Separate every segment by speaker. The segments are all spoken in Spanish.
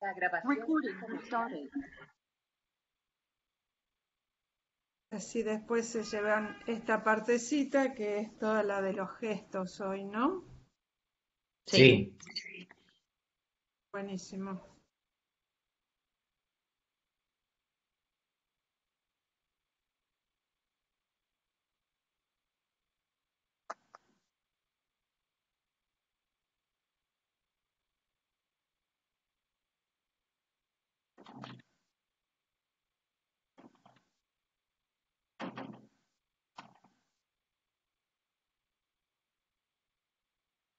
Speaker 1: La grabación.
Speaker 2: Así después se llevan esta partecita que es toda la de los gestos hoy, ¿no?
Speaker 3: Sí.
Speaker 2: Buenísimo.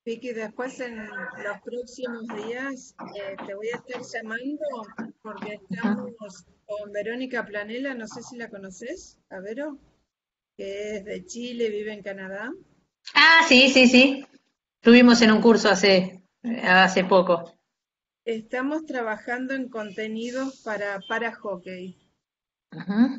Speaker 2: Vicky, después en los próximos días eh, te voy a estar llamando porque estamos con Verónica Planela, no sé si la conoces, a Vero, que es de Chile, vive en Canadá.
Speaker 4: Ah, sí, sí, sí. Estuvimos en un curso hace, hace poco.
Speaker 2: Estamos trabajando en contenidos para, para hockey.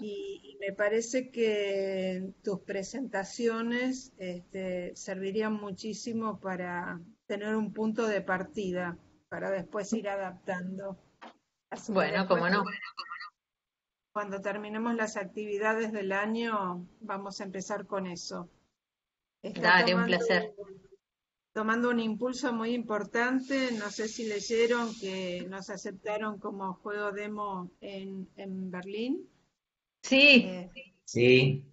Speaker 2: y, me parece que tus presentaciones este, servirían muchísimo para tener un punto de partida, para después ir adaptando.
Speaker 4: bueno, cómo no.
Speaker 2: Cuando terminemos las actividades del año, vamos a empezar con eso.
Speaker 4: Dale, un placer
Speaker 2: tomando un impulso muy importante. No sé si leyeron que nos aceptaron como juego demo en, en Berlín.
Speaker 4: Sí.
Speaker 3: Eh, sí.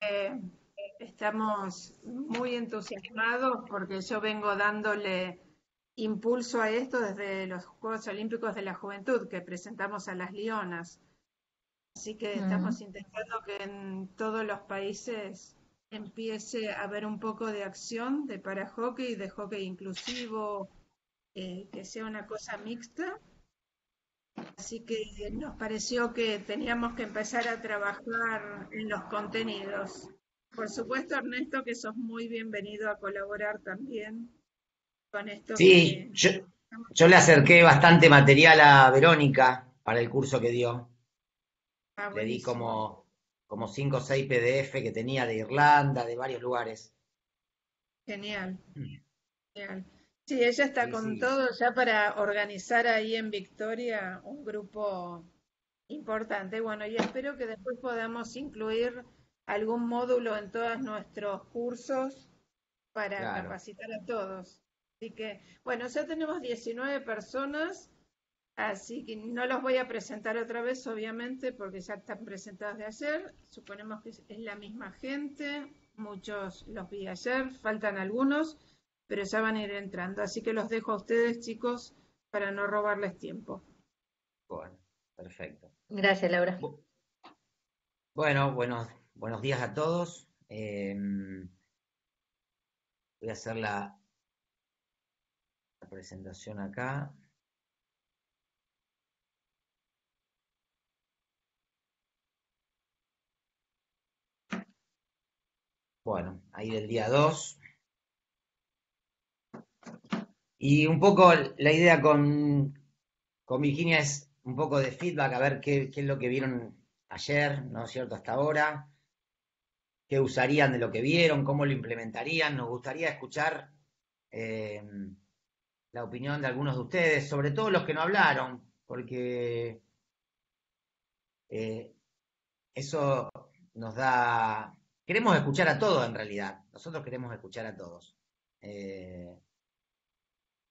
Speaker 2: Eh, estamos muy entusiasmados porque yo vengo dándole impulso a esto desde los Juegos Olímpicos de la Juventud que presentamos a las Lionas. Así que estamos intentando que en todos los países empiece a haber un poco de acción de para hockey, de hockey inclusivo, eh, que sea una cosa mixta. Así que nos pareció que teníamos que empezar a trabajar en los contenidos. Por supuesto, Ernesto, que sos muy bienvenido a colaborar también con esto.
Speaker 3: Sí, yo, yo, le acerqué bastante material a Verónica para el curso que dio. Ah, le di como como cinco o seis PDF que tenía de Irlanda, de varios lugares.
Speaker 2: Genial. Mm. Genial. Sí, ella está con todo ya para organizar ahí en Victoria un grupo importante. Bueno, y espero que después podamos incluir algún módulo en todos nuestros cursos para capacitar a todos. Así que, bueno, ya tenemos 19 personas Así que no los voy a presentar otra vez, obviamente, porque ya están presentados de ayer. Suponemos que es la misma gente. Muchos los vi ayer, faltan algunos, pero ya van a ir entrando. Así que los dejo a ustedes, chicos, para no robarles tiempo.
Speaker 3: Bueno, perfecto.
Speaker 4: Gracias, Laura.
Speaker 3: Bueno, buenos, buenos días a todos. Em, voy a hacer la presentación acá. Bueno, ahí del día 2. Y un poco la idea con, con Virginia es un poco de feedback, a ver qué, es lo que vieron ayer, ¿no es cierto?, hasta ahora, qué usarían de lo que vieron, cómo lo implementarían. Nos gustaría escuchar eh, la opinión de algunos de ustedes, sobre todo los que no hablaron, porque eh, eso nos da queremos escuchar a todos en realidad. Nosotros queremos escuchar a todos. Eh,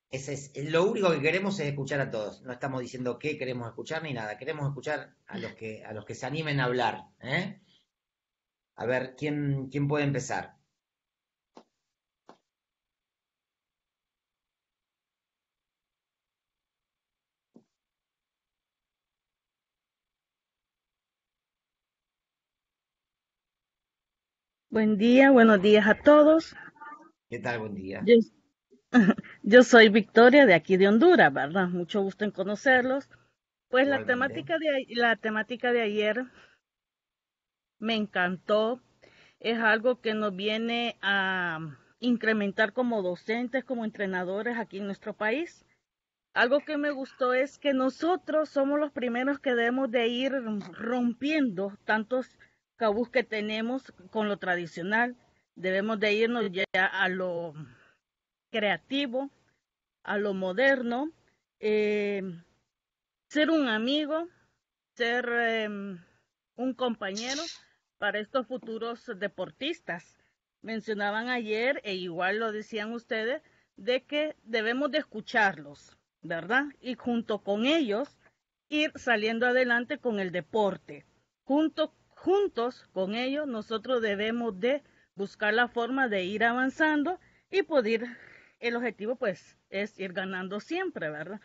Speaker 3: ese es, lo único que queremos es escuchar a todos. No estamos diciendo qué queremos escuchar ni nada. Queremos escuchar a los que, a los que se animen a hablar. ¿eh? A ver, ¿quién, ¿quién puede empezar?
Speaker 5: Buen día, buenos días a todos.
Speaker 3: ¿Qué tal? Buen día.
Speaker 5: Yo, soy Victoria de aquí de Honduras, ¿verdad? Mucho gusto en conocerlos. Pues la temática, de, la temática de ayer me encantó. Es algo que nos viene a incrementar como docentes, como entrenadores aquí en nuestro país. Algo que me gustó es que nosotros somos los primeros que debemos de ir rompiendo tantos cabús que tenemos con lo tradicional. Debemos de irnos ya a lo creativo, a lo moderno. Eh, ser un amigo, ser em, un compañero para estos futuros deportistas. Mencionaban ayer, e igual lo decían ustedes, de que debemos de escucharlos, ¿verdad? Y junto con ellos ir saliendo adelante con el deporte. Junto, juntos con ellos nosotros debemos de buscar la forma de ir avanzando y poder, el objetivo pues es ir ganando siempre, ¿verdad?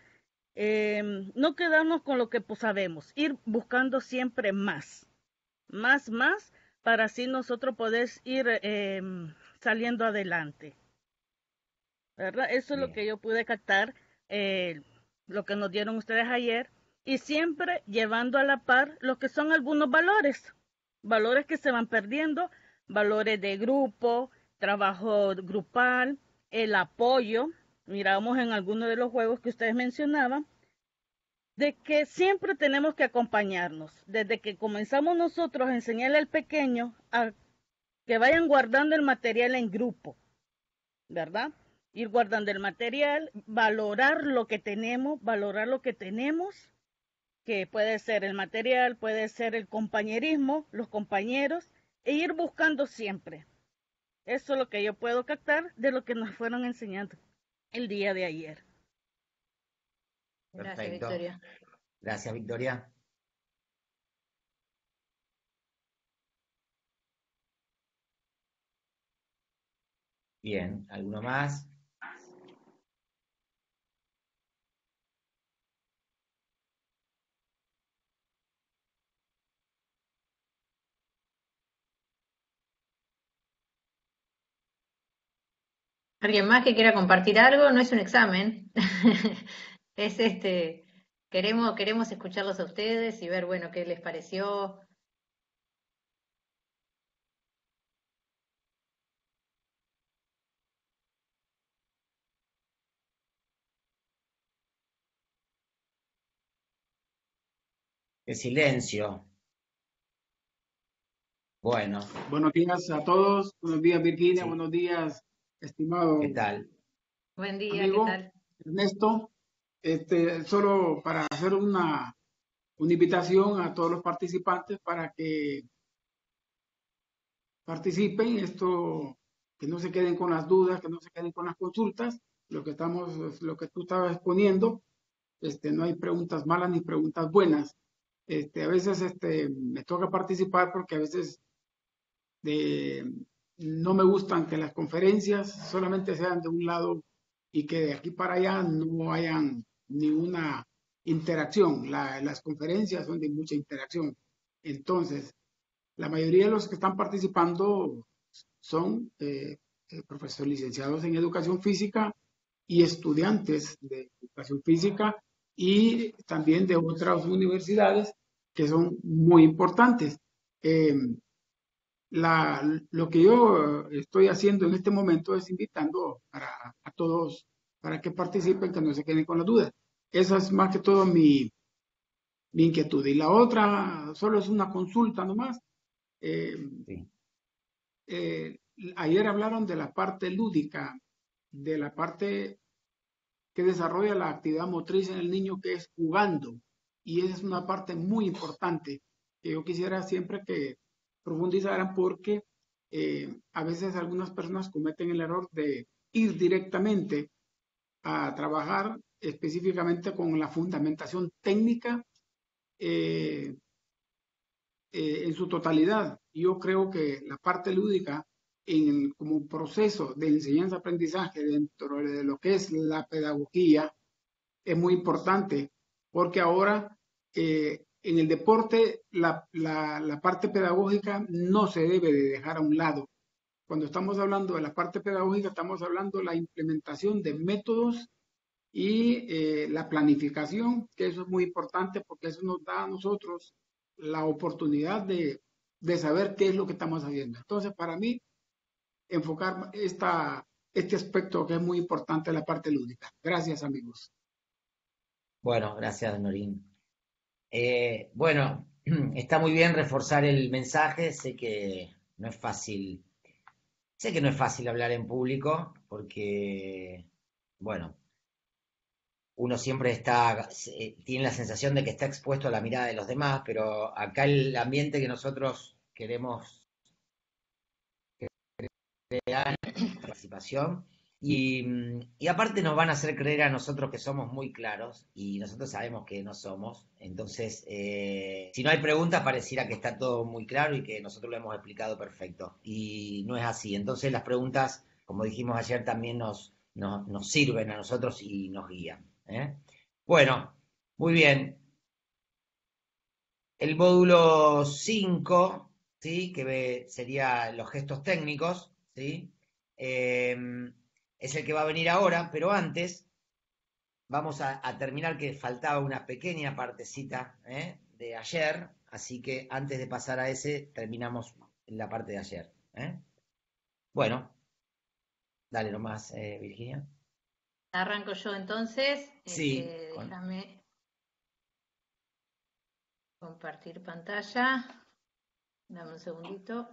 Speaker 5: Em, no quedarnos con lo que pues, sabemos, ir buscando siempre más, más, más, para así nosotros poder ir em, saliendo adelante. ¿Verdad? Eso es lo que yo pude captar, eh, lo que nos dieron ustedes ayer, y siempre llevando a la par lo que son algunos valores, valores que se van perdiendo, valores de grupo, trabajo grupal, el apoyo, miramos en algunos de los juegos que ustedes mencionaban, de que siempre tenemos que acompañarnos, desde que comenzamos nosotros a enseñarle al pequeño a que vayan guardando el material en grupo, ¿verdad? Ir guardando el material, valorar lo que tenemos, valorar lo que tenemos, que puede ser el material, puede ser el compañerismo, los compañeros, e ir buscando siempre. Eso es lo que yo puedo captar de lo que nos fueron enseñando el día de ayer.
Speaker 4: Gracias, Victoria.
Speaker 3: Gracias, Victoria. Bien, ¿alguno más?
Speaker 4: ¿Alguien más que quiera compartir algo? No es un examen. es este, queremos, queremos escucharlos a ustedes y ver, bueno, qué les pareció.
Speaker 3: El silencio. Bueno.
Speaker 6: Buenos días a todos. Buenos días, Virginia.
Speaker 3: Sí.
Speaker 6: Buenos días, estimado
Speaker 3: ¿Qué tal?
Speaker 4: Buen día,
Speaker 6: amigo
Speaker 4: ¿qué tal?
Speaker 6: Ernesto. Este, solo para hacer una, una invitación a todos los participantes para que participen. Esto, que no se queden con las dudas, que no se queden con las consultas. Lo que estamos, lo que tú estabas exponiendo, este, no hay preguntas malas ni preguntas buenas. Este, a veces este, me toca participar porque a veces de, no me gustan que las conferencias solamente sean de un lado y que de aquí para allá no hayan ninguna interacción. La- las conferencias son de mucha interacción. Entonces, la mayoría de los que están participando son eh, eh, profesores licenciados en educación física y estudiantes de educación física y también de otras universidades que son muy importantes. Eh, la, lo que yo estoy haciendo en este momento es invitando para, a todos para que participen, que no se queden con las dudas. Esa es más que todo mi, mi inquietud. Y la otra solo es una consulta nomás. Eh,
Speaker 3: Sí.
Speaker 6: eh, ayer hablaron de la parte lúdica, de la parte que desarrolla la actividad motriz en el niño, que es jugando. Y esa es una parte muy importante que yo quisiera siempre que profundizaran porque eh, a veces algunas personas cometen el error de ir directamente a trabajar específicamente con la fundamentación técnica eh, eh, en su totalidad. Yo creo que la parte lúdica en el- como proceso de enseñanza-aprendizaje dentro de lo que es la pedagogía es muy importante porque ahora eh, en el deporte la, la- la parte pedagógica no se debe de dejar a un lado. Cuando estamos hablando de la parte pedagógica, estamos hablando de la implementación de métodos y eh, la planificación, que eso es muy importante porque eso nos da a nosotros la oportunidad de, de saber qué es lo que estamos haciendo. Entonces, para mí, enfocar esta, este aspecto que es muy importante, la parte lúdica. Gracias, amigos.
Speaker 3: Bueno, gracias, Norín. Eh, bueno, está muy bien reforzar el mensaje. Sé que no es fácil, sé que no es fácil hablar en público porque, bueno, uno siempre está, eh, tiene la sensación de que está expuesto a la mirada de los demás, pero acá el ambiente que nosotros queremos crear participación y, y, aparte nos van a hacer creer a nosotros que somos muy claros y nosotros sabemos que no somos. Entonces, eh, si no hay preguntas, pareciera que está todo muy claro y que nosotros lo hemos explicado perfecto. Y no es así. Entonces, las preguntas, como dijimos ayer, también nos, nos, nos sirven a nosotros y nos guían. ¿eh? Bueno, muy bien. El módulo 5, ¿sí? que sería los gestos técnicos, ¿sí? Eh, es el que va a venir ahora, pero antes vamos a, terminar que faltaba una pequeña partecita ¿eh? de ayer, así que antes de pasar a ese, terminamos la parte de ayer. Bueno, dale nomás, Virginia.
Speaker 4: Arranco yo entonces.
Speaker 3: Sí.
Speaker 4: Este, déjame compartir pantalla. Dame un segundito.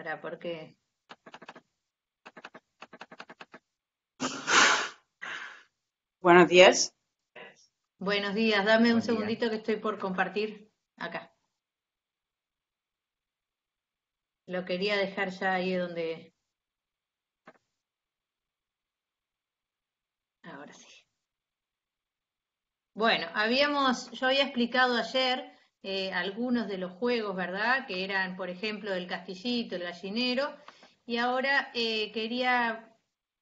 Speaker 4: Para, porque
Speaker 7: Buenos días.
Speaker 4: Buenos días, dame un segundito que estoy por compartir acá. Lo quería dejar ya ahí donde... Ahora sí. Bueno, habíamos, yo había explicado ayer eh, algunos de los juegos, ¿verdad? Que eran, por ejemplo, el castillito, el gallinero. Y ahora eh, quería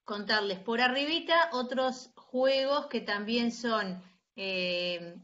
Speaker 4: contarles por arribita otros juegos que también son eh,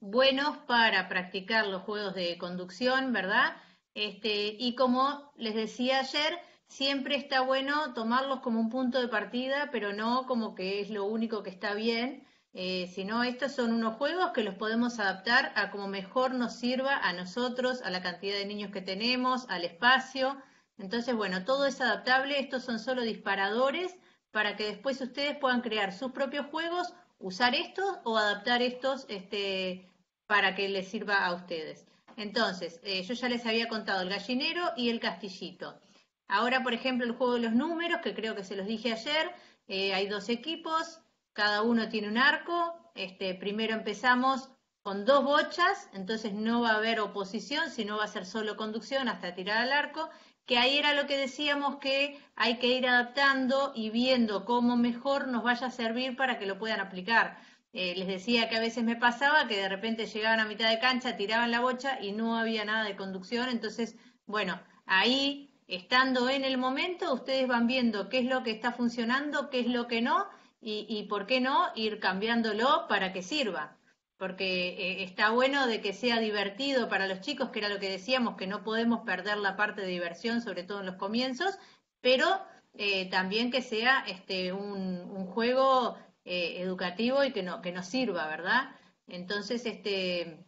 Speaker 4: buenos para practicar los juegos de conducción, ¿verdad? Este, y como les decía ayer, siempre está bueno tomarlos como un punto de partida, pero no como que es lo único que está bien, eh, sino estos son unos juegos que los podemos adaptar a como mejor nos sirva a nosotros, a la cantidad de niños que tenemos, al espacio. Entonces, bueno, todo es adaptable, estos son solo disparadores para que después ustedes puedan crear sus propios juegos, usar estos o adaptar estos este, para que les sirva a ustedes. Entonces, eh, yo ya les había contado el gallinero y el castillito. Ahora, por ejemplo, el juego de los números, que creo que se los dije ayer, eh, hay dos equipos, cada uno tiene un arco. Este, primero empezamos con dos bochas, entonces no va a haber oposición, sino va a ser solo conducción hasta tirar al arco, que ahí era lo que decíamos que hay que ir adaptando y viendo cómo mejor nos vaya a servir para que lo puedan aplicar. Eh, les decía que a veces me pasaba que de repente llegaban a mitad de cancha, tiraban la bocha y no había nada de conducción. Entonces, bueno, ahí, estando en el momento, ustedes van viendo qué es lo que está funcionando, qué es lo que no, y, por qué no ir cambiándolo para que sirva. Porque eh, está bueno de que sea divertido para los chicos, que era lo que decíamos, que no podemos perder la parte de diversión, sobre todo en los comienzos, pero eh, también que sea este, un, un juego eh, educativo y que, no, que nos sirva, ¿verdad? Entonces, este,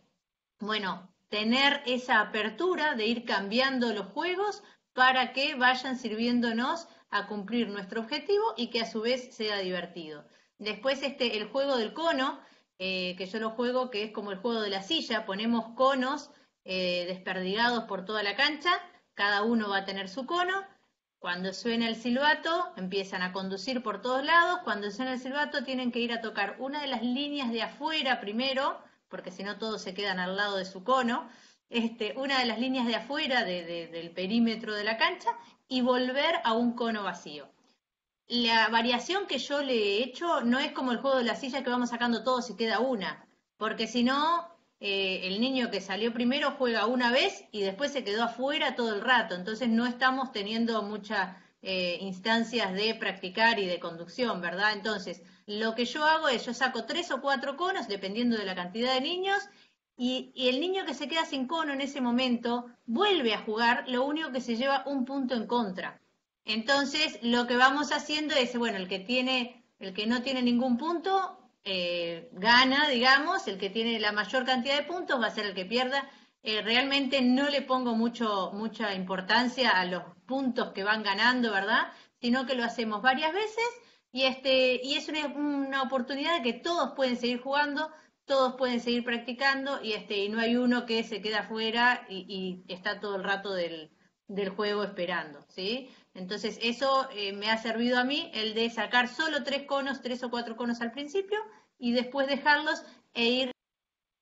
Speaker 4: bueno, tener esa apertura de ir cambiando los juegos para que vayan sirviéndonos a cumplir nuestro objetivo y que a su vez sea divertido. Después este, el juego del cono, eh, que yo lo juego, que es como el juego de la silla, ponemos conos eh, desperdigados por toda la cancha, cada uno va a tener su cono, cuando suena el silbato, empiezan a conducir por todos lados. Cuando suena el silbato, tienen que ir a tocar una de las líneas de afuera primero, porque si no todos se quedan al lado de su cono. Este, una de las líneas de afuera del perímetro de la cancha y volver a un cono vacío. La variación que yo le he hecho no es como el juego de la silla que vamos sacando todos y queda una, porque si no, eh, el niño que salió primero juega una vez y después se quedó afuera todo el rato, entonces no estamos teniendo muchas eh, instancias de practicar y de conducción, ¿verdad? Entonces, lo que yo hago es, yo saco tres o cuatro conos, dependiendo de la cantidad de niños, y, y, el niño que se queda sin cono en ese momento vuelve a jugar, lo único que se lleva un punto en contra. Entonces, lo que vamos haciendo es, bueno, el que tiene, el que no tiene ningún punto, eh, gana, digamos, el que tiene la mayor cantidad de puntos va a ser el que pierda. Eh, realmente no le pongo mucho, mucha importancia a los puntos que van ganando, ¿verdad? Sino que lo hacemos varias veces y, este, y es una, oportunidad de que todos pueden seguir jugando, todos pueden seguir practicando y, este, y no hay uno que se queda afuera y, está todo el rato del, juego esperando, ¿sí? Entonces, eso eh, me ha servido a mí, el de sacar solo tres conos, tres o cuatro conos al principio, y después dejarlos e ir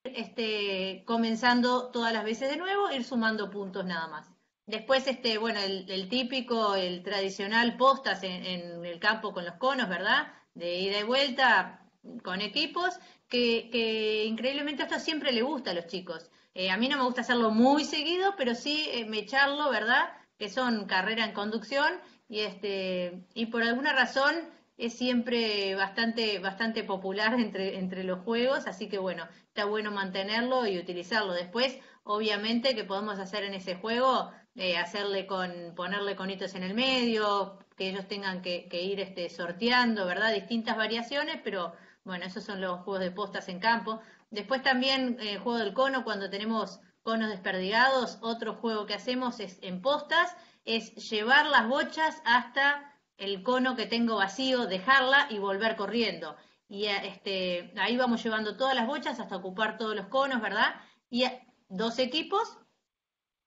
Speaker 4: este, comenzando todas las veces de nuevo, ir sumando puntos nada más. Después, este, bueno, el, típico, el tradicional postas en, el campo con los conos, ¿verdad? De ida y vuelta con equipos, que, increíblemente esto siempre le gusta a los chicos. Eh, a mí no me gusta hacerlo muy seguido, pero sí eh, me echarlo, ¿verdad? Que son carrera en conducción y este y por alguna razón es siempre bastante bastante popular entre entre los juegos, así que bueno, está bueno mantenerlo y utilizarlo. Después, obviamente que podemos hacer en ese juego eh, hacerle con ponerle conitos en el medio, que ellos tengan que, que ir este sorteando, ¿verdad? Distintas variaciones, pero bueno, esos son los juegos de postas en campo. Después también eh, juego del cono, cuando tenemos conos desperdigados, otro juego que hacemos es en postas, es llevar las bochas hasta el cono que tengo vacío, dejarla y volver corriendo. Y eh, este, ahí vamos llevando todas las bochas hasta ocupar todos los conos, ¿verdad? Y eh, dos equipos,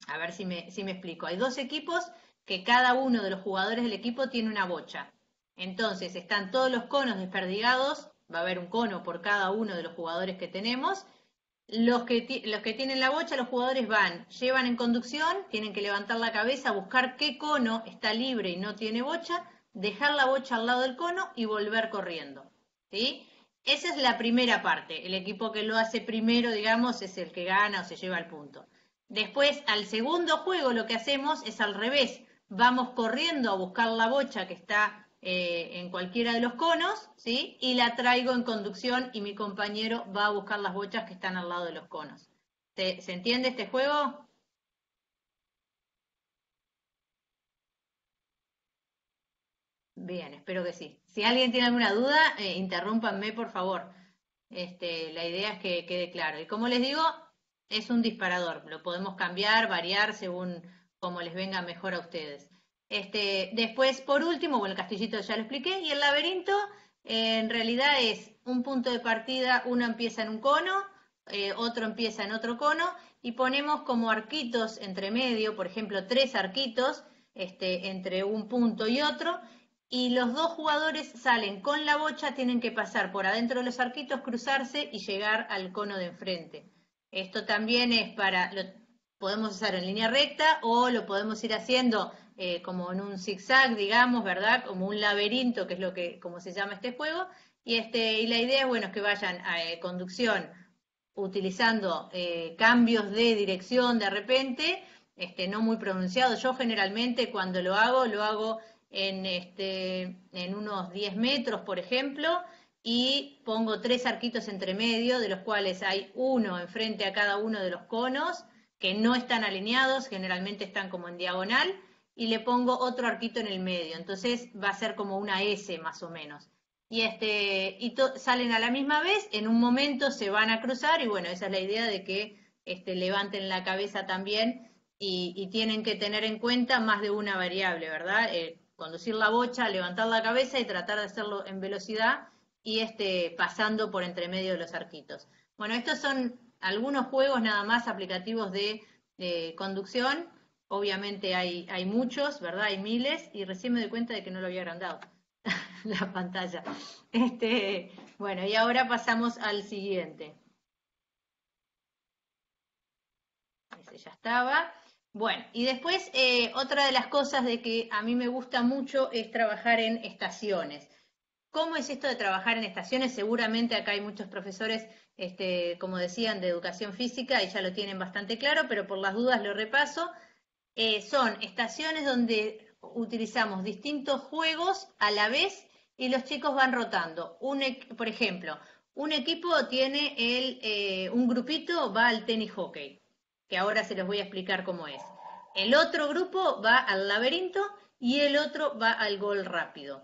Speaker 4: a ver si me, si me explico, hay dos equipos que cada uno de los jugadores del equipo tiene una bocha. Entonces están todos los conos desperdigados va a haber un cono por cada uno de los jugadores que tenemos. Los que, tienen la bocha, los jugadores van, llevan en conducción, tienen que levantar la cabeza, buscar qué cono está libre y no tiene bocha, dejar la bocha al lado del cono y volver corriendo. ¿sí? Esa es la primera parte. El equipo que lo hace primero, digamos, es el que gana o se lleva el punto. Después, al segundo juego, lo que hacemos es al revés. Vamos corriendo a buscar la bocha que está eh, en cualquiera de los conos, ¿sí? Y la traigo en conducción y mi compañero va a buscar las bochas que están al lado de los conos. ¿Se, entiende este juego? Bien, espero que sí. Si alguien tiene alguna duda, eh, interrúmpanme, por favor. Este, la idea es que quede claro. Y como les digo, es un disparador. Lo podemos cambiar, variar según como les venga mejor a ustedes. Este, después, por último, bueno, el castillito ya lo expliqué, y el laberinto eh, en realidad es un punto de partida, uno empieza en un cono, eh, otro empieza en otro cono, y ponemos como arquitos entre medio, por ejemplo, tres arquitos este, entre un punto y otro, y los dos jugadores salen con la bocha, tienen que pasar por adentro de los arquitos, cruzarse y llegar al cono de enfrente. Esto también es para, lo podemos hacer en línea recta o lo podemos ir haciendo eh, como en un zigzag, digamos, ¿verdad? Como un laberinto, que es lo que, como se llama este juego. Y, este, y la idea es, bueno, que vayan a eh, conducción utilizando eh, cambios de dirección de repente, este, no muy pronunciados. Yo generalmente cuando lo hago, lo hago en, este, en unos 10 metros, por ejemplo, y pongo tres arquitos entre medio, de los cuales hay uno enfrente a cada uno de los conos, que no están alineados, generalmente están como en diagonal, y le pongo otro arquito en el medio. Entonces va a ser como una S más o menos. Y, este, y salen a la misma vez, en un momento se van a cruzar y bueno, esa es la idea de que este, levanten la cabeza también y, tienen que tener en cuenta más de una variable, ¿verdad? Eh, conducir la bocha, levantar la cabeza y tratar de hacerlo en velocidad y este, pasando por entre medio de los arquitos. Bueno, estos son algunos juegos nada más aplicativos de conducción Obviamente hay, hay muchos, ¿verdad? Hay miles y recién me doy cuenta de que no lo había agrandado la pantalla. Este, bueno, y ahora pasamos al siguiente. Ese ya estaba. Bueno, y después eh, otra de las cosas de que a mí me gusta mucho es trabajar en estaciones. ¿Cómo es esto de trabajar en estaciones? Seguramente acá hay muchos profesores, este, como decían, de educación física y ya lo tienen bastante claro, pero por las dudas lo repaso. Eh, son estaciones donde utilizamos distintos juegos a la vez y los chicos van rotando. Un, por ejemplo, un equipo tiene el, eh, un grupito va al tenis hockey, que ahora se los voy a explicar cómo es. El otro grupo va al laberinto y el otro va al gol rápido.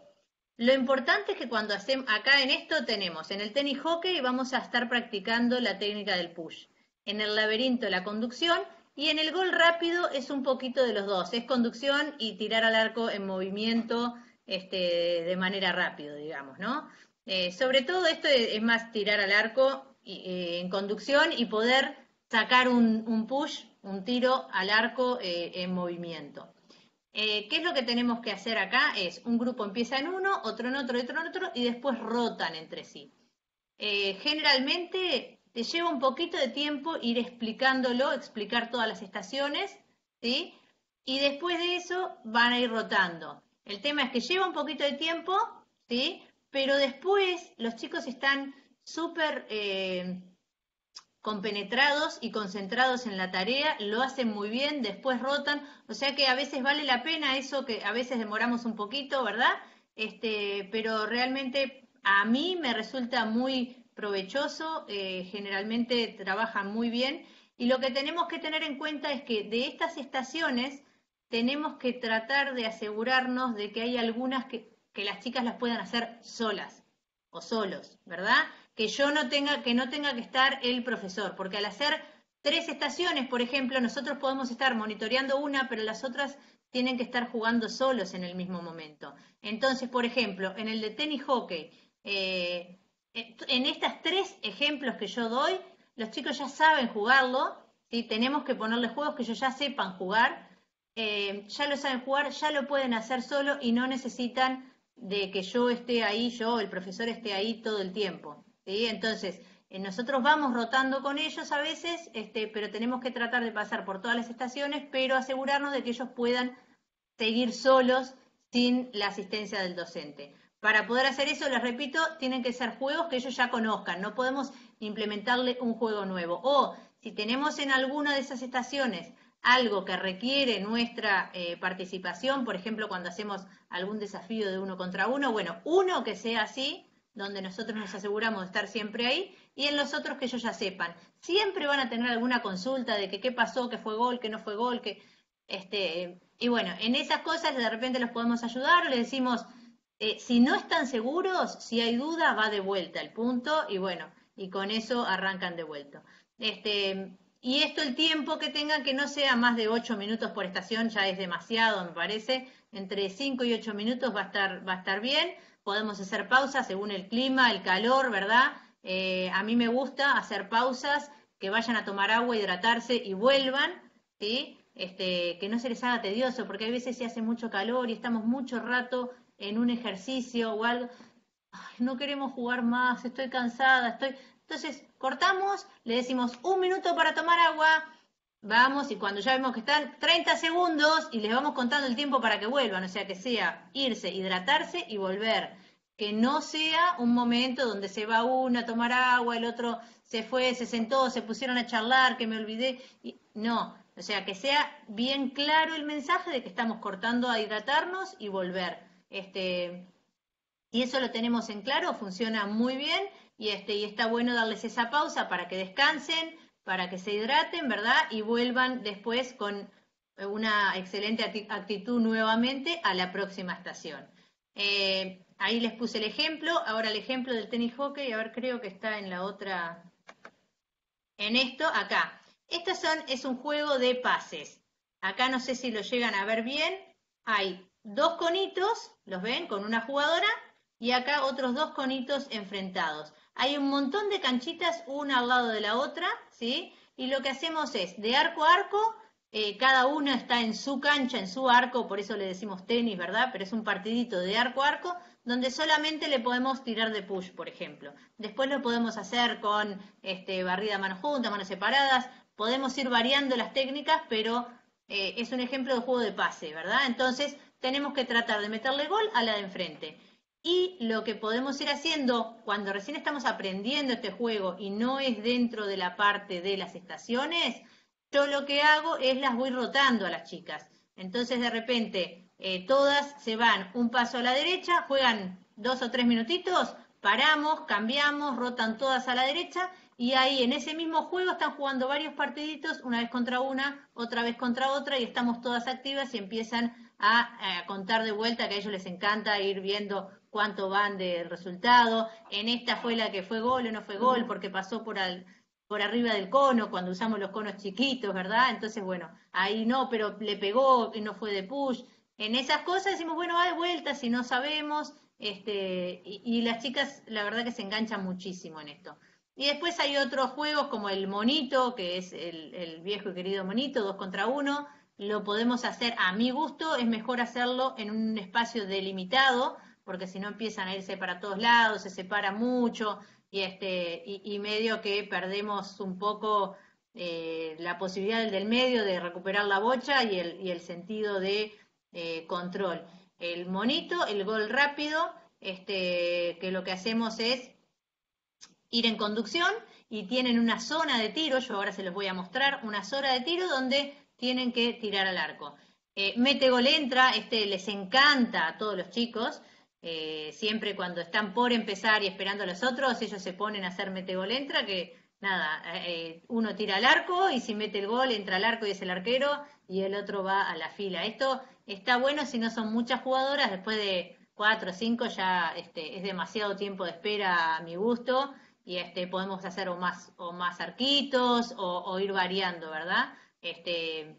Speaker 4: Lo importante es que cuando hacemos, acá en esto tenemos, en el tenis hockey vamos a estar practicando la técnica del push. En el laberinto la conducción y en el gol rápido es un poquito de los dos, es conducción y tirar al arco en movimiento este, de manera rápida, digamos, ¿no? Eh, sobre todo esto es, más tirar al arco eh, en conducción y poder sacar un, push, un tiro al arco eh, en movimiento. ¿Qué es lo que tenemos que hacer acá? Es un grupo empieza en uno, otro en otro, otro en otro, y después rotan entre sí. Generalmente te lleva un poquito de tiempo ir explicándolo, explicar todas las estaciones, ¿sí? Y después de eso van a ir rotando. El tema es que lleva un poquito de tiempo, ¿sí? Pero después los chicos están súper eh, compenetrados y concentrados en la tarea, lo hacen muy bien, después rotan, o sea que a veces vale la pena eso que a veces demoramos un poquito, ¿verdad? Este, pero realmente a mí me resulta muy provechoso, eh, generalmente trabajan muy bien y lo que tenemos que tener en cuenta es que de estas estaciones tenemos que tratar de asegurarnos de que hay algunas que, las chicas las puedan hacer solas o solos, ¿verdad? que yo no tenga, que no tenga que estar el profesor, porque al hacer tres estaciones, por ejemplo, nosotros podemos estar monitoreando una, pero las otras tienen que estar jugando solos en el mismo momento. Entonces, por ejemplo, en el de tenis hockey, eh, en estas tres ejemplos que yo doy, los chicos ya saben jugarlo, ¿sí? tenemos que ponerles juegos que ellos ya sepan jugar, eh, ya lo saben jugar, ya lo pueden hacer solo y no necesitan de que yo esté ahí, yo, el profesor esté ahí todo el tiempo. Entonces, eh, nosotros vamos rotando con ellos a veces, este, pero tenemos que tratar de pasar por todas las estaciones, pero asegurarnos de que ellos puedan seguir solos sin la asistencia del docente. Para poder hacer eso, les repito, tienen que ser juegos que ellos ya conozcan, no podemos implementarle un juego nuevo. O si tenemos en alguna de esas estaciones algo que requiere nuestra eh, participación, por ejemplo, cuando hacemos algún desafío de uno contra uno, bueno, uno que sea así, donde nosotros nos aseguramos de estar siempre ahí, y en los otros que ellos ya sepan. Siempre van a tener alguna consulta de que qué pasó, que fue gol, que no fue gol, que este, y bueno, en esas cosas de repente los podemos ayudar, les decimos, eh, si no están seguros, si hay duda, va de vuelta el punto, y bueno, y con eso arrancan de vuelta. Este, y esto el tiempo que tengan que no sea más de 8 minutos por estación, ya es demasiado, me parece. Entre 5 y 8 minutos va a estar, va a estar bien podemos hacer pausas según el clima, el calor, ¿verdad? Eh, a mí me gusta hacer pausas, que vayan a tomar agua, hidratarse y vuelvan, ¿sí? Este, que no se les haga tedioso, porque a veces se hace mucho calor y estamos mucho rato en un ejercicio o algo. no queremos jugar más, estoy cansada, estoy. Entonces, cortamos, le decimos un minuto para tomar agua, vamos y cuando ya vemos que están 30 segundos y les vamos contando el tiempo para que vuelvan, o sea, que sea irse, hidratarse y volver, que no sea un momento donde se va uno a tomar agua, el otro se fue, se sentó, se pusieron a charlar, que me olvidé, y, no, o sea, que sea bien claro el mensaje de que estamos cortando a hidratarnos y volver. Este, y eso lo tenemos en claro, funciona muy bien y, este, y está bueno darles esa pausa para que descansen, para que se hidraten, ¿verdad? Y vuelvan después con una excelente actitud nuevamente a la próxima estación. Eh, ahí les puse el ejemplo, ahora el ejemplo del tenis hockey, a ver, creo que está en la otra, en esto, acá. Esto son, es un juego de pases. Acá no sé si lo llegan a ver bien. Hay dos conitos, ¿los ven? Con una jugadora y acá otros dos conitos enfrentados. Hay un montón de canchitas una al lado de la otra, ¿sí? Y lo que hacemos es, de arco a arco, eh, cada uno está en su cancha, en su arco, por eso le decimos tenis, ¿verdad? Pero es un partidito de arco a arco, donde solamente le podemos tirar de push, por ejemplo. Después lo podemos hacer con este, barrida manos juntas, manos separadas, podemos ir variando las técnicas, pero eh, es un ejemplo de juego de pase, ¿verdad? Entonces tenemos que tratar de meterle gol a la de enfrente. Y lo que podemos ir haciendo cuando recién estamos aprendiendo este juego y no es dentro de la parte de las estaciones, yo lo que hago es las voy rotando a las chicas. Entonces de repente eh, todas se van un paso a la derecha, juegan dos o tres minutitos, paramos, cambiamos, rotan todas a la derecha y ahí en ese mismo juego están jugando varios partiditos, una vez contra una, otra vez contra otra y estamos todas activas y empiezan a, a contar de vuelta que a ellos les encanta ir viendo cuánto van de resultado, en esta fue la que fue gol o no fue gol, porque pasó por, al, por arriba del cono, cuando usamos los conos chiquitos, ¿verdad? Entonces, bueno, ahí no, pero le pegó y no fue de push. En esas cosas decimos, bueno, hay vueltas si no sabemos, este, y, las chicas, la verdad que se enganchan muchísimo en esto. Y después hay otros juegos como el monito, que es el, el viejo y querido monito, dos contra uno, lo podemos hacer a mi gusto, es mejor hacerlo en un espacio delimitado, porque si no empiezan a irse para todos lados, se separa mucho y, este, y, medio que perdemos un poco eh, la posibilidad del medio de recuperar la bocha y el, y el sentido de eh, control. El monito, el gol rápido, este, que lo que hacemos es ir en conducción y tienen una zona de tiro, yo ahora se los voy a mostrar, una zona de tiro donde tienen que tirar al arco. Eh, mete gol entra, este les encanta a todos los chicos, eh, siempre cuando están por empezar y esperando a los otros, ellos se ponen a hacer mete gol entra, que nada, eh, uno tira al arco y si mete el gol entra al arco y es el arquero y el otro va a la fila. Esto está bueno si no son muchas jugadoras, después de cuatro o cinco ya este, es demasiado tiempo de espera a mi gusto y este, podemos hacer o más, o más arquitos o, ir variando, ¿verdad? Este,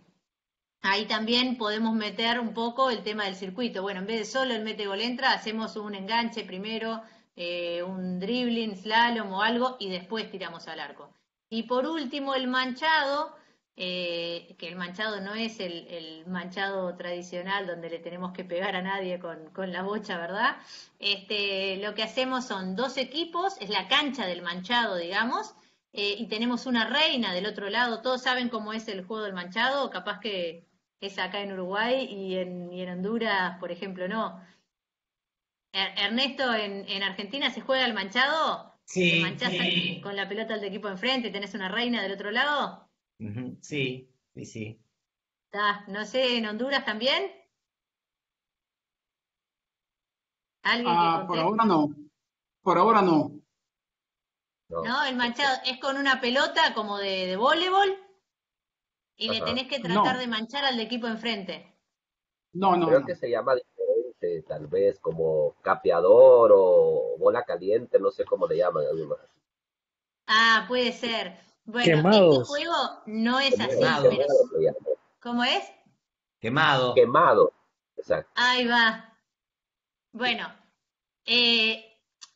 Speaker 4: ahí también podemos meter un poco el tema del circuito. Bueno, en vez de solo el mete gol entra, hacemos un enganche primero, eh, un dribbling, slalom o algo y después tiramos al arco. Y por último, el manchado, eh, que el manchado no es el, manchado tradicional donde le tenemos que pegar a nadie con, la bocha, ¿verdad? Este, lo que hacemos son dos equipos, es la cancha del manchado, digamos, eh, y tenemos una reina del otro lado. Todos saben cómo es el juego del manchado, capaz que es acá en Uruguay y en, y en Honduras, por ejemplo, no. Er, Ernesto, en, en Argentina se juega el manchado.
Speaker 3: Sí.
Speaker 4: con la pelota del equipo enfrente, tenés una reina del otro lado.
Speaker 3: Sí, sí, sí.
Speaker 4: no sé, ¿en Honduras también?
Speaker 6: ¿Alguien ah, por ahora no. Por ahora no.
Speaker 4: No. el manchado es con una pelota como de, de voleibol y le tenés que tratar de manchar al de equipo enfrente.
Speaker 6: No, no.
Speaker 8: Creo que se llama diferente, tal vez como capeador o bola caliente, no sé cómo le llaman.
Speaker 4: Ah, puede ser. Bueno, este juego no es así. Pero... ¿Cómo es?
Speaker 3: Quemado.
Speaker 8: Quemado.
Speaker 4: Exacto. Ahí va. Bueno, eh,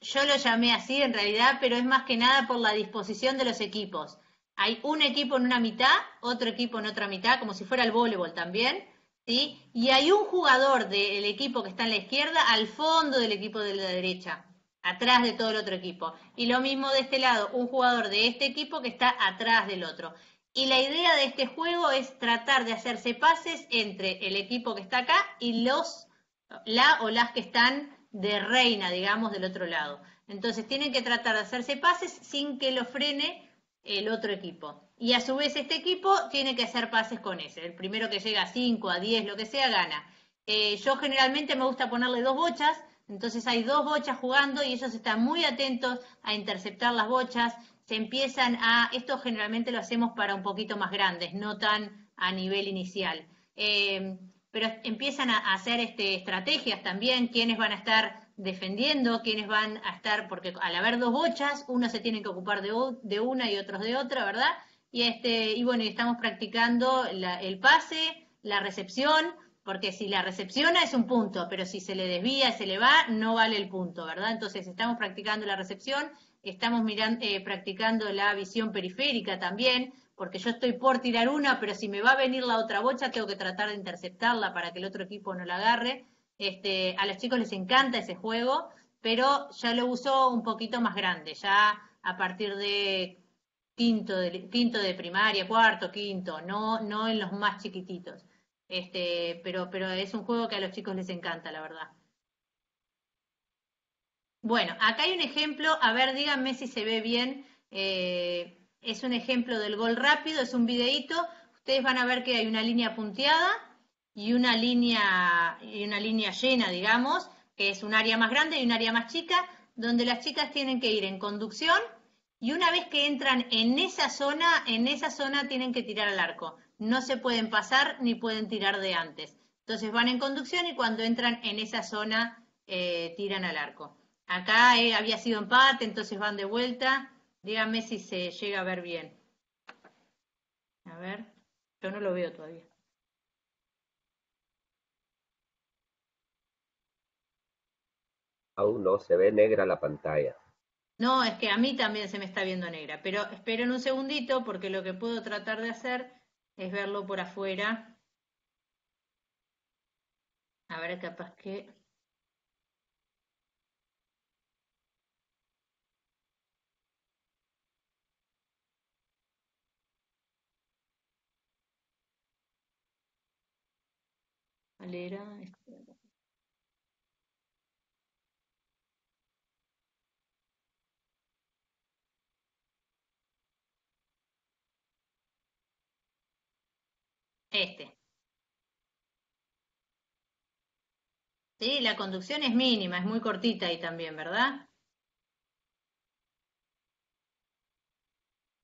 Speaker 4: yo lo llamé así en realidad, pero es más que nada por la disposición de los equipos. Hay un equipo en una mitad, otro equipo en otra mitad, como si fuera el voleibol también, ¿sí? Y hay un jugador del equipo que está en la izquierda al fondo del equipo de la derecha atrás de todo el otro equipo. Y lo mismo de este lado, un jugador de este equipo que está atrás del otro. Y la idea de este juego es tratar de hacerse pases entre el equipo que está acá y los la o las que están de reina, digamos, del otro lado. Entonces tienen que tratar de hacerse pases sin que lo frene el otro equipo. Y a su vez este equipo tiene que hacer pases con ese. El primero que llega a 5, a 10, lo que sea, gana. Eh, yo generalmente me gusta ponerle dos bochas, entonces hay dos bochas jugando y ellos están muy atentos a interceptar las bochas. Se empiezan a, esto generalmente lo hacemos para un poquito más grandes, no tan a nivel inicial. Eh, pero empiezan a hacer este, estrategias también, quiénes van a estar defendiendo, quiénes van a estar, porque al haber dos bochas, uno se tiene que ocupar de, una y otros de otra, ¿verdad? Y, este, y bueno, estamos practicando el pase, la recepción, porque si la recepciona es un punto, pero si se le desvía, se le va, no vale el punto, ¿verdad? Entonces estamos practicando la recepción, estamos mirando, eh, practicando la visión periférica también, porque yo estoy por tirar una, pero si me va a venir la otra bocha, tengo que tratar de interceptarla para que el otro equipo no la agarre. Este, a los chicos les encanta ese juego, pero ya lo uso un poquito más grande, ya a partir de quinto de, quinto de primaria, cuarto, quinto, no, no en los más chiquititos. Este, pero, pero es un juego que a los chicos les encanta, la verdad. Bueno, acá hay un ejemplo, a ver, díganme si se ve bien. Eh, es un ejemplo del gol rápido, es un videíto. Ustedes van a ver que hay una línea punteada y una línea, y una línea llena, digamos, que es un área más grande y un área más chica, donde las chicas tienen que ir en conducción y una vez que entran en esa zona, en esa zona tienen que tirar al arco no se pueden pasar ni pueden tirar de antes. Entonces van en conducción y cuando entran en esa zona eh, tiran al arco. Acá eh, había sido empate, entonces van de vuelta. Díganme si se llega a ver bien. A ver, yo no lo veo todavía.
Speaker 8: Aún no, se ve negra la pantalla.
Speaker 4: No, es que a mí también se me está viendo negra, pero esperen un segundito porque lo que puedo tratar de hacer es verlo por afuera A ver, capaz que... Este. Sí, la conducción es mínima, es muy cortita ahí también, ¿verdad?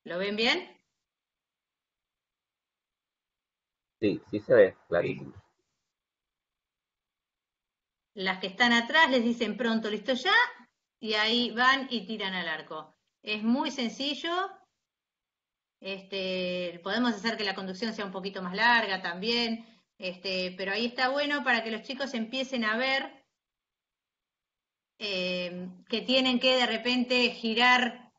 Speaker 4: ¿Lo ven bien?
Speaker 8: Sí, sí se ve, clarísimo.
Speaker 4: Las que están atrás les dicen pronto, listo ya, y ahí van y tiran al arco. Es muy sencillo, este, podemos hacer que la conducción sea un poquito más larga también, este, pero ahí está bueno para que los chicos empiecen a ver eh, que tienen que de repente girar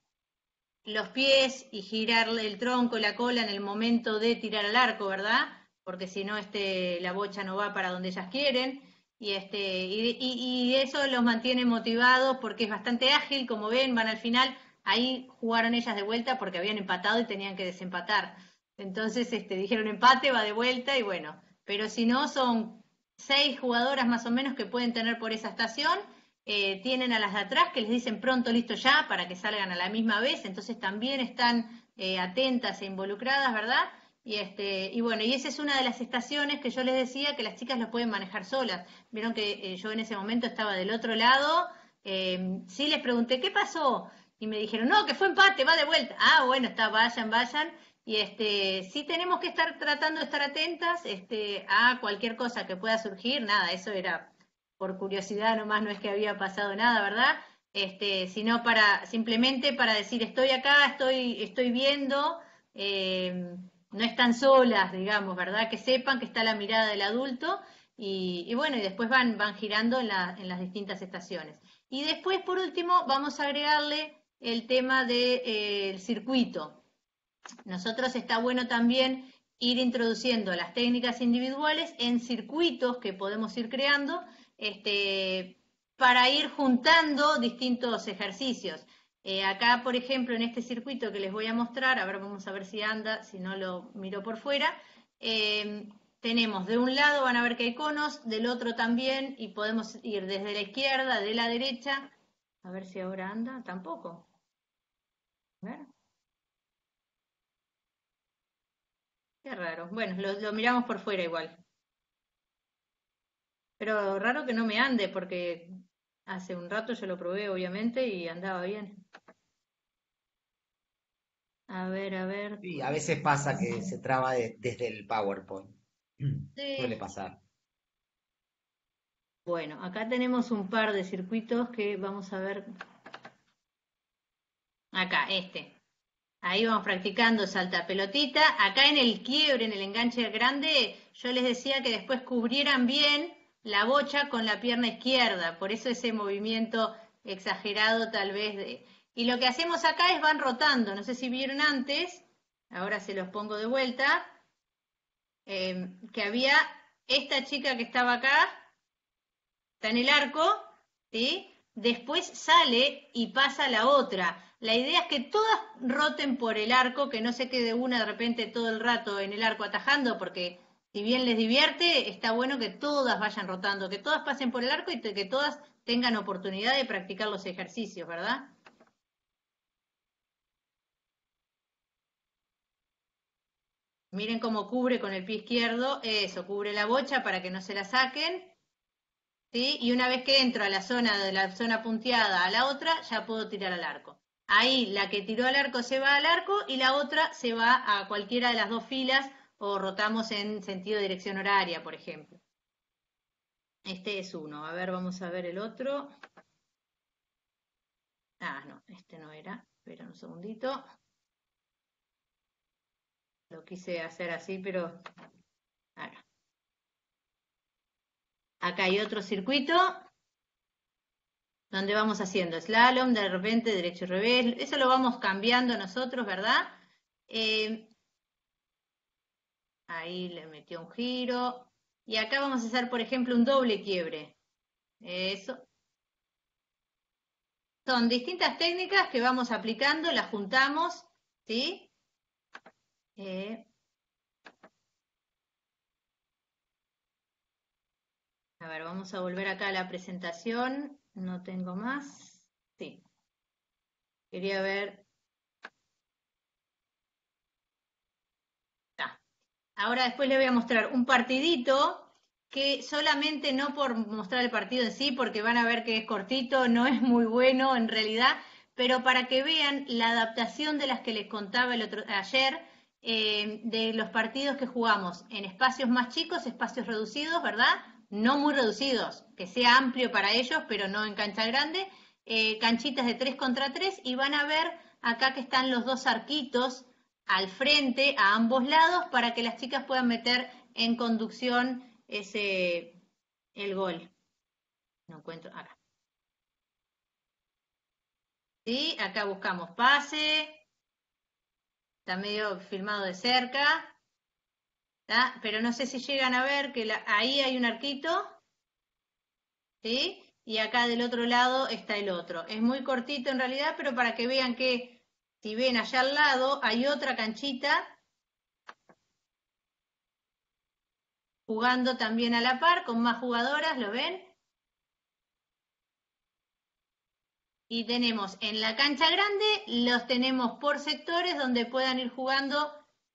Speaker 4: los pies y girar el tronco y la cola en el momento de tirar al arco, ¿verdad? Porque si no, este, la bocha no va para donde ellas quieren. Y, este, y, y eso los mantiene motivados porque es bastante ágil, como ven, van al final Ahí jugaron ellas de vuelta porque habían empatado y tenían que desempatar. Entonces este, dijeron empate, va de vuelta y bueno, pero si no, son seis jugadoras más o menos que pueden tener por esa estación. Eh, tienen a las de atrás que les dicen pronto, listo ya, para que salgan a la misma vez, entonces también están eh, atentas e involucradas, ¿verdad? Y, este, y bueno, y esa es una de las estaciones que yo les decía que las chicas lo pueden manejar solas. Vieron que eh, yo en ese momento estaba del otro lado, sí les pregunté, ¿qué pasó? y me dijeron, no, que fue empate, va de vuelta. Ah, bueno, está, vayan, vayan. Y este, sí tenemos que estar tratando de estar atentas este, a cualquier cosa que pueda surgir. Nada, eso era por curiosidad nomás, no es que había pasado nada, ¿verdad? Este, sino para, simplemente para decir, estoy acá, estoy, estoy viendo, eh, no están solas, digamos, ¿verdad? Que sepan que está la mirada del adulto y, bueno, y después van, van girando en, las distintas estaciones. Y después, por último, vamos a agregarle el tema del eh, circuito. Nosotros está bueno también ir introduciendo las técnicas individuales en circuitos que podemos ir creando este, para ir juntando distintos ejercicios. Eh, acá, por ejemplo, en este circuito que les voy a mostrar, a ver, vamos a ver si anda, si no lo miro por fuera, eh, tenemos de un lado, van a ver que hay conos, del otro también, y podemos ir desde la izquierda, de la derecha, a ver si ahora anda, tampoco. Qué raro. Bueno, lo, miramos por fuera igual. Pero raro que no me ande, porque hace un rato yo lo probé, obviamente, y andaba bien. A ver, a ver.
Speaker 3: Sí, a veces pasa que se traba desde el PowerPoint. Sí. Suele pasar.
Speaker 4: Bueno, acá tenemos un par de circuitos que vamos a ver Acá, este. Ahí vamos practicando salta pelotita. Acá en el quiebre, en el enganche grande, yo les decía que después cubrieran bien la bocha con la pierna izquierda. Por eso ese movimiento exagerado tal vez de... Y lo que hacemos acá es van rotando. No sé si vieron antes, ahora se los pongo de vuelta, em, que había esta chica que estaba acá, está en el arco, ¿sí? Después sale y pasa la otra. La idea es que todas roten por el arco, que no se quede una de repente todo el rato en el arco atajando, porque si bien les divierte, está bueno que todas vayan rotando, que todas pasen por el arco y que todas tengan oportunidad de practicar los ejercicios, ¿verdad? Miren cómo cubre con el pie izquierdo, eso, cubre la bocha para que no se la saquen. ¿sí? Y una vez que entro a la zona de la zona punteada a la otra, ya puedo tirar al arco. Ahí la que tiró al arco se va al arco y la otra se va a cualquiera de las dos filas o rotamos en sentido de dirección horaria, por ejemplo. Este es uno. A ver, vamos a ver el otro. Ah, no, este no era. Espera un segundito. Lo quise hacer así, pero... Acá hay otro circuito donde vamos haciendo slalom, de repente derecho y revés, eso lo vamos cambiando nosotros, ¿verdad? Eh, ahí le metió un giro, Y acá vamos a hacer, por ejemplo, un doble quiebre. Eso. Son distintas técnicas que vamos aplicando, las juntamos, ¿sí? Eh, a ver, vamos a volver acá a la presentación. No tengo más. Sí. Quería ver. Ahora después le voy a mostrar un partidito que solamente no por mostrar el partido en sí, porque van a ver que es cortito, no es muy bueno en realidad, pero para que vean la adaptación de las que les contaba el otro, ayer, eh, de los partidos que jugamos en espacios más chicos, espacios reducidos, ¿verdad? No muy reducidos, que sea amplio para ellos, pero no en cancha grande, eh, canchitas de 3 contra 3 y van a ver acá que están los dos arquitos al frente, a ambos lados, para que las chicas puedan meter en conducción ese, el gol. No encuentro acá. ¿Sí? Acá buscamos pase. Está medio filmado de cerca. Pero no sé si llegan a ver que ahí hay un arquito. ¿Sí? Y acá del otro lado está el otro. Es muy cortito en realidad, pero para que vean que si ven allá al lado hay otra canchita jugando también a la par con más jugadoras, ¿lo ven? Y tenemos en la cancha grande, los tenemos por sectores donde puedan ir jugando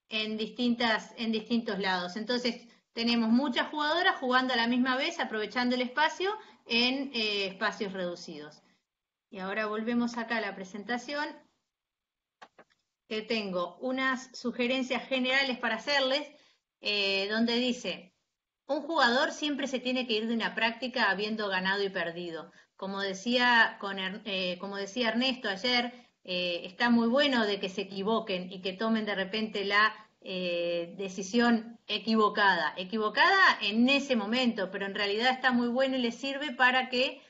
Speaker 4: en, distintas, en distintos lados. Entonces, tenemos muchas jugadoras jugando a la misma vez, aprovechando el espacio en eh, espacios reducidos. Y ahora volvemos acá a la presentación, que tengo unas sugerencias generales para hacerles, eh, donde dice, un jugador siempre se tiene que ir de una práctica habiendo ganado y perdido. Como decía, con, eh, como decía Ernesto ayer, eh, está muy bueno de que se equivoquen y que tomen de repente la decisión equivocada. Equivocada en ese momento, pero en realidad está muy bueno y les sirve para que,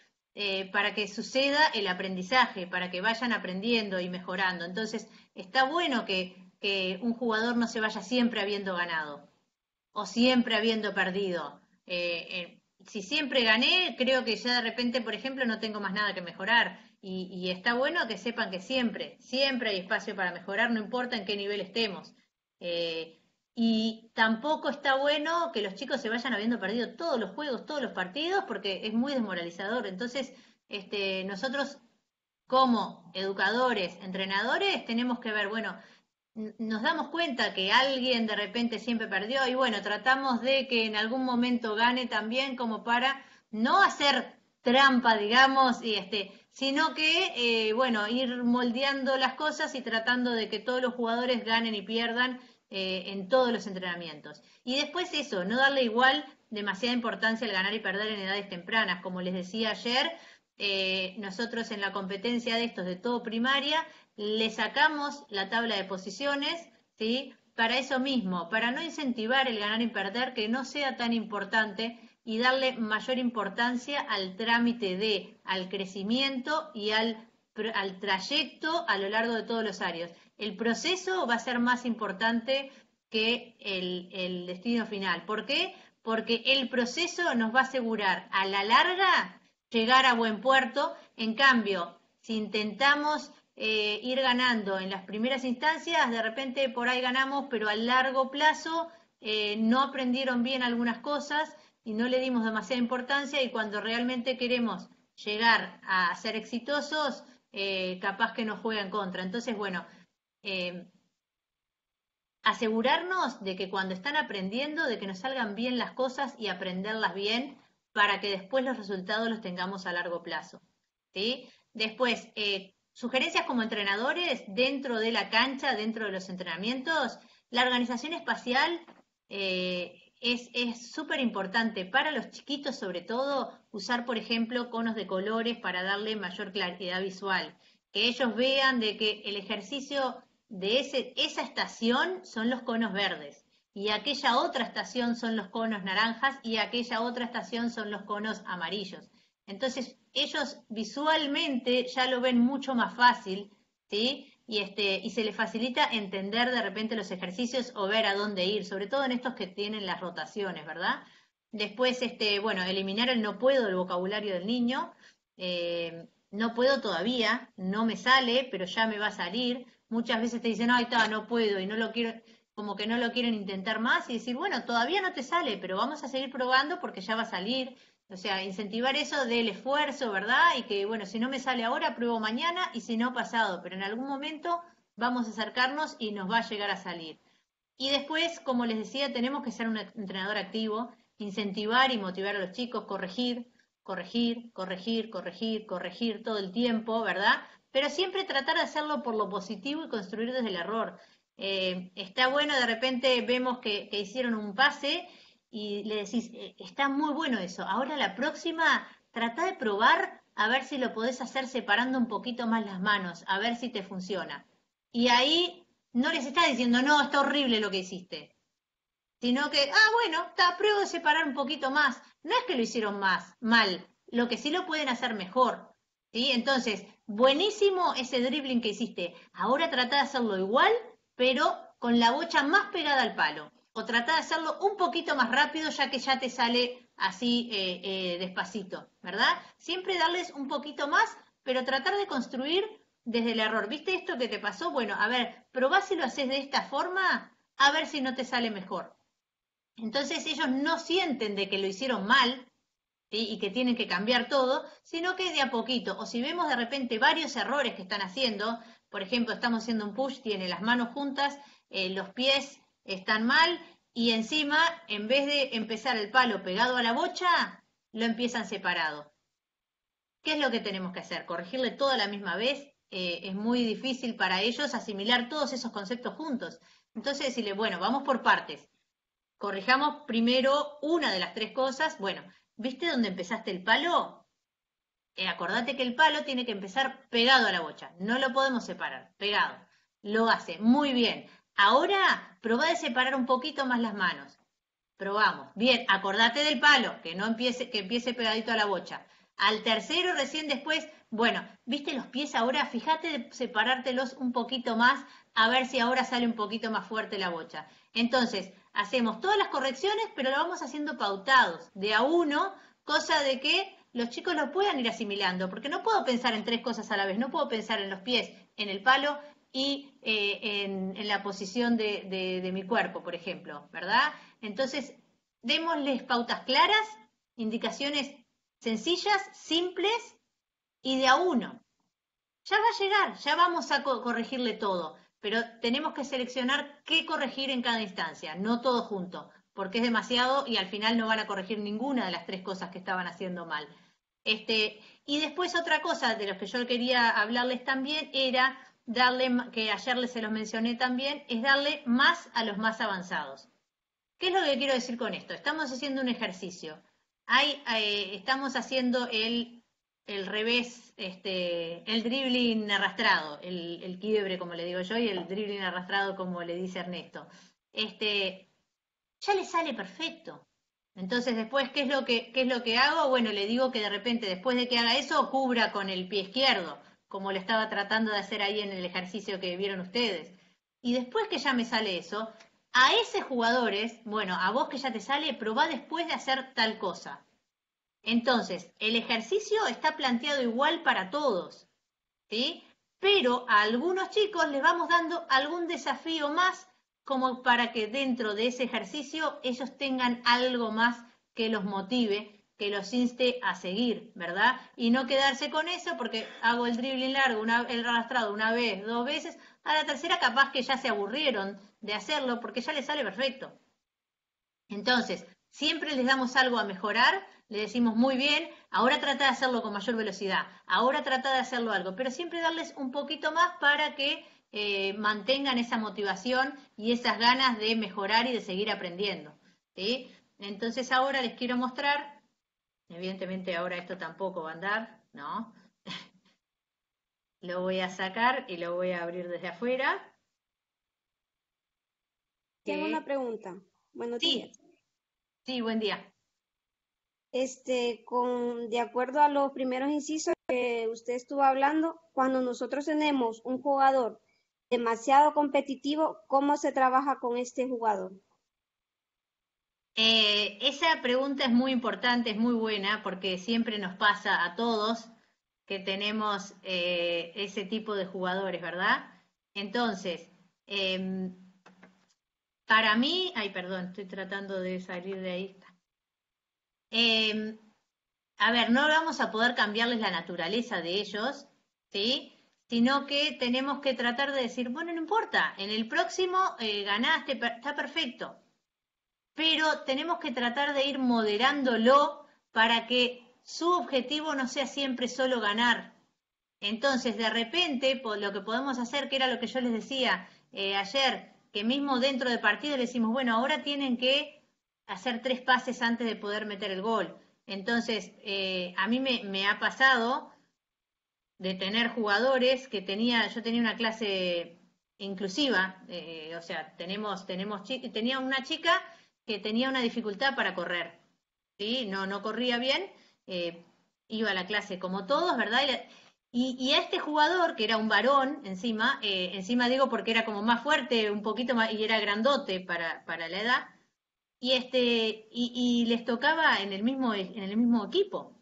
Speaker 4: para que suceda el aprendizaje, para que vayan aprendiendo y mejorando. Entonces, está bueno que, un jugador no se vaya siempre habiendo ganado o siempre habiendo perdido. Eh, eh, si siempre gané, creo que ya de repente, por ejemplo, no tengo más nada que mejorar. Y, está bueno que sepan que siempre, siempre hay espacio para mejorar, no importa en qué nivel estemos. Eh, y tampoco está bueno que los chicos se vayan habiendo perdido todos los juegos, todos los partidos, porque es muy desmoralizador. Entonces, este, nosotros como educadores, entrenadores, tenemos que ver, bueno, nos damos cuenta que alguien de repente siempre perdió y bueno, tratamos de que en algún momento gane también como para no hacer trampa, digamos, y este, sino que, eh, bueno, ir moldeando las cosas y tratando de que todos los jugadores ganen y pierdan eh, en todos los entrenamientos. Y después eso, no darle igual demasiada importancia al ganar y perder en edades tempranas. Como les decía ayer, eh, nosotros en la competencia de estos de todo primaria le sacamos la tabla de posiciones, ¿sí? Para eso mismo, para no incentivar el ganar y perder, que no sea tan importante y darle mayor importancia al trámite de, al crecimiento y al, trayecto a lo largo de todos los años. El proceso va a ser más importante que el, el destino final. ¿Por qué? Porque el proceso nos va a asegurar a la larga llegar a buen puerto. En cambio, si intentamos eh, ir ganando en las primeras instancias, de repente por ahí ganamos, pero a largo plazo eh, no aprendieron bien algunas cosas y no le dimos demasiada importancia y cuando realmente queremos llegar a ser exitosos, eh, capaz que nos juega en contra. Entonces, bueno, asegurarnos de que cuando están aprendiendo, de que nos salgan bien las cosas y aprenderlas bien para que después los resultados los tengamos a largo plazo. ¿sí? Después, Sugerencias como entrenadores dentro de la cancha, dentro de los entrenamientos. La organización espacial eh, es súper importante para los chiquitos, sobre todo, usar, por ejemplo, conos de colores para darle mayor claridad visual. Que ellos vean de que el ejercicio de ese, esa estación son los conos verdes y aquella otra estación son los conos naranjas y aquella otra estación son los conos amarillos. Entonces, ellos visualmente ya lo ven mucho más fácil, ¿sí? Y, este, y se les facilita entender de repente los ejercicios o ver a dónde ir, sobre todo en estos que tienen las rotaciones, ¿verdad? Después, este, bueno, eliminar el no puedo del vocabulario del niño. Eh, no puedo todavía, no me sale, pero ya me va a salir. Muchas veces te dicen, ay, está, no puedo y no lo quiero, como que no lo quieren intentar más y decir, bueno, todavía no te sale, pero vamos a seguir probando porque ya va a salir. O sea, incentivar eso del esfuerzo, ¿verdad? Y que, bueno, si no me sale ahora, pruebo mañana y si no, pasado, pero en algún momento vamos a acercarnos y nos va a llegar a salir. Y después, como les decía, tenemos que ser un entrenador activo, incentivar y motivar a los chicos, corregir, corregir, corregir, corregir, corregir todo el tiempo, ¿verdad? Pero siempre tratar de hacerlo por lo positivo y construir desde el error. Eh, está bueno, de repente vemos que, hicieron un pase y le decís, eh, está muy bueno eso, ahora la próxima trata de probar a ver si lo podés hacer separando un poquito más las manos, a ver si te funciona. Y ahí no les está diciendo, no, está horrible lo que hiciste, sino que, ah, bueno, está, pruebo de separar un poquito más. No es que lo hicieron más, mal, lo que sí lo pueden hacer mejor. ¿sí? Entonces, buenísimo ese dribbling que hiciste. Ahora trata de hacerlo igual, pero con la bocha más pegada al palo o trata de hacerlo un poquito más rápido ya que ya te sale así eh, eh, despacito, ¿verdad? Siempre darles un poquito más, pero tratar de construir desde el error. ¿Viste esto que te pasó? Bueno, a ver, probá si lo haces de esta forma, a ver si no te sale mejor. Entonces ellos no sienten de que lo hicieron mal y que tienen que cambiar todo, sino que de a poquito. O si vemos de repente varios errores que están haciendo, por ejemplo, estamos haciendo un push, tiene las manos juntas, eh, los pies están mal y encima, en vez de empezar el palo pegado a la bocha, lo empiezan separado. ¿Qué es lo que tenemos que hacer? ¿Corregirle todo a la misma vez? Eh, es muy difícil para ellos asimilar todos esos conceptos juntos. Entonces decirle, bueno, vamos por partes. Corrijamos primero una de las tres cosas. Bueno, ¿viste dónde empezaste el palo? Eh, acordate que el palo tiene que empezar pegado a la bocha. No lo podemos separar, pegado. Lo hace muy bien. Ahora probá de separar un poquito más las manos. Probamos. Bien, acordate del palo, que no empiece, que empiece pegadito a la bocha. Al tercero, recién después, bueno, viste los pies ahora, fíjate de separártelos un poquito más, a ver si ahora sale un poquito más fuerte la bocha. Entonces, hacemos todas las correcciones, pero lo vamos haciendo pautados, de a uno, cosa de que los chicos lo puedan ir asimilando, porque no puedo pensar en tres cosas a la vez, no puedo pensar en los pies, en el palo y eh, en, la posición de, mi cuerpo, por ejemplo, ¿verdad? Entonces, démosles pautas claras, indicaciones sencillas, simples y de a uno. Ya va a llegar, ya vamos a corregirle todo, pero tenemos que seleccionar qué corregir en cada instancia, no todo junto, porque es demasiado y al final no van a corregir ninguna de las tres cosas que estaban haciendo mal. Este, y después otra cosa de los que yo quería hablarles también era darle, que ayer se los mencioné también, es darle más a los más avanzados. ¿Qué es lo que quiero decir con esto? Estamos haciendo un ejercicio. Hay, eh, estamos haciendo el, el revés, este, el dribbling arrastrado, el, el quiebre, como le digo yo, y el dribbling arrastrado, como le dice Ernesto. Este, ya le sale perfecto. Entonces, después, ¿qué es, lo que, ¿qué es lo que hago? Bueno, le digo que de repente, después de que haga eso, cubra con el pie izquierdo como lo estaba tratando de hacer ahí en el ejercicio que vieron ustedes. Y después que ya me sale eso, a ese jugadores, bueno, a vos que ya te sale, probá después de hacer tal cosa. Entonces, el ejercicio está planteado igual para todos, ¿sí? Pero a algunos chicos les vamos dando algún desafío más como para que dentro de ese ejercicio ellos tengan algo más que los motive que los inste a seguir, ¿verdad? Y no quedarse con eso porque hago el dribbling largo, el arrastrado una vez, dos veces, a la tercera capaz que ya se aburrieron de hacerlo porque ya les sale perfecto. Entonces, siempre les damos algo a mejorar, le decimos muy bien, ahora trata de hacerlo con mayor velocidad, ahora trata de hacerlo algo, pero siempre darles un poquito más para que eh, mantengan esa motivación y esas ganas de mejorar y de seguir aprendiendo. ¿sí? Entonces ahora les quiero mostrar Evidentemente ahora esto tampoco va a andar, ¿no? lo voy a sacar y lo voy a abrir desde afuera.
Speaker 9: Tengo una pregunta. Buenos
Speaker 4: sí.
Speaker 9: días.
Speaker 4: Sí, buen día.
Speaker 9: Este, con, de acuerdo a los primeros incisos que usted estuvo hablando, cuando nosotros tenemos un jugador demasiado competitivo, ¿cómo se trabaja con este jugador?
Speaker 4: Eh, esa pregunta es muy importante, es muy buena, porque siempre nos pasa a todos que tenemos eh, ese tipo de jugadores, ¿verdad? Entonces, em, para mí, ay, perdón, estoy tratando de salir de ahí. Em, a ver, no vamos a poder cambiarles la naturaleza de ellos, ¿sí? Sino que tenemos que tratar de decir, bueno, no importa, en el próximo eh, ganaste, está perfecto, pero tenemos que tratar de ir moderándolo para que su objetivo no sea siempre solo ganar. Entonces, de repente, lo que podemos hacer, que era lo que yo les decía eh, ayer, que mismo dentro de partido le decimos, bueno, ahora tienen que hacer tres pases antes de poder meter el gol. Entonces, eh, a mí me, ha pasado de tener jugadores que tenía, yo tenía una clase inclusiva, eh, o sea, tenemos, tenemos, tenía una chica que tenía una dificultad para correr, ¿sí? No, no corría bien, eh, iba a la clase como todos, ¿verdad? Y, a este jugador, que era un varón encima, eh, encima digo porque era como más fuerte, un poquito más, y era grandote para, para la edad, y, este, y, les tocaba en el, mismo, en el mismo equipo.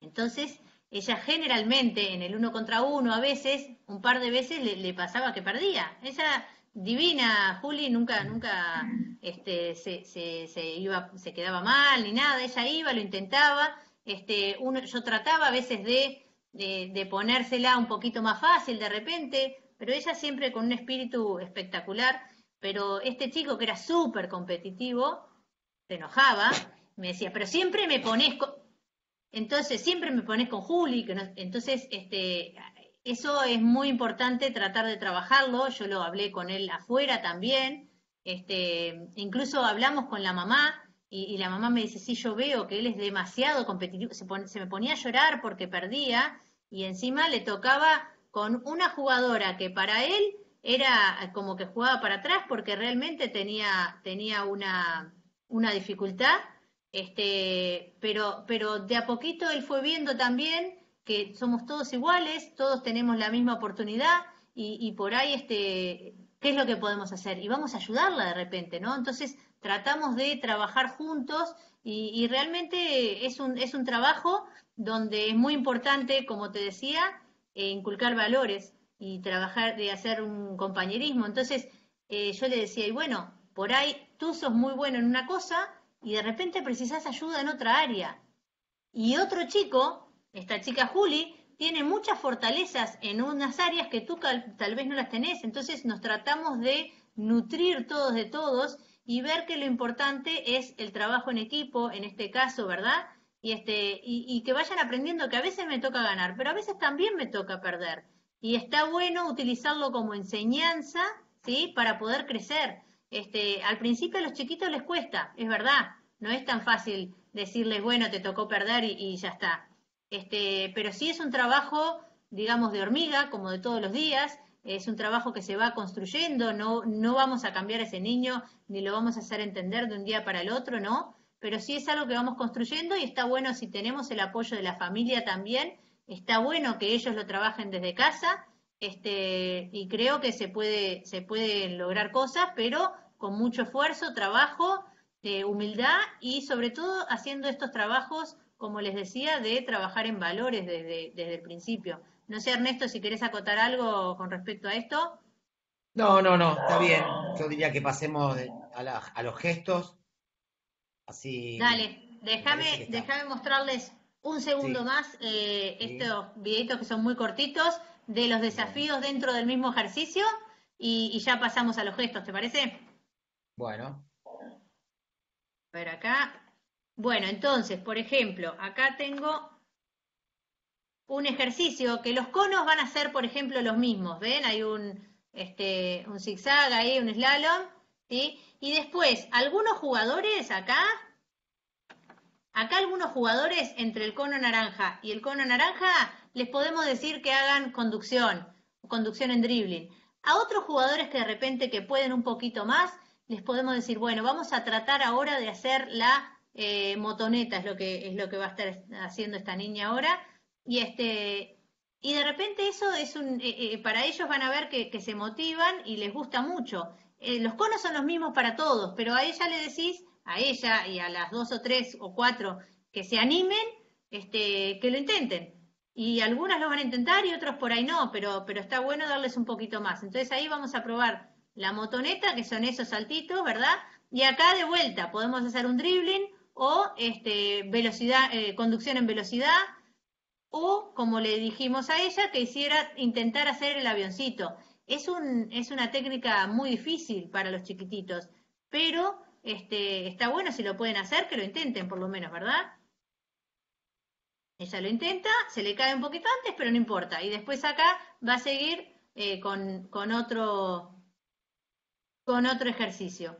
Speaker 4: Entonces, ella generalmente en el uno contra uno, a veces, un par de veces le, pasaba que perdía. Ella divina, Juli nunca, nunca este, se, se, iba, se quedaba mal ni nada, ella iba, lo intentaba, este, uno, yo trataba a veces de, de, ponérsela un poquito más fácil de repente, pero ella siempre con un espíritu espectacular, pero este chico que era súper competitivo, se enojaba, me decía, pero siempre me pones. Entonces, siempre me pones con Juli, que entonces, este, eso es muy importante tratar de trabajarlo. Yo lo hablé con él afuera también. Este, incluso hablamos con la mamá y, la mamá me dice, sí, yo veo que él es demasiado competitivo. Se, se me ponía a llorar porque perdía y encima le tocaba con una jugadora que para él era como que jugaba para atrás porque realmente tenía, tenía una, una dificultad. Este, pero, pero de a poquito él fue viendo también que somos todos iguales, todos tenemos la misma oportunidad y, por ahí, este, ¿qué es lo que podemos hacer? Y vamos a ayudarla de repente, ¿no? Entonces, tratamos de trabajar juntos y, realmente es un, es un trabajo donde es muy importante, como te decía, eh, inculcar valores y trabajar de hacer un compañerismo. Entonces, eh, yo le decía, y bueno, por ahí tú sos muy bueno en una cosa y de repente precisas ayuda en otra área. Y otro chico esta chica Juli tiene muchas fortalezas en unas áreas que tú tal, vez no las tenés. Entonces nos tratamos de nutrir todos de todos y ver que lo importante es el trabajo en equipo, en este caso, ¿verdad? Y, este, y, que vayan aprendiendo que a veces me toca ganar, pero a veces también me toca perder. Y está bueno utilizarlo como enseñanza, ¿sí? Para poder crecer. Este, al principio a los chiquitos les cuesta, es verdad. No es tan fácil decirles, bueno, te tocó perder y ya está. Este, pero sí es un trabajo, digamos, de hormiga, como de todos los días, es un trabajo que se va construyendo, no, no vamos a cambiar a ese niño, ni lo vamos a hacer entender de un día para el otro, ¿no? Pero sí es algo que vamos construyendo y está bueno si tenemos el apoyo de la familia también, está bueno que ellos lo trabajen desde casa, este, y creo que se puede, se pueden lograr cosas, pero con mucho esfuerzo, trabajo, eh, humildad y sobre todo haciendo estos trabajos como les decía, de trabajar en valores desde, desde el principio. No sé, Ernesto, si querés acotar algo con respecto a esto.
Speaker 3: No, no, no, está bien. Yo diría que pasemos a, los gestos. Así.
Speaker 4: Dale, déjame, déjame mostrarles un segundo más eh, estos videitos que son muy cortitos de los desafíos dentro del mismo ejercicio y, y ya pasamos a los gestos, ¿te parece?
Speaker 3: Bueno.
Speaker 4: A ver acá, bueno, entonces, por ejemplo, acá tengo un ejercicio que los conos van a ser, por ejemplo, los mismos. ¿Ven? Hay un, este, un zigzag ahí, un slalom. ¿sí? Y después, algunos jugadores acá, acá algunos jugadores entre el cono naranja y el cono naranja, les podemos decir que hagan conducción, conducción en dribbling. A otros jugadores que de repente que pueden un poquito más, les podemos decir, bueno, vamos a tratar ahora de hacer la eh, motoneta es lo que es lo que va a estar haciendo esta niña ahora y este y de repente eso es un eh, eh, para ellos van a ver que, se motivan y les gusta mucho los conos son los mismos para todos pero a ella le decís a ella y a las dos o tres o cuatro que se animen, este, que lo intenten. Y algunas lo van a intentar y otros por ahí no, pero, pero está bueno darles un poquito más. Entonces ahí vamos a probar la motoneta, que son esos saltitos, ¿verdad? Y acá de vuelta podemos hacer un dribbling o este, velocidad, eh, conducción en velocidad, o como le dijimos a ella, que hiciera intentar hacer el avioncito. Es, un, es una técnica muy difícil para los chiquititos, pero este, está bueno si lo pueden hacer, que lo intenten por lo menos, ¿verdad? Ella lo intenta, se le cae un poquito antes, pero no importa. Y después acá va a seguir eh, con, con, otro, con otro ejercicio.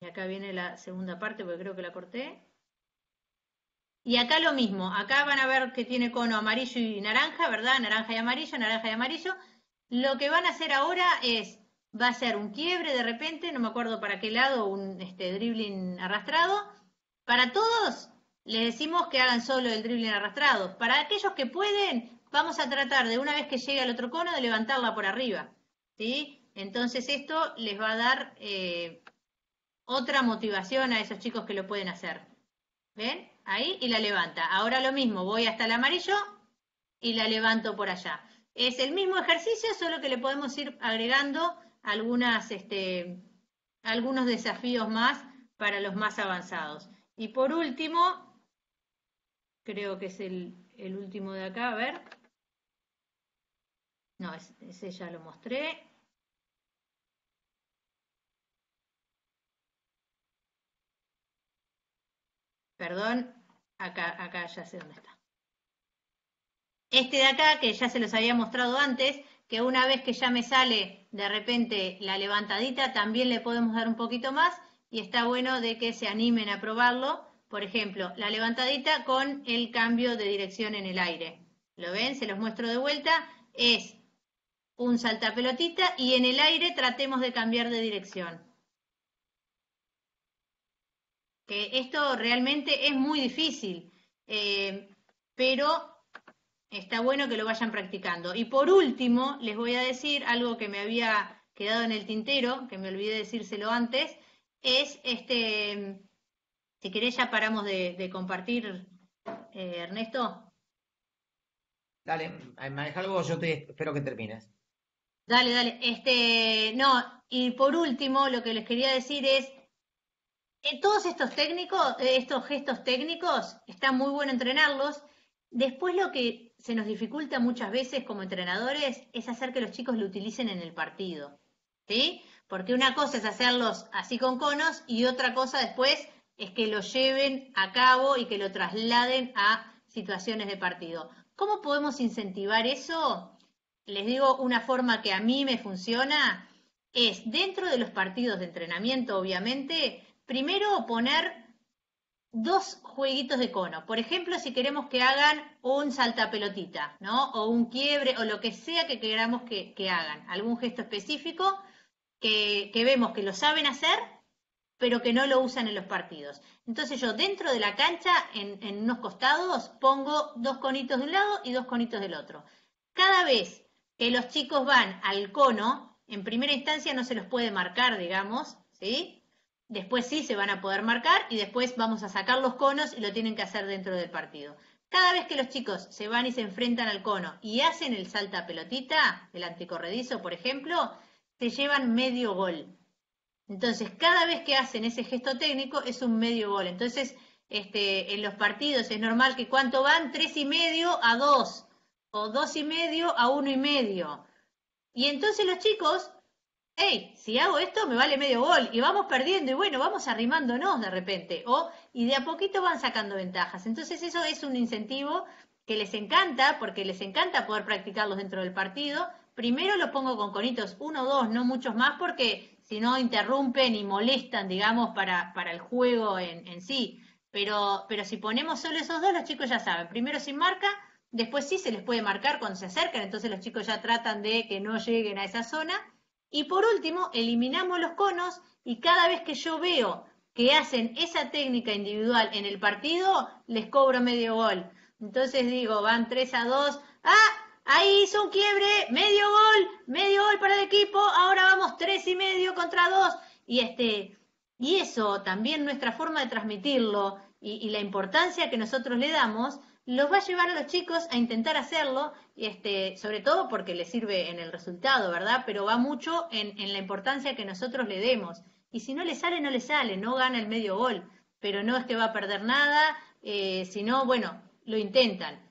Speaker 4: Y acá viene la segunda parte, porque creo que la corté. Y acá lo mismo, acá van a ver que tiene cono amarillo y naranja, ¿verdad? Naranja y amarillo, naranja y amarillo. Lo que van a hacer ahora es, va a ser un quiebre de repente, no me acuerdo para qué lado, un este, dribbling arrastrado. Para todos les decimos que hagan solo el dribbling arrastrado. Para aquellos que pueden, vamos a tratar de una vez que llegue al otro cono de levantarla por arriba. ¿sí? Entonces esto les va a dar eh, otra motivación a esos chicos que lo pueden hacer. ¿Ven? Ahí y la levanta. Ahora lo mismo, voy hasta el amarillo y la levanto por allá. Es el mismo ejercicio, solo que le podemos ir agregando este, algunos desafíos más para los más avanzados. Y por último, creo que es el, último de acá, a ver. No, ese ya lo mostré. Perdón, acá, acá ya sé dónde está. Este de acá, que ya se los había mostrado antes, que una vez que ya me sale de repente la levantadita, también le podemos dar un poquito más y está bueno de que se animen a probarlo. Por ejemplo, la levantadita con el cambio de dirección en el aire. ¿Lo ven? Se los muestro de vuelta. Es un saltapelotita y en el aire tratemos de cambiar de dirección que esto realmente es muy difícil, eh, pero está bueno que lo vayan practicando. Y por último, les voy a decir algo que me había quedado en el tintero, que me olvidé decírselo antes, es este, si querés ya paramos de, compartir, eh, Ernesto.
Speaker 3: Dale, maneja algo, yo te espero que termines.
Speaker 4: Dale, dale. Este, no, y por último, lo que les quería decir es, eh, todos estos técnicos, eh, estos gestos técnicos, está muy bueno entrenarlos. Después lo que se nos dificulta muchas veces como entrenadores es hacer que los chicos lo utilicen en el partido. ¿Sí? Porque una cosa es hacerlos así con conos y otra cosa después es que lo lleven a cabo y que lo trasladen a situaciones de partido. ¿Cómo podemos incentivar eso? Les digo una forma que a mí me funciona, es dentro de los partidos de entrenamiento, obviamente, primero poner dos jueguitos de cono. Por ejemplo, si queremos que hagan un saltapelotita, ¿no? O un quiebre, o lo que sea que queramos que, hagan. Algún gesto específico que, vemos que lo saben hacer, pero que no lo usan en los partidos. Entonces yo dentro de la cancha, en, en unos costados, pongo dos conitos de un lado y dos conitos del otro. Cada vez que los chicos van al cono, en primera instancia no se los puede marcar, digamos, ¿sí? Después sí se van a poder marcar y después vamos a sacar los conos y lo tienen que hacer dentro del partido. Cada vez que los chicos se van y se enfrentan al cono y hacen el salta pelotita, el anticorredizo, por ejemplo, se llevan medio gol. Entonces, cada vez que hacen ese gesto técnico es un medio gol. Entonces, este, en los partidos es normal que cuánto van, tres y medio a dos, o dos y medio a uno y medio. Y entonces los chicos hey, si hago esto me vale medio gol y vamos perdiendo y bueno, vamos arrimándonos de repente. O, y de a poquito van sacando ventajas. Entonces eso es un incentivo que les encanta, porque les encanta poder practicarlos dentro del partido. Primero los pongo con conitos, uno o dos, no muchos más, porque si no interrumpen y molestan, digamos, para, para el juego en, en sí. Pero, pero si ponemos solo esos dos, los chicos ya saben, primero sin marca, después sí se les puede marcar cuando se acercan, entonces los chicos ya tratan de que no lleguen a esa zona y por último, eliminamos los conos y cada vez que yo veo que hacen esa técnica individual en el partido, les cobro medio gol. Entonces digo, van 3 a 2. ¡Ah! Ahí hizo un quiebre, medio gol, medio gol para el equipo, ahora vamos tres y medio contra dos. Y este, Y eso también nuestra forma de transmitirlo y, la importancia que nosotros le damos, los va a llevar a los chicos a intentar hacerlo, este, sobre todo porque les sirve en el resultado, ¿verdad? Pero va mucho en, la importancia que nosotros le demos. Y si no le sale, no le sale, no gana el medio gol, pero no es que va a perder nada, eh, sino, bueno, lo intentan.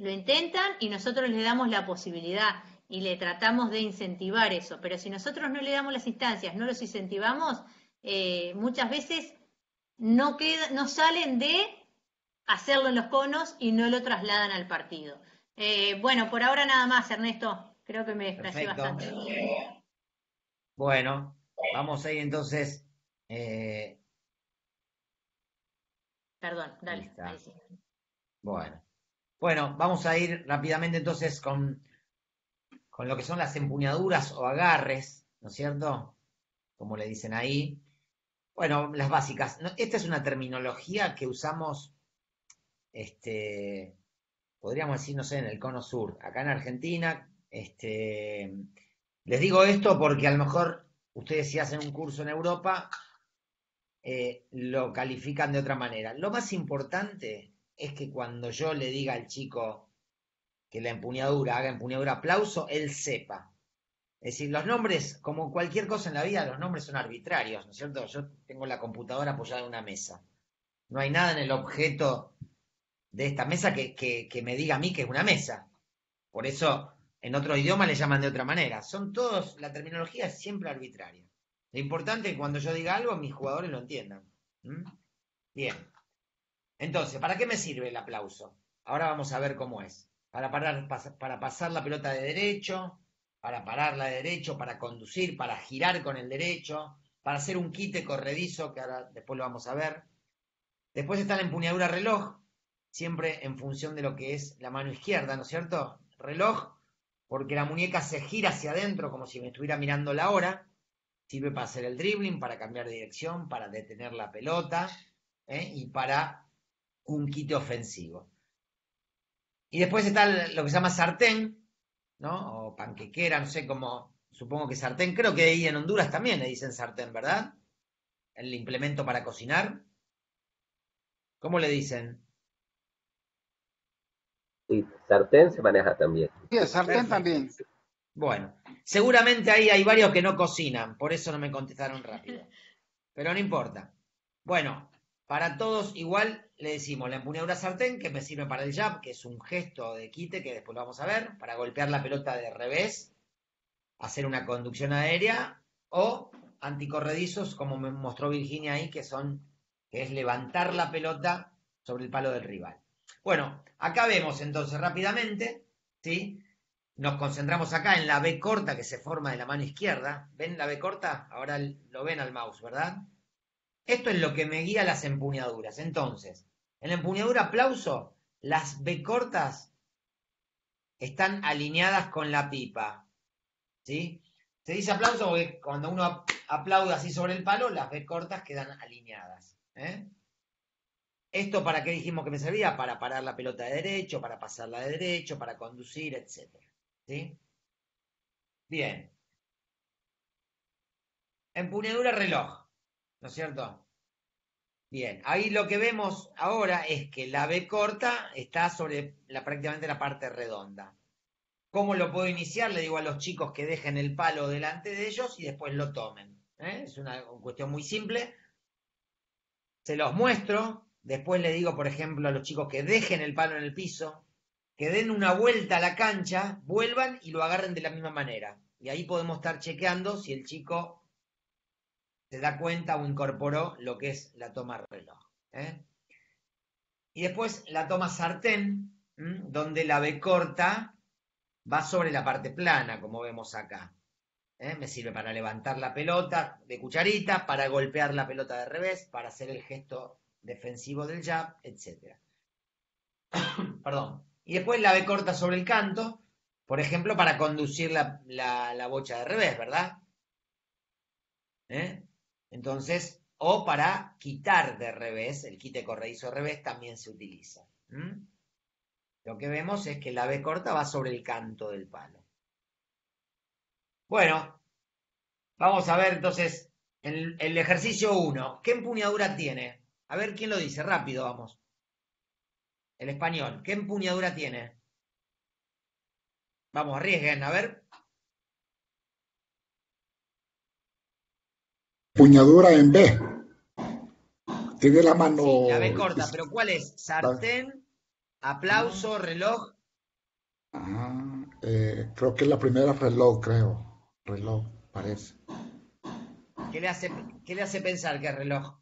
Speaker 4: Lo intentan y nosotros les damos la posibilidad y le tratamos de incentivar eso. Pero si nosotros no le damos las instancias, no los incentivamos, eh, muchas veces no, queda, no salen de hacerlo en los conos y no lo trasladan al partido. Eh, bueno, por ahora nada más, Ernesto. Creo que me desplacé bastante.
Speaker 3: Bueno, vamos ahí entonces. Eh,
Speaker 4: Perdón, dale.
Speaker 3: Bueno. Bueno, vamos a ir rápidamente entonces con, con lo que son las empuñaduras o agarres, ¿no es cierto? Como le dicen ahí. Bueno, las básicas. Esta es una terminología que usamos, este, podríamos decir, no sé, en el cono sur, acá en Argentina. Este, les digo esto porque a lo mejor ustedes si hacen un curso en Europa, eh, lo califican de otra manera. Lo más importante es que cuando yo le diga al chico que la empuñadura haga empuñadura aplauso, él sepa es decir, los nombres, como cualquier cosa en la vida, los nombres son arbitrarios, ¿no es cierto? Yo tengo la computadora apoyada en una mesa. No hay nada en el objeto de esta mesa que, que, me diga a mí que es una mesa. Por eso, en otro idioma le llaman de otra manera. Son todos, la terminología es siempre arbitraria. Lo importante es que cuando yo diga algo, mis jugadores lo entiendan. Bien. Entonces, ¿para qué me sirve el aplauso? Ahora vamos a ver cómo es. Para, parar, para pasar la pelota de derecho, para pararla de derecho, para conducir, para girar con el derecho, para hacer un quite corredizo, que ahora después lo vamos a ver. Después está la empuñadura reloj, siempre en función de lo que es la mano izquierda, ¿no es cierto? Reloj, porque la muñeca se gira hacia adentro como si me estuviera mirando la hora. Sirve para hacer el dribbling, para cambiar de dirección, para detener la pelota ¿eh? y para un quite ofensivo. Y después está lo que se llama sartén, ¿no? O panquequera, no sé cómo, supongo que sartén, creo que ahí en Honduras también le dicen sartén, ¿verdad? El implemento para cocinar. ¿Cómo le dicen?
Speaker 8: Sí, sartén se maneja también.
Speaker 6: Sí, sartén también.
Speaker 3: Bueno, seguramente ahí hay varios que no cocinan, por eso no me contestaron rápido. Pero no importa. Bueno, para todos igual le decimos la empuñadura sartén, que me sirve para el jab, que es un gesto de quite, que después lo vamos a ver, para golpear la pelota de revés, hacer una conducción aérea, o anticorredizos, como me mostró Virginia ahí, que son, que es levantar la pelota sobre el palo del rival. Bueno, acá vemos entonces rápidamente, ¿sí? Nos concentramos acá en la B corta que se forma de la mano izquierda. ¿Ven la B corta? Ahora lo ven al mouse, ¿verdad? Esto es lo que me guía las empuñaduras. Entonces, en la empuñadura aplauso, las B cortas están alineadas con la pipa. ¿Sí? Se dice aplauso porque cuando uno aplaude así sobre el palo, las B cortas quedan alineadas. ¿eh? ¿Esto para qué dijimos que me servía? Para parar la pelota de derecho, para pasarla de derecho, para conducir, etc. ¿Sí? Bien. Empuñadura reloj. ¿No es cierto? Bien, ahí lo que vemos ahora es que la B corta está sobre la, prácticamente la parte redonda. ¿Cómo lo puedo iniciar? Le digo a los chicos que dejen el palo delante de ellos y después lo tomen. ¿eh? Es una cuestión muy simple. Se los muestro. Después le digo, por ejemplo, a los chicos que dejen el palo en el piso, que den una vuelta a la cancha, vuelvan y lo agarren de la misma manera. Y ahí podemos estar chequeando si el chico se da cuenta o incorporó lo que es la toma reloj. ¿eh? Y después la toma sartén, donde la B corta va sobre la parte plana, como vemos acá. ¿eh? Me sirve para levantar la pelota de cucharita, para golpear la pelota de revés, para hacer el gesto defensivo del jab, etc. Perdón. Y después la B corta sobre el canto, por ejemplo, para conducir la, la bocha de revés, ¿verdad? ¿Eh? Entonces, o para quitar de revés, el quite corredizo revés también se utiliza. Lo que vemos es que la B corta va sobre el canto del palo. Bueno, vamos a ver entonces El, el ejercicio 1, ¿qué empuñadura tiene? A ver quién lo dice, rápido vamos. El español, ¿qué empuñadura tiene? Vamos, arriesguen, a ver.
Speaker 10: Puñadura en B. Tiene la mano.
Speaker 3: Sí, la B corta, pero ¿cuál es? Sartén, aplauso, reloj.
Speaker 10: Eh, creo que es la primera reloj, creo. Reloj, parece.
Speaker 3: ¿Qué le hace, qué le hace pensar que es reloj?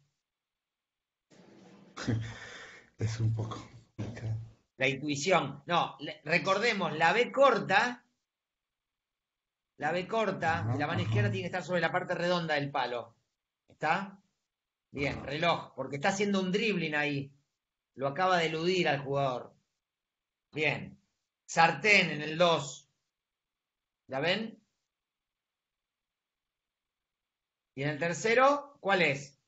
Speaker 10: es un poco complicado.
Speaker 3: La intuición. No, recordemos, la B corta, la B corta de la mano izquierda tiene que estar sobre la parte redonda del palo. ¿Está? Bien, reloj, porque está haciendo un dribbling ahí. Lo acaba de eludir al jugador. Bien. Sartén en el 2. ¿La ven? Y en el tercero, ¿cuál es?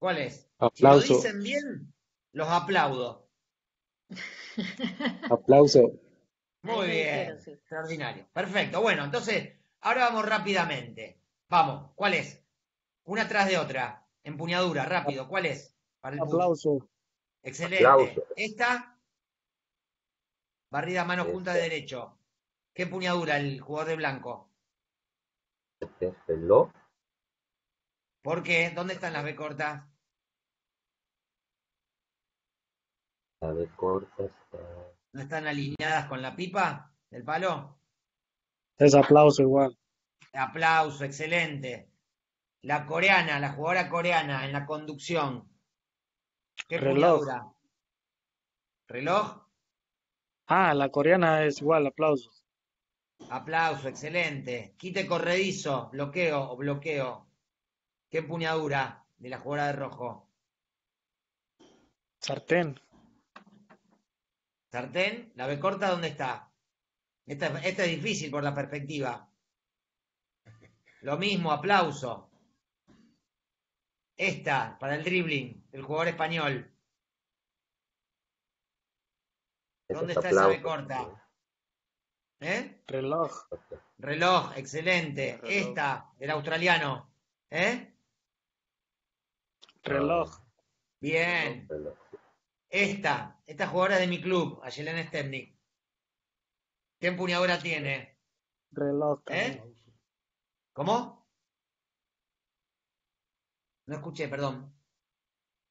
Speaker 3: ¿Cuál es?
Speaker 11: Aplauso.
Speaker 3: Si lo dicen bien, los aplaudo.
Speaker 11: Aplauso.
Speaker 3: Muy bien,
Speaker 4: sí.
Speaker 3: extraordinario. Perfecto. Bueno, entonces, ahora vamos rápidamente. Vamos, ¿cuál es? Una tras de otra. Empuñadura, rápido. ¿Cuál es? Para el.
Speaker 11: Aplauso.
Speaker 3: Excelente.
Speaker 8: Aplauso.
Speaker 3: Esta, barrida mano junta de
Speaker 8: Esta.
Speaker 3: derecho. ¿Qué empuñadura el jugador de blanco?
Speaker 8: Este es reloj.
Speaker 3: ¿Por qué? ¿Dónde están las B cortas?
Speaker 8: La B corta está.
Speaker 3: ¿No están alineadas con la pipa del palo?
Speaker 11: Es aplauso igual.
Speaker 3: Aplauso, excelente. La coreana, la jugadora coreana en la conducción. ¿Qué
Speaker 11: Reloj.
Speaker 3: empuñadura? ¿Reloj?
Speaker 11: Ah, la coreana es igual, aplauso.
Speaker 3: Aplauso, excelente. Quite corredizo, bloqueo o bloqueo. ¿Qué empuñadura de la jugadora de rojo?
Speaker 11: Sartén.
Speaker 3: Sartén, la B corta, ¿dónde está? Esta, esta es difícil por la perspectiva. Lo mismo, aplauso. Esta, para el dribbling, el jugador español. ¿Dónde
Speaker 8: es
Speaker 3: está esa B corta? ¿Eh?
Speaker 11: Reloj.
Speaker 3: Reloj, excelente.
Speaker 11: Reloj.
Speaker 3: Esta, del australiano. ¿Eh?
Speaker 11: Reloj.
Speaker 3: Bien.
Speaker 8: Reloj.
Speaker 3: Esta, esta jugadora de mi club, Ayelena Stepnik. ¿Qué empuñadura tiene?
Speaker 11: Reloj.
Speaker 3: ¿Eh? ¿Cómo? No escuché, perdón.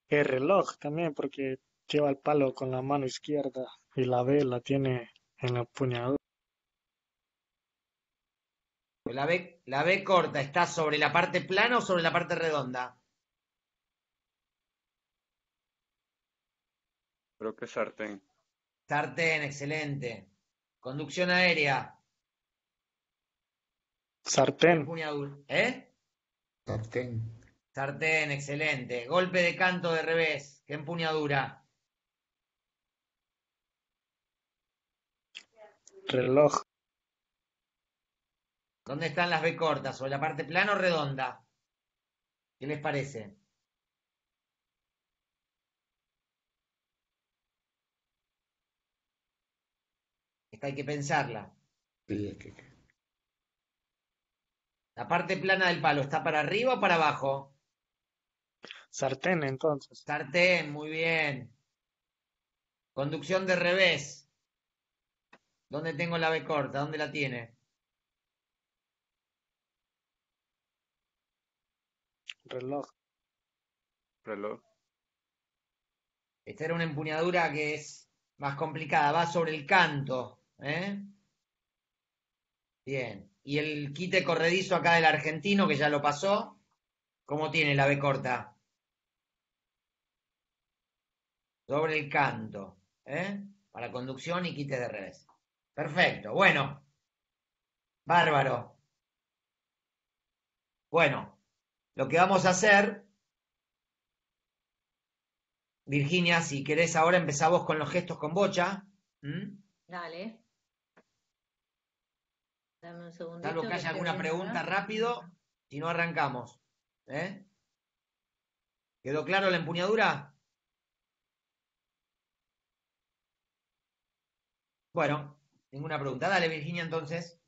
Speaker 11: El reloj también, porque lleva el palo con la mano izquierda y la B la tiene en la puñadura.
Speaker 3: La B, la B corta, ¿está sobre la parte plana o sobre la parte redonda?
Speaker 12: Creo que es sartén.
Speaker 3: Sartén, excelente. Conducción aérea.
Speaker 11: Sartén.
Speaker 3: Empuñadura. ¿Eh?
Speaker 10: Sartén.
Speaker 3: Sartén, excelente. Golpe de canto de revés. ¿Qué empuñadura?
Speaker 11: Reloj.
Speaker 3: ¿Dónde están las B cortas? ¿Sobre la parte plana o redonda? ¿Qué les parece? Esta hay que pensarla.
Speaker 10: Sí, es que-
Speaker 3: ¿La parte plana del palo está para arriba o para abajo?
Speaker 11: Sartén, entonces.
Speaker 3: Sartén, muy bien. Conducción de revés. ¿Dónde tengo la B corta? ¿Dónde la tiene?
Speaker 11: Reloj.
Speaker 12: Reloj.
Speaker 3: Esta era una empuñadura que es más complicada, va sobre el canto. ¿Eh? Bien. Y el quite corredizo acá del argentino, que ya lo pasó, ¿cómo tiene la B corta? Sobre el canto. ¿eh? Para conducción y quite de revés. Perfecto. Bueno. Bárbaro. Bueno, lo que vamos a hacer Virginia, si querés ahora empezá vos con los gestos con bocha. ¿m?
Speaker 4: Dale. Dame un segundito.
Speaker 3: Salvo que haya alguna pregunta rápido, si no arrancamos. ¿eh? ¿Quedó claro la empuñadura? Bueno, ninguna pregunta. Dale, Virginia, entonces.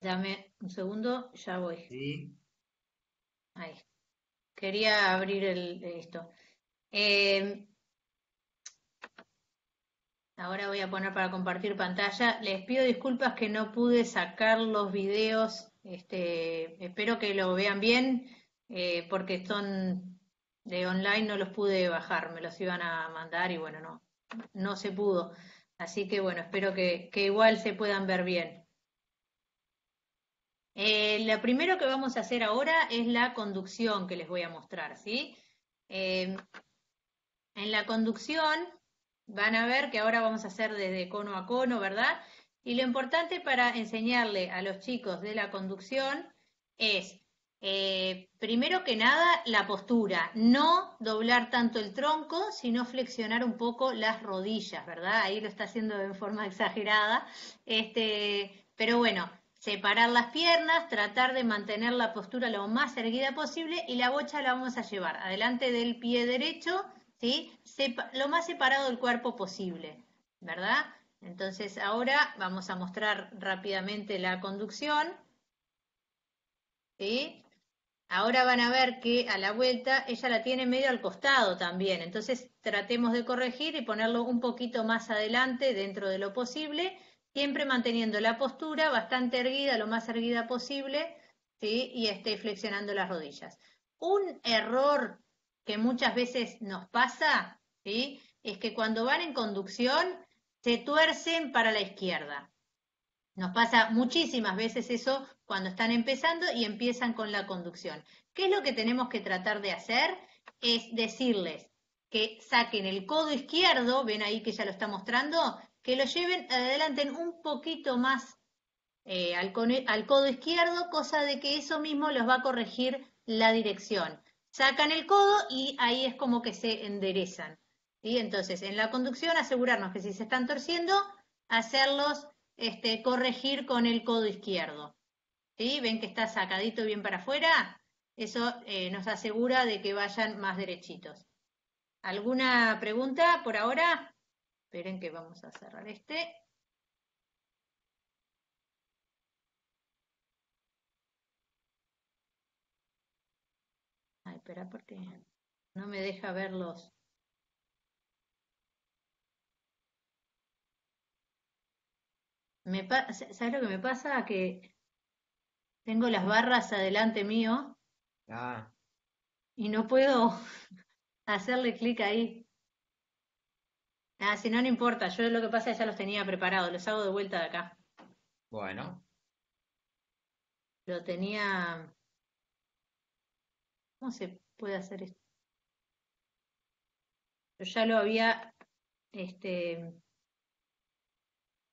Speaker 4: Dame un segundo, ya voy.
Speaker 3: Sí.
Speaker 4: Ahí. Quería abrir el, esto. Eh, ahora voy a poner para compartir pantalla. Les pido disculpas que no pude sacar los videos. Este, espero que lo vean bien, eh, porque son de online, no los pude bajar, me los iban a mandar y bueno, no, no se pudo. Así que bueno, espero que, igual se puedan ver bien. Eh, lo primero que vamos a hacer ahora es la conducción que les voy a mostrar, ¿sí? Eh, en la conducción van a ver que ahora vamos a hacer desde cono a cono, ¿verdad? Y lo importante para enseñarle a los chicos de la conducción es, eh, primero que nada, la postura. No doblar tanto el tronco, sino flexionar un poco las rodillas, ¿verdad? Ahí lo está haciendo de forma exagerada. Este, pero bueno, separar las piernas, tratar de mantener la postura lo más erguida posible y la bocha la vamos a llevar adelante del pie derecho, lo más separado del cuerpo posible, ¿verdad? Entonces ahora vamos a mostrar rápidamente la conducción, ¿sí? Ahora van a ver que a la vuelta ella la tiene medio al costado también, entonces tratemos de corregir y ponerlo un poquito más adelante dentro de lo posible siempre manteniendo la postura bastante erguida, lo más erguida posible, ¿sí? y esté flexionando las rodillas. Un error que muchas veces nos pasa, ¿sí? es que cuando van en conducción se tuercen para la izquierda. Nos pasa muchísimas veces eso cuando están empezando y empiezan con la conducción. ¿Qué es lo que tenemos que tratar de hacer? Es decirles que saquen el codo izquierdo, ven ahí que ya lo está mostrando, que lo lleven, adelanten un poquito más eh, al, codo izquierdo, cosa de que eso mismo los va a corregir la dirección. Sacan el codo y ahí es como que se enderezan. ¿sí? Entonces, en la conducción, asegurarnos que si se están torciendo, hacerlos este, corregir con el codo izquierdo. ¿sí? ¿Ven que está sacadito bien para afuera? Eso eh, nos asegura de que vayan más derechitos. ¿Alguna pregunta por ahora? Esperen que vamos a cerrar este. Espera porque no me deja verlos. Me ¿Sabes lo que me pasa? Que tengo las barras adelante mío
Speaker 3: ah.
Speaker 4: y no puedo hacerle clic ahí. Ah, si no, no importa. Yo lo que pasa es que ya los tenía preparados. Los hago de vuelta de acá.
Speaker 3: Bueno.
Speaker 4: Lo tenía. ¿Cómo se puede hacer esto? Yo ya lo había este,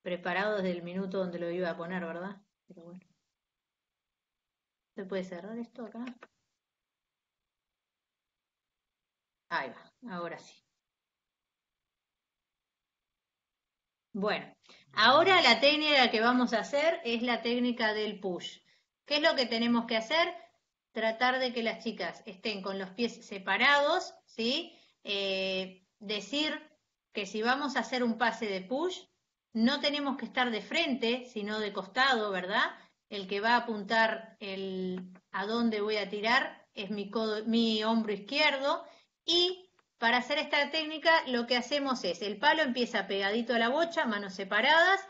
Speaker 4: preparado desde el minuto donde lo iba a poner, ¿verdad? Pero bueno. ¿Se puede cerrar esto acá? Ahí va, ahora sí. Bueno, ahora la técnica que vamos a hacer es la técnica del push. ¿Qué es lo que tenemos que hacer? Tratar de que las chicas estén con los pies separados, ¿sí? Eh, decir que si vamos a hacer un pase de push, no tenemos que estar de frente, sino de costado, ¿verdad? El que va a apuntar el, a dónde voy a tirar es mi, mi hombro izquierdo y para hacer esta técnica lo que hacemos es, el palo empieza pegadito a la bocha, manos separadas,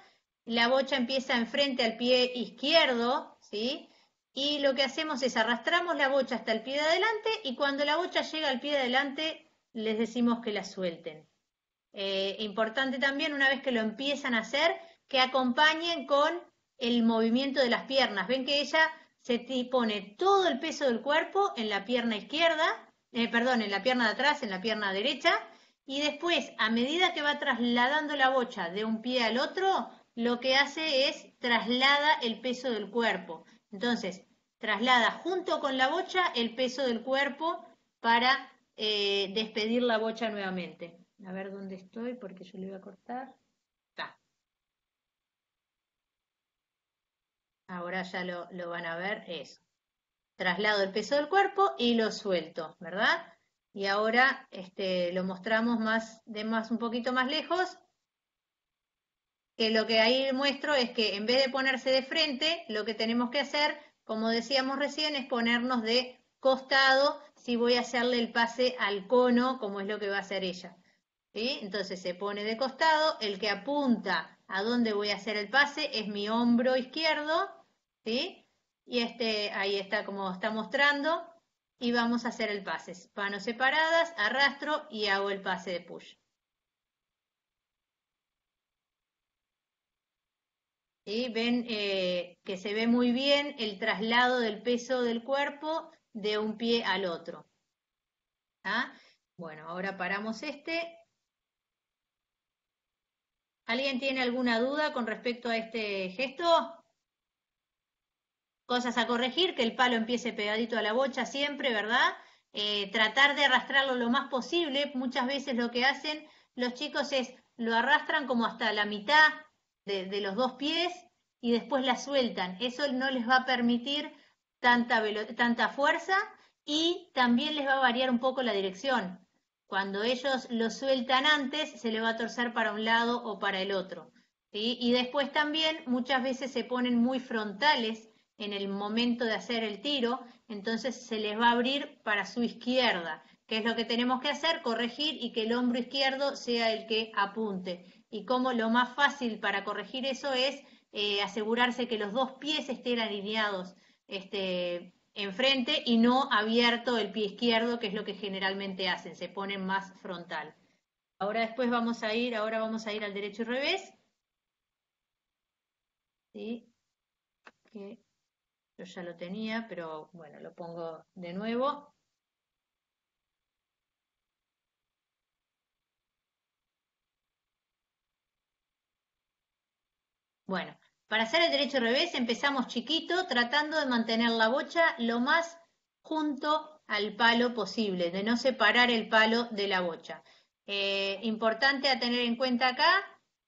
Speaker 4: la bocha empieza enfrente al pie izquierdo, ¿sí? Y lo que hacemos es arrastramos la bocha hasta el pie de adelante y cuando la bocha llega al pie de adelante les decimos que la suelten. Eh, importante también, una vez que lo empiezan a hacer, que acompañen con el movimiento de las piernas. Ven que ella se pone todo el peso del cuerpo en la pierna izquierda eh, perdón, en la pierna de atrás, en la pierna derecha, y después, a medida que va trasladando la bocha de un pie al otro, lo que hace es traslada el peso del cuerpo. Entonces, traslada junto con la bocha el peso del cuerpo para eh, despedir la bocha nuevamente. A ver dónde estoy, porque yo le voy a cortar. Está. Ahora ya lo, lo van a ver, eso traslado el peso del cuerpo y lo suelto, ¿verdad? Y ahora este, lo mostramos más, de más un poquito más lejos. Que lo que ahí muestro es que en vez de ponerse de frente, lo que tenemos que hacer, como decíamos recién, es ponernos de costado si voy a hacerle el pase al cono, como es lo que va a hacer ella. ¿sí? Entonces se pone de costado, el que apunta a dónde voy a hacer el pase es mi hombro izquierdo, ¿sí? Y este, ahí está como está mostrando, y vamos a hacer el pase. Manos separadas, arrastro y hago el pase de push. Ven eh, que se ve muy bien el traslado del peso del cuerpo de un pie al otro. ¿Ah? Bueno, ahora paramos este. ¿Alguien tiene alguna duda con respecto a este gesto? Cosas a corregir, que el palo empiece pegadito a la bocha siempre, ¿verdad? Eh, tratar de arrastrarlo lo más posible. Muchas veces lo que hacen los chicos es lo arrastran como hasta la mitad de, los dos pies y después la sueltan. Eso no les va a permitir tanta, fuerza y también les va a variar un poco la dirección. Cuando ellos lo sueltan antes, se le va a torcer para un lado o para el otro. Y después también muchas veces se ponen muy frontales en el momento de hacer el tiro, entonces se les va a abrir para su izquierda. ¿Qué es lo que tenemos que hacer? Corregir y que el hombro izquierdo sea el que apunte y como lo más fácil para corregir eso es eh, asegurarse que los dos pies estén alineados este, enfrente y no abierto el pie izquierdo, que es lo que generalmente hacen, se ponen más frontal. Ahora después vamos a ir, ahora vamos a ir al derecho y revés. ¿Sí? Que yo ya lo tenía, pero bueno, lo pongo de nuevo. Bueno, para hacer el derecho revés empezamos chiquito, tratando de mantener la bocha lo más junto al palo posible, de no separar el palo de la bocha. Eh, importante a tener en cuenta acá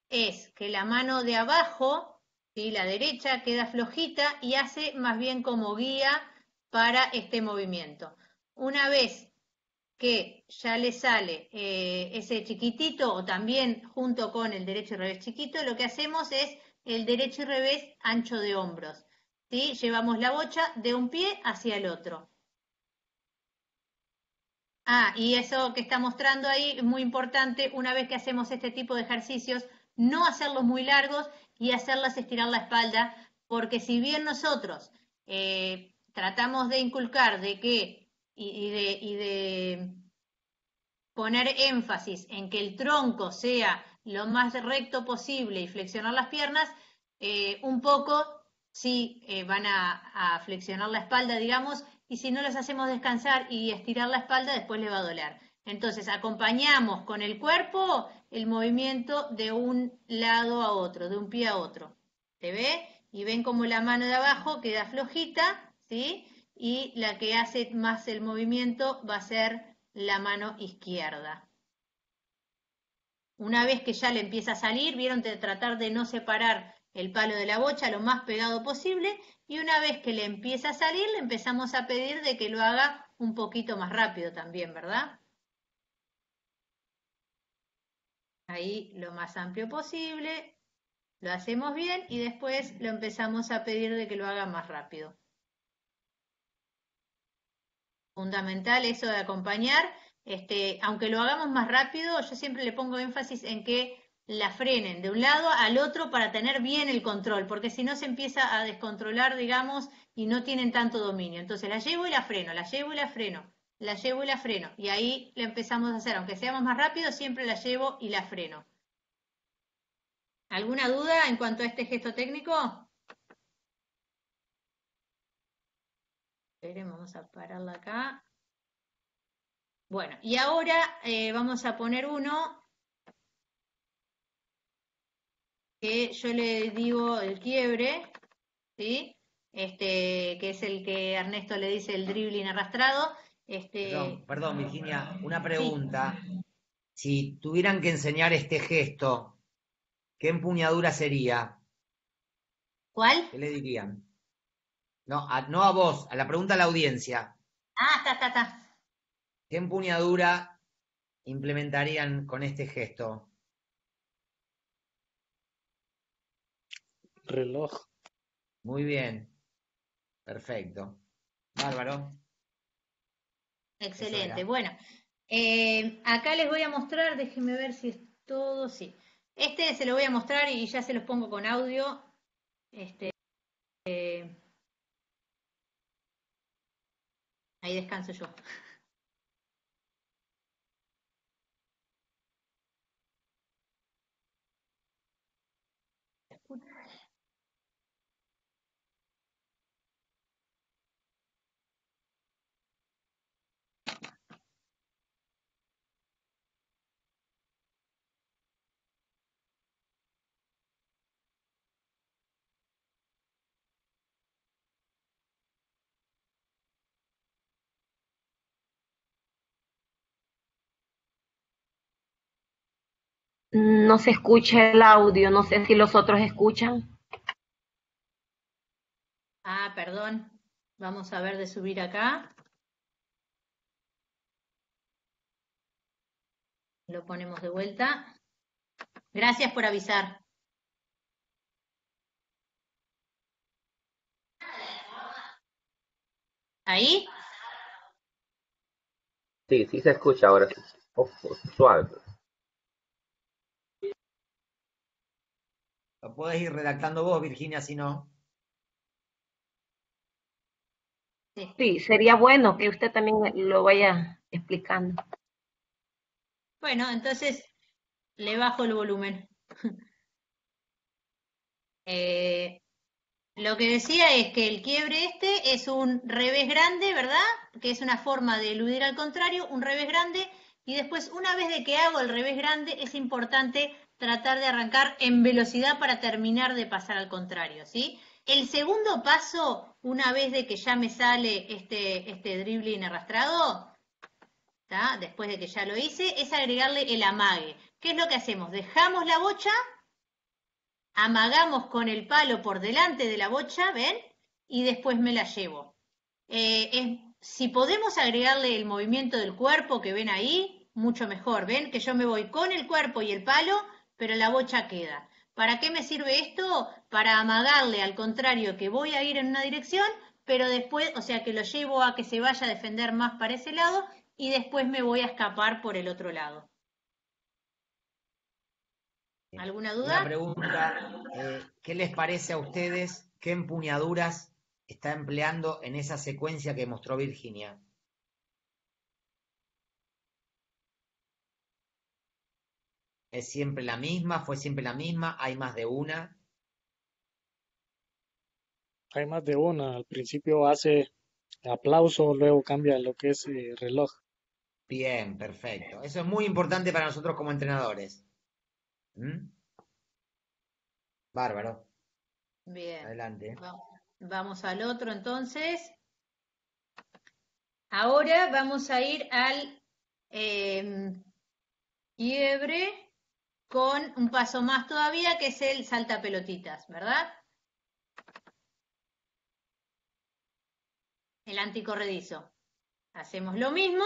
Speaker 4: es que la mano de abajo, ¿sí? la derecha, queda flojita y hace más bien como guía para este movimiento. Una vez que ya le sale eh, ese chiquitito o también junto con el derecho y revés chiquito, lo que hacemos es el derecho y revés ancho de hombros. ¿sí? Llevamos la bocha de un pie hacia el otro. Ah, y eso que está mostrando ahí es muy importante, una vez que hacemos este tipo de ejercicios, no hacerlos muy largos y hacerlas estirar la espalda, porque si bien nosotros eh, tratamos de inculcar de que y, de, y de poner énfasis en que el tronco sea lo más recto posible y flexionar las piernas, eh, un poco sí eh, van a, flexionar la espalda, digamos, y si no los hacemos descansar y estirar la espalda, después le va a doler. Entonces, acompañamos con el cuerpo el movimiento de un lado a otro, de un pie a otro. ¿Se ve? Y ven como la mano de abajo queda flojita, ¿sí? Y la que hace más el movimiento va a ser la mano izquierda. Una vez que ya le empieza a salir, vieron de tratar de no separar el palo de la bocha lo más pegado posible y una vez que le empieza a salir, le empezamos a pedir de que lo haga un poquito más rápido también, ¿verdad? Ahí lo más amplio posible, lo hacemos bien y después lo empezamos a pedir de que lo haga más rápido. Fundamental eso de acompañar este, aunque lo hagamos más rápido, yo siempre le pongo énfasis en que la frenen de un lado al otro para tener bien el control, porque si no se empieza a descontrolar, digamos, y no tienen tanto dominio. Entonces la llevo y la freno, la llevo y la freno, la llevo y la freno. Y ahí le empezamos a hacer, aunque seamos más rápido, siempre la llevo y la freno. ¿Alguna duda en cuanto a este gesto técnico? Esperen, vamos a pararla acá. Bueno, y ahora eh, vamos a poner uno que yo le digo el quiebre, ¿sí? Este, que es el que Ernesto le dice el dribbling arrastrado. Este...
Speaker 3: Perdón, perdón, Virginia, una pregunta. Si tuvieran que enseñar este gesto, ¿qué empuñadura sería?
Speaker 4: ¿Cuál?
Speaker 3: ¿Qué le dirían? No, no a vos, a la pregunta a la audiencia.
Speaker 4: Ah, está, está, está.
Speaker 3: ¿Qué empuñadura implementarían con este gesto?
Speaker 11: reloj.
Speaker 3: Muy bien. Perfecto. Bárbaro.
Speaker 4: Excelente. Bueno, eh, acá les voy a mostrar, déjenme ver si es todo, sí. Este se lo voy a mostrar y ya se los pongo con audio. Este, eh, ahí descanso yo.
Speaker 13: No se escucha el audio, no sé si los otros escuchan.
Speaker 4: Ah, perdón. Vamos a ver de subir acá. Lo ponemos de vuelta. Gracias por avisar. ¿Ahí?
Speaker 8: Sí, sí se escucha ahora. Oh, suave.
Speaker 3: Lo puedes ir redactando vos, Virginia, si no.
Speaker 13: Sí, sería bueno que usted también lo vaya explicando.
Speaker 4: Bueno, entonces le bajo el volumen. Eh, lo que decía es que el quiebre este es un revés grande, ¿verdad? Que es una forma de eludir al contrario, un revés grande, y después una vez de que hago el revés grande es importante tratar de arrancar en velocidad para terminar de pasar al contrario, ¿sí? El segundo paso, una vez de que ya me sale este, este dribbling arrastrado, después de que ya lo hice, es agregarle el amague. ¿Qué es lo que hacemos? Dejamos la bocha, amagamos con el palo por delante de la bocha, ¿ven? Y después me la llevo. Eh, si podemos agregarle el movimiento del cuerpo que ven ahí, mucho mejor. ¿Ven? Que yo me voy con el cuerpo y el palo, pero la bocha queda. ¿Para qué me sirve esto? Para amagarle al contrario que voy a ir en una dirección, pero después, o sea, que lo llevo a que se vaya a defender más para ese lado y después me voy a escapar por el otro lado. ¿Alguna
Speaker 3: Una
Speaker 4: duda?
Speaker 3: pregunta, eh, ¿qué les parece a ustedes? ¿Qué empuñaduras está empleando en esa secuencia que mostró Virginia? ¿Es siempre la misma? ¿Fue siempre la misma? ¿Hay más de una?
Speaker 11: Hay más de una. Al principio hace aplauso, luego cambia lo que es eh, reloj.
Speaker 3: Bien, perfecto. Eso es muy importante para nosotros como entrenadores. ¿Mm? Bárbaro.
Speaker 4: Bien.
Speaker 3: Adelante.
Speaker 4: Va- Vamos al otro entonces. Ahora vamos a ir al em, quiebre con un paso más todavía, que es el salta pelotitas, ¿verdad? El anticorredizo. Hacemos lo mismo.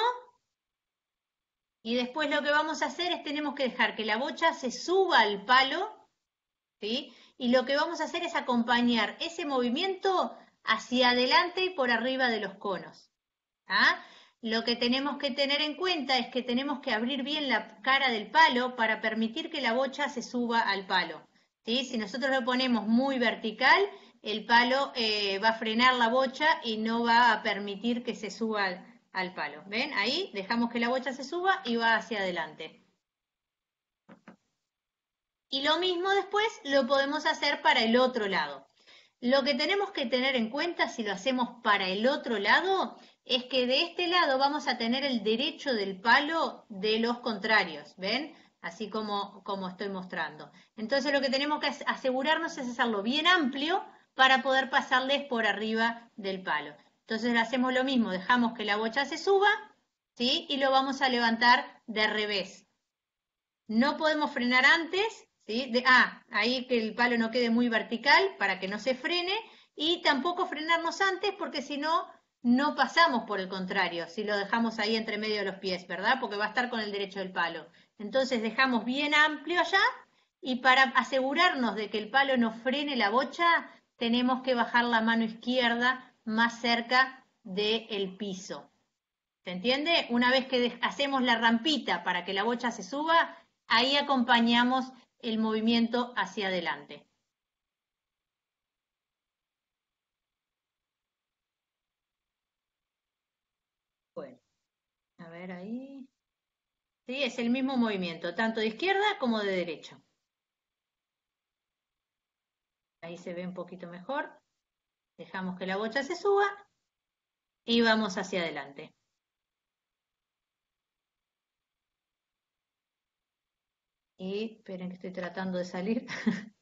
Speaker 4: Y después lo que vamos a hacer es tenemos que dejar que la bocha se suba al palo, ¿sí? Y lo que vamos a hacer es acompañar ese movimiento hacia adelante y por arriba de los conos. ¿ah? Lo que tenemos que tener en cuenta es que tenemos que abrir bien la cara del palo para permitir que la bocha se suba al palo. Si nosotros lo ponemos muy vertical, el palo eh, va a frenar la bocha y no va a permitir que se suba al palo. ¿Ven? Ahí dejamos que la bocha se suba y va hacia adelante. Y lo mismo después lo podemos hacer para el otro lado. Lo que tenemos que tener en cuenta si lo hacemos para el otro lado es que de este lado vamos a tener el derecho del palo de los contrarios, ¿ven? Así como, como estoy mostrando. Entonces lo que tenemos que as- asegurarnos es hacerlo bien amplio para poder pasarles por arriba del palo. Entonces hacemos lo mismo, dejamos que la bocha se suba, ¿sí? Y lo vamos a levantar de revés. No podemos frenar antes, ¿sí? De- ah, ahí que el palo no quede muy vertical para que no se frene y tampoco frenarnos antes porque si no, no pasamos por el contrario, si lo dejamos ahí entre medio de los pies, ¿verdad? Porque va a estar con el derecho del palo. Entonces dejamos bien amplio allá Y para asegurarnos de que el palo no frene la bocha, tenemos que bajar la mano izquierda más cerca del piso. ¿Se entiende? Una vez que hacemos la rampita para que la bocha se suba, ahí acompañamos el movimiento hacia adelante. Bueno, a ahí. Sí, es el mismo movimiento, tanto de izquierda como de derecha. Ahí se ve un poquito mejor. Dejamos que la bocha se suba y vamos hacia adelante. Y esperen que estoy tratando de salir.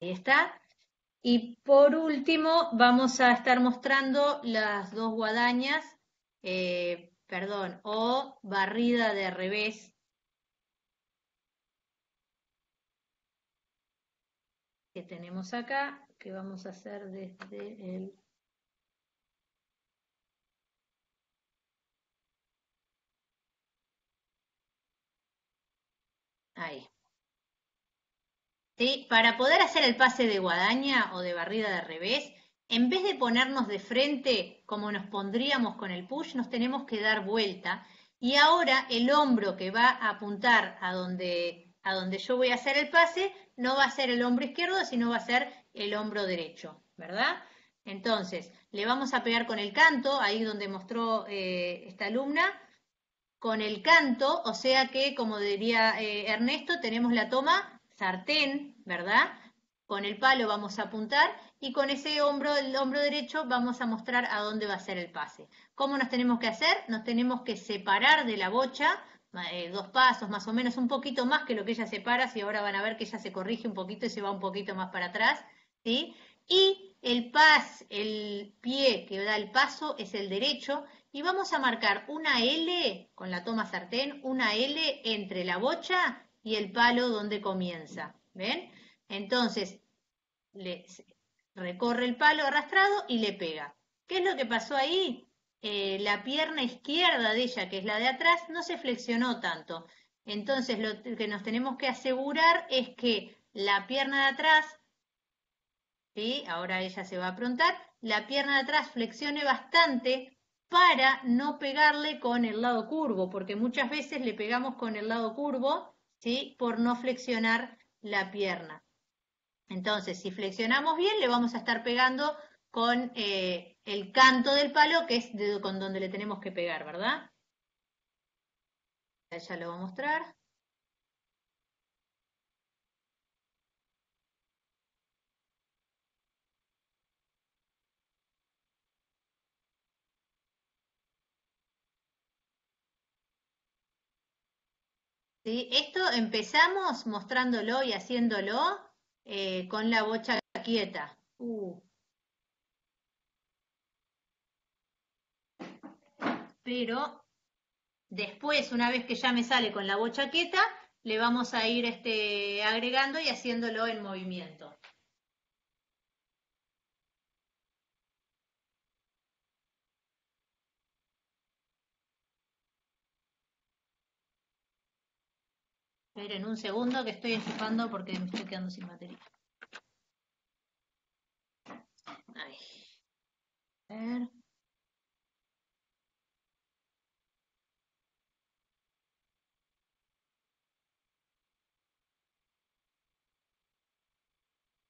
Speaker 4: Ahí está. Y por último, vamos a estar mostrando las dos guadañas, eh, perdón, o barrida de revés. Que tenemos acá, que vamos a hacer desde el Ahí. ¿Sí? Para poder hacer el pase de guadaña o de barrida de revés, en vez de ponernos de frente como nos pondríamos con el push, nos tenemos que dar vuelta. Y ahora el hombro que va a apuntar a donde, a donde yo voy a hacer el pase no va a ser el hombro izquierdo, sino va a ser el hombro derecho, ¿verdad? Entonces, le vamos a pegar con el canto, ahí donde mostró eh, esta alumna, con el canto, o sea que, como diría eh, Ernesto, tenemos la toma sartén, ¿verdad? Con el palo vamos a apuntar y con ese hombro, el hombro derecho, vamos a mostrar a dónde va a ser el pase. ¿Cómo nos tenemos que hacer? Nos tenemos que separar de la bocha, eh, dos pasos más o menos, un poquito más que lo que ella separa, si ahora van a ver que ella se corrige un poquito y se va un poquito más para atrás, ¿sí? Y el pas, el pie que da el paso es el derecho y vamos a marcar una L con la toma sartén, una L entre la bocha y el palo donde comienza. ¿Ven? Entonces, le, recorre el palo arrastrado y le pega. ¿Qué es lo que pasó ahí? Eh, la pierna izquierda de ella, que es la de atrás, no se flexionó tanto. Entonces, lo que nos tenemos que asegurar es que la pierna de atrás, ¿sí? ahora ella se va a aprontar, la pierna de atrás flexione bastante para no pegarle con el lado curvo, porque muchas veces le pegamos con el lado curvo, ¿sí? Por no flexionar la pierna. Entonces, si flexionamos bien, le vamos a estar pegando con eh, el canto del palo, que es con donde le tenemos que pegar, ¿verdad? Ya lo voy a mostrar. Esto empezamos mostrándolo y haciéndolo eh, con la bocha quieta. Uh. Pero después, una vez que ya me sale con la bocha quieta, le vamos a ir este, agregando y haciéndolo en movimiento. Esperen un segundo que estoy enchufando porque me estoy quedando sin batería.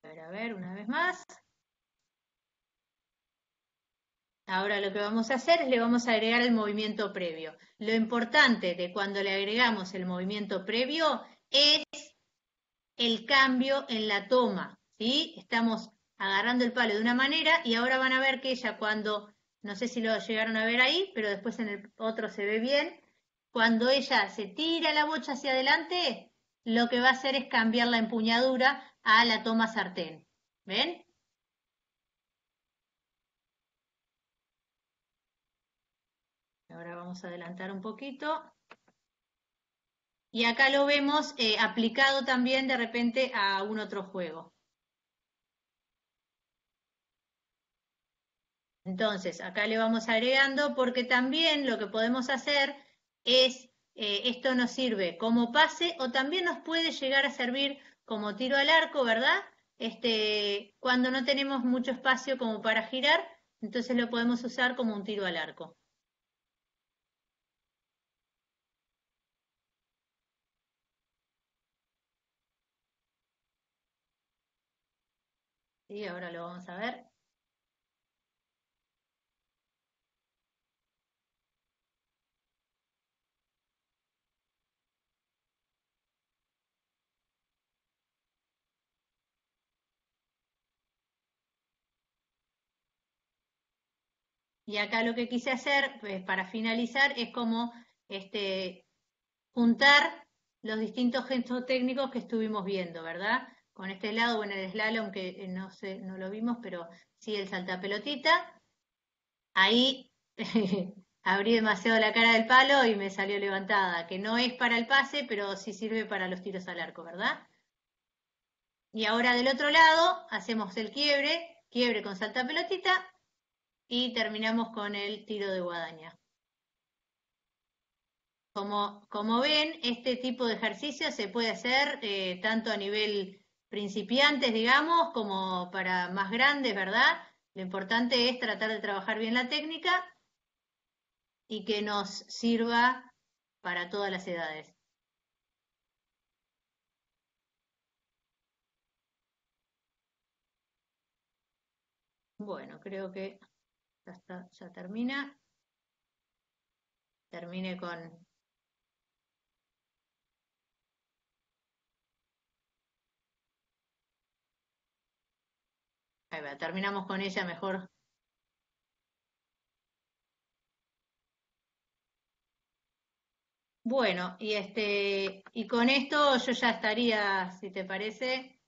Speaker 4: A ver, a ver, una vez más. Ahora lo que vamos a hacer es le vamos a agregar el movimiento previo. Lo importante de cuando le agregamos el movimiento previo es el cambio en la toma. ¿sí? Estamos agarrando el palo de una manera y ahora van a ver que ella cuando, no sé si lo llegaron a ver ahí, pero después en el otro se ve bien, cuando ella se tira la bocha hacia adelante, lo que va a hacer es cambiar la empuñadura a la toma sartén. ¿Ven? Ahora vamos a adelantar un poquito. Y acá lo vemos eh, aplicado también de repente a un otro juego. Entonces, acá le vamos agregando porque también lo que podemos hacer es eh, esto nos sirve como pase o también nos puede llegar a servir como tiro al arco, ¿verdad? Este, cuando no tenemos mucho espacio como para girar, entonces lo podemos usar como un tiro al arco. Y ahora lo vamos a ver. Y acá lo que quise hacer, pues, para finalizar, es como este, juntar los distintos gestos técnicos que estuvimos viendo, ¿verdad? Con este lado, bueno, el slalom, que eh, no sé, no lo vimos, pero sí el saltapelotita. Ahí abrí demasiado la cara del palo y me salió levantada, que no es para el pase, pero sí sirve para los tiros al arco, ¿verdad? Y ahora del otro lado hacemos el quiebre, quiebre con saltapelotita y terminamos con el tiro de guadaña. Como, como ven, este tipo de ejercicio se puede hacer eh, tanto a nivel principiantes, digamos, como para más grandes, ¿verdad? Lo importante es tratar de trabajar bien la técnica y que nos sirva para todas las edades. Bueno, creo que ya, está, ya termina. Termine con Ahí va, terminamos con ella mejor. Bueno, y este, y con esto yo ya estaría, si te parece.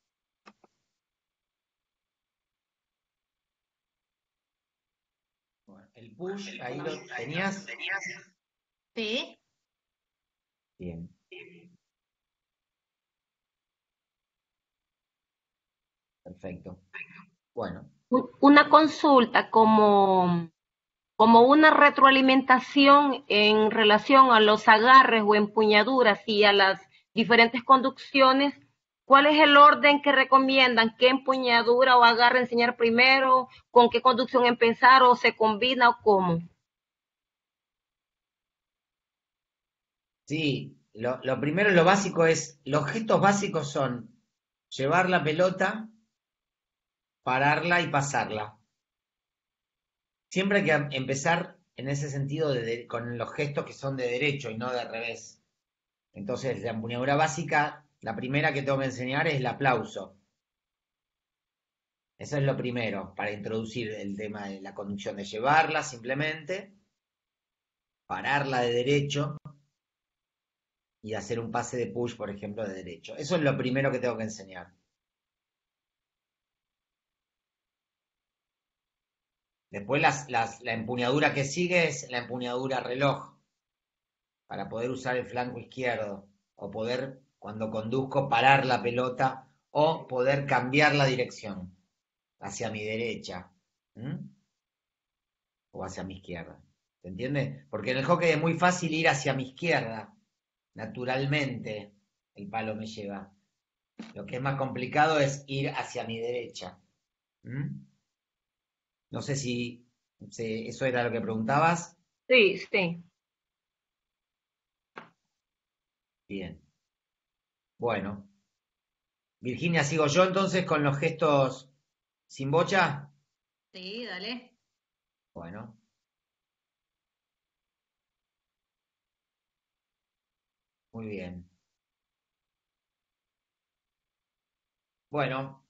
Speaker 3: el push, ahí lo tenías.
Speaker 4: Sí.
Speaker 3: Bien. Perfecto. Bueno.
Speaker 13: Una consulta como, como una retroalimentación en relación a los agarres o empuñaduras y a las diferentes conducciones. ¿Cuál es el orden que recomiendan? ¿Qué empuñadura o agarre enseñar primero? ¿Con qué conducción empezar? ¿O se combina o cómo?
Speaker 3: Sí, lo, lo primero, lo básico es, los gestos básicos son llevar la pelota, pararla y pasarla. Siempre hay que empezar en ese sentido con los gestos que son de derecho y no de revés. Entonces, la empuñadura básica, la primera que tengo que enseñar es el aplauso. Eso es lo primero, para introducir el tema de la conducción, de llevarla simplemente, pararla de derecho y hacer un pase de push, por ejemplo, de derecho. Eso es lo primero que tengo que enseñar. Después la empuñadura que sigue es la empuñadura reloj, para poder usar el flanco izquierdo, o poder, cuando conduzco, parar la pelota, o poder cambiar la dirección hacia mi derecha, o hacia mi izquierda. ¿Se entiende? Porque en el hockey es muy fácil ir hacia mi izquierda, naturalmente el palo me lleva. Lo que es más complicado es ir hacia mi derecha. No sé si, eso era lo que preguntabas.
Speaker 13: Sí, sí.
Speaker 3: Bien. Bueno. Virginia, sigo yo entonces con los gestos sin bocha.
Speaker 4: Sí, dale.
Speaker 3: Bueno. Muy bien. Bueno.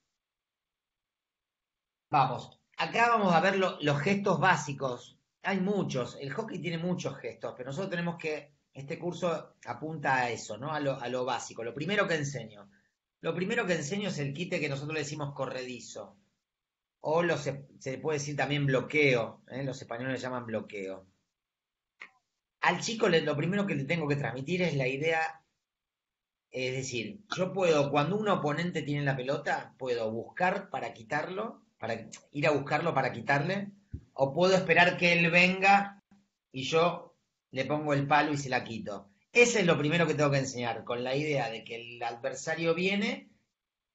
Speaker 3: Vamos acá vamos a ver los gestos básicos. Hay muchos, el hockey tiene muchos gestos, pero nosotros tenemos que, este curso apunta a eso, ¿no? A lo, básico, lo primero que enseño. Lo primero que enseño es el quite que nosotros le decimos corredizo. O lo se, puede decir también bloqueo, ¿eh? los españoles le llaman bloqueo. Al chico lo primero que le tengo que transmitir es la idea, es decir, yo puedo, cuando un oponente tiene la pelota, puedo buscar para quitarlo para ir a buscarlo para quitarle, o puedo esperar que él venga y yo le pongo el palo y se la quito. Ese es lo primero que tengo que enseñar, con la idea de que el adversario viene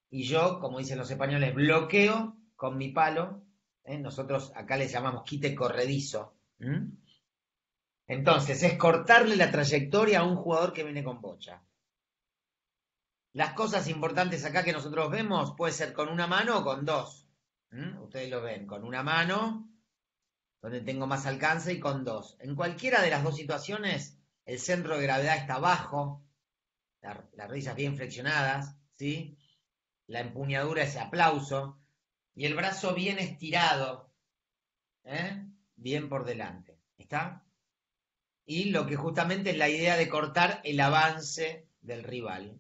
Speaker 3: y yo, como dicen los españoles, bloqueo con mi palo. ¿eh? Nosotros acá le llamamos quite corredizo. Entonces, es cortarle la trayectoria a un jugador que viene con bocha. Las cosas importantes acá que nosotros vemos puede ser con una mano o con dos. ¿M? Ustedes lo ven, con una mano, donde tengo más alcance, y con dos. En cualquiera de las dos situaciones, el centro de gravedad está bajo, la- las rodillas bien flexionadas, ¿sí? La empuñadura es aplauso, y el brazo bien estirado, ¿eh? bien por delante. ¿Está? Y lo que justamente es la idea de cortar el avance del rival.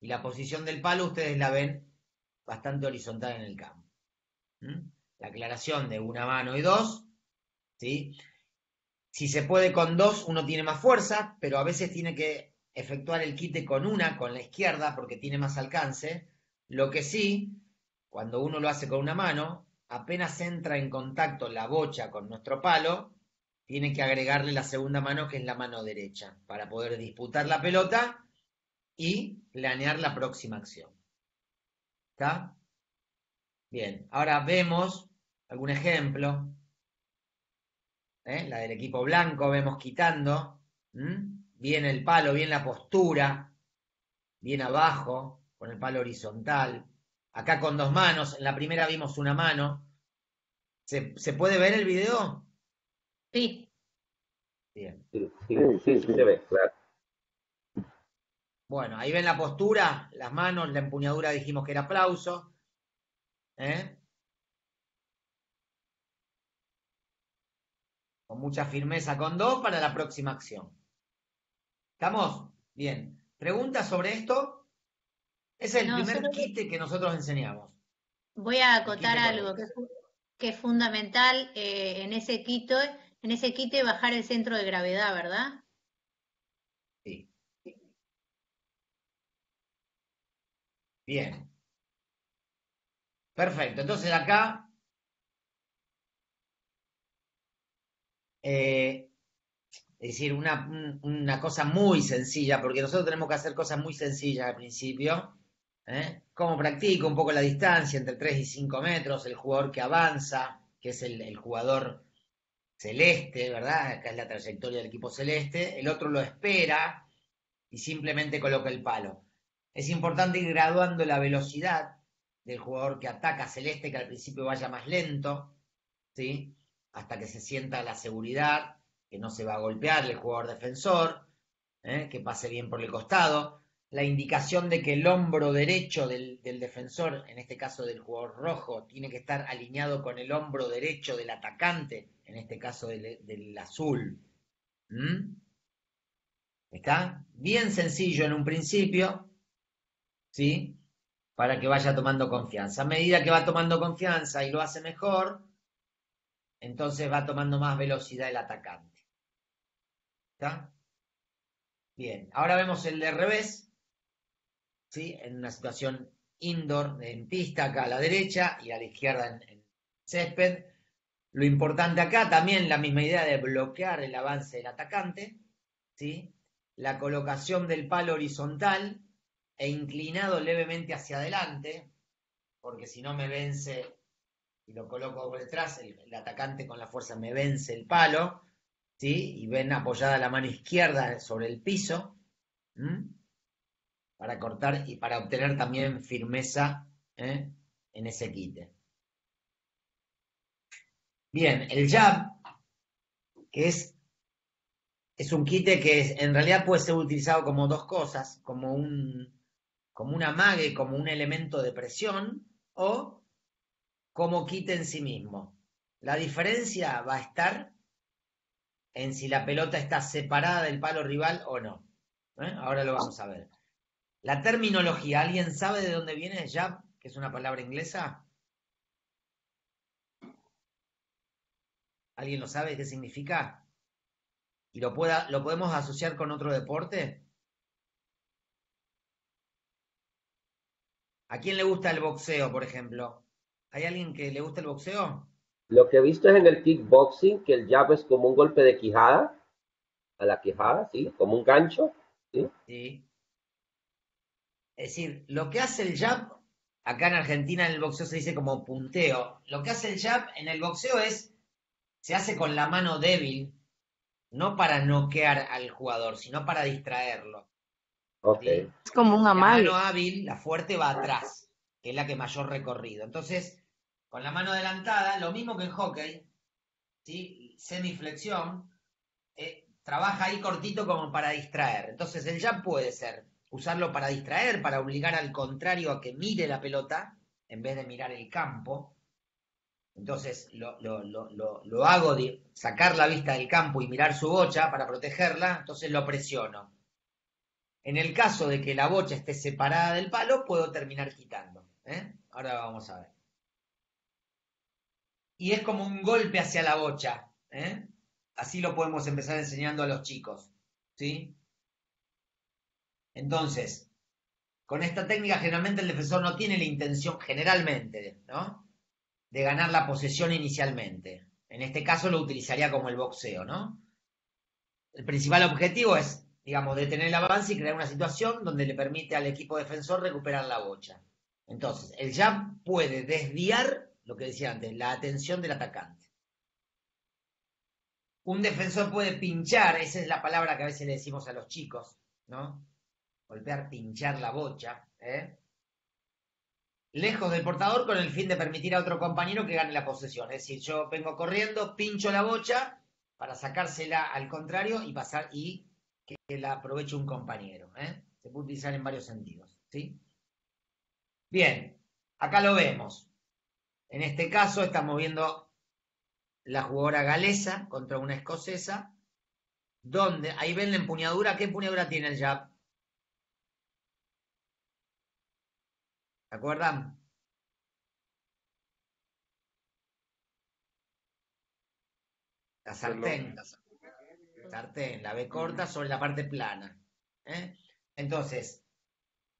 Speaker 3: Y la posición del palo ustedes la ven bastante horizontal en el campo. La aclaración de una mano y dos, ¿sí? Si se puede con dos, uno tiene más fuerza, pero a veces tiene que efectuar el quite con una, con la izquierda, porque tiene más alcance. Lo que sí, cuando uno lo hace con una mano, apenas entra en contacto la bocha con nuestro palo, tiene que agregarle la segunda mano, que es la mano derecha, para poder disputar la pelota y planear la próxima acción. ¿Está? Bien, ahora vemos algún ejemplo. ¿eh? La del equipo blanco, vemos quitando. Bien el palo, bien la postura, bien abajo, con el palo horizontal. Acá con dos manos, en la primera vimos una mano. ¿Se, ¿se puede ver el video?
Speaker 4: Sí.
Speaker 3: Bien.
Speaker 8: Sí, sí, sí, sí se ve, claro.
Speaker 3: Bueno, ahí ven la postura, las manos, la empuñadura dijimos que era aplauso. ¿Eh? Con mucha firmeza con dos para la próxima acción. ¿Estamos? Bien. ¿Preguntas sobre esto? Es el
Speaker 4: No,
Speaker 3: primer
Speaker 4: que-
Speaker 3: quite que nosotros enseñamos.
Speaker 4: Voy a acotar
Speaker 3: quite
Speaker 4: algo que, es fu- que es fundamental eh, en ese quito, en ese quite bajar el centro de gravedad, ¿verdad?
Speaker 3: Sí. Bien. Perfecto. Entonces acá eh, es decir, una, un- una cosa muy sencilla, porque nosotros tenemos que hacer cosas muy sencillas al principio. ¿eh? ¿Cómo practico un poco la distancia entre 3 y 5 metros? El jugador que avanza, que es el jugador celeste, ¿verdad? Acá es la trayectoria del equipo celeste. El otro lo espera y simplemente coloca el palo. Es importante ir graduando la velocidad del jugador que ataca celeste, que al principio vaya más lento, ¿sí? Hasta que se sienta la seguridad, que no se va a golpear el jugador defensor, ¿eh? que pase bien por el costado. La indicación de que el hombro derecho del, defensor, en este caso del jugador rojo, tiene que estar alineado con el hombro derecho del atacante, en este caso del, del azul. ¿Mm? ¿Está? Bien sencillo en un principio, ¿sí? Para que vaya tomando confianza. A medida que va tomando confianza y lo hace mejor, entonces va tomando más velocidad el atacante. ¿Está? Bien, ahora vemos el de revés, ¿sí? En una situación indoor, en pista, acá a la derecha y a la izquierda en, en césped. Lo importante acá también la misma idea de bloquear el avance del atacante, ¿sí? La colocación del palo horizontal e inclinado levemente hacia adelante, porque si no me vence y lo coloco por detrás, el, atacante con la fuerza me vence el palo, ¿sí? Y ven apoyada la mano izquierda sobre el piso, para cortar y para obtener también firmeza ¿eh? en ese quite. Bien, el jab, que es, es un quite que en realidad puede ser utilizado como dos cosas, como un, como un amague, como un elemento de presión, o como quite en sí mismo. La diferencia va a estar en si la pelota está separada del palo rival o no. ¿eh? Ahora lo vamos a ver. La terminología, ¿alguien sabe de dónde viene jab? Que es una palabra inglesa. ¿Alguien lo sabe qué significa? ¿Y lo, pueda, lo podemos asociar con otro deporte? ¿A quién le gusta el boxeo, por ejemplo? ¿Hay alguien que le gusta el boxeo?
Speaker 8: Lo que he visto es en el kickboxing, que el jab es como un golpe de quijada. a la quijada, ¿sí? Como un gancho, ¿sí?
Speaker 3: Sí. Es decir, lo que hace el jab, acá en Argentina en el boxeo se dice como punteo. Lo que hace el jab en el boxeo es, se hace con la mano débil, no para noquear al jugador, sino para distraerlo.
Speaker 14: Es como un
Speaker 3: La
Speaker 14: amague.
Speaker 3: mano hábil, la fuerte, va atrás, que es la que mayor recorrido. Entonces, con la mano adelantada, lo mismo que en hockey, ¿sí? semiflexión, eh, trabaja ahí cortito como para distraer. Entonces, el jab puede ser usarlo para distraer, para obligar al contrario a que mire la pelota en vez de mirar el campo. Entonces, lo, lo- lo- lo- lo hago de sacar la vista del campo y mirar su bocha para protegerla, entonces lo presiono. En el caso de que la bocha esté separada del palo, puedo terminar quitando. ¿eh? Ahora vamos a ver. Y es como un golpe hacia la bocha. ¿eh? Así lo podemos empezar enseñando a los chicos. ¿sí? Entonces, con esta técnica generalmente el defensor no tiene la intención, generalmente, ¿no? De ganar la posesión inicialmente. En este caso lo utilizaría como el boxeo, ¿no? El principal objetivo es, digamos, detener el avance y crear una situación donde le permite al equipo defensor recuperar la bocha. Entonces, el jab puede desviar, lo que decía antes, la atención del atacante. Un defensor puede pinchar, esa es la palabra que a veces le decimos a los chicos, ¿no? Golpear, pinchar la bocha, ¿eh? Lejos del portador con el fin de permitir a otro compañero que gane la posesión. Es decir, yo vengo corriendo, pincho la bocha para sacársela al contrario y pasar y que, que la aproveche un compañero. ¿eh? Se puede utilizar en varios sentidos. ¿sí? Bien, acá lo vemos. En este caso estamos viendo la jugadora galesa contra una escocesa, donde ahí ven la empuñadura. ¿Qué empuñadura tiene el jab? ¿Se acuerdan? La sartén. Sartén, la B corta sobre la parte plana. ¿eh? Entonces,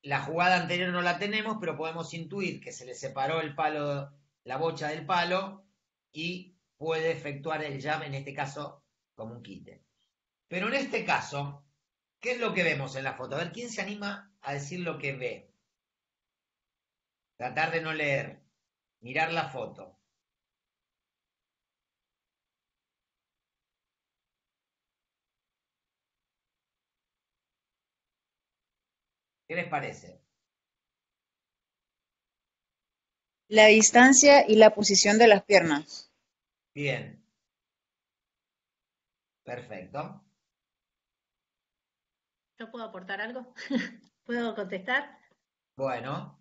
Speaker 3: la jugada anterior no la tenemos, pero podemos intuir que se le separó el palo, la bocha del palo y puede efectuar el jab, en este caso, como un quite. Pero en este caso, ¿qué es lo que vemos en la foto? A ver, ¿quién se anima a decir lo que ve? Tratar de no leer, mirar la foto. ¿Qué les parece?
Speaker 7: La distancia y la posición de las piernas.
Speaker 3: Bien. Perfecto.
Speaker 4: ¿Yo puedo aportar algo? ¿Puedo contestar?
Speaker 3: Bueno,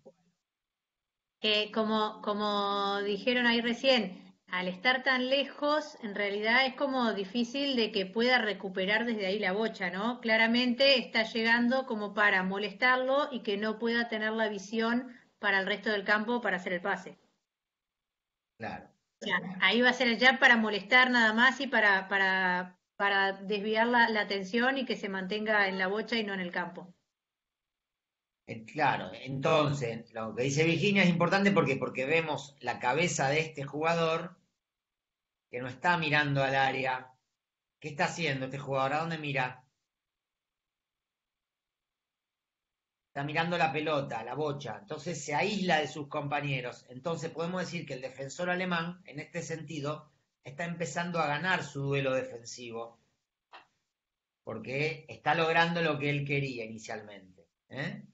Speaker 4: Eh, como, como dijeron ahí recién, al estar tan lejos, en realidad es como difícil de que pueda recuperar desde ahí la bocha, ¿no? Claramente está llegando como para molestarlo y que no pueda tener la visión para el resto del campo para hacer el pase.
Speaker 3: claro.
Speaker 4: O sea, ahí va a ser el jab para molestar nada más y para, para, para desviar la, la atención y que se mantenga en la bocha y no en el campo.
Speaker 3: Eh, Claro, entonces, lo que dice Virginia es importante porque, porque vemos la cabeza de este jugador que no está mirando al área. ¿Qué está haciendo este jugador? ¿A dónde mira? Está mirando la pelota, la bocha. Entonces se aísla de sus compañeros. Entonces podemos decir que el defensor alemán, en este sentido, está empezando a ganar su duelo defensivo. Porque está logrando lo que él quería inicialmente. ¿eh?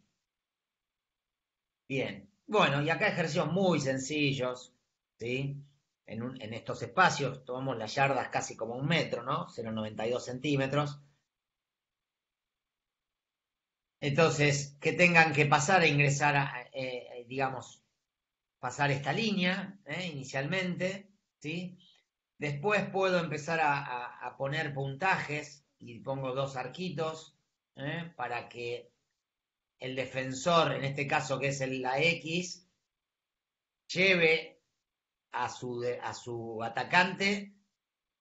Speaker 3: Bien. Bueno, y acá ejercicios muy sencillos, ¿sí? En, estos espacios tomamos las yardas casi como un metro, ¿no? 0,92 centímetros. Entonces, que tengan que pasar e ingresar, a, eh, eh, digamos, pasar esta línea ¿eh? inicialmente, ¿sí? Después puedo empezar a, poner puntajes y pongo dos arquitos para que el defensor, en este caso que es el- la X, lleve a su, de- a su atacante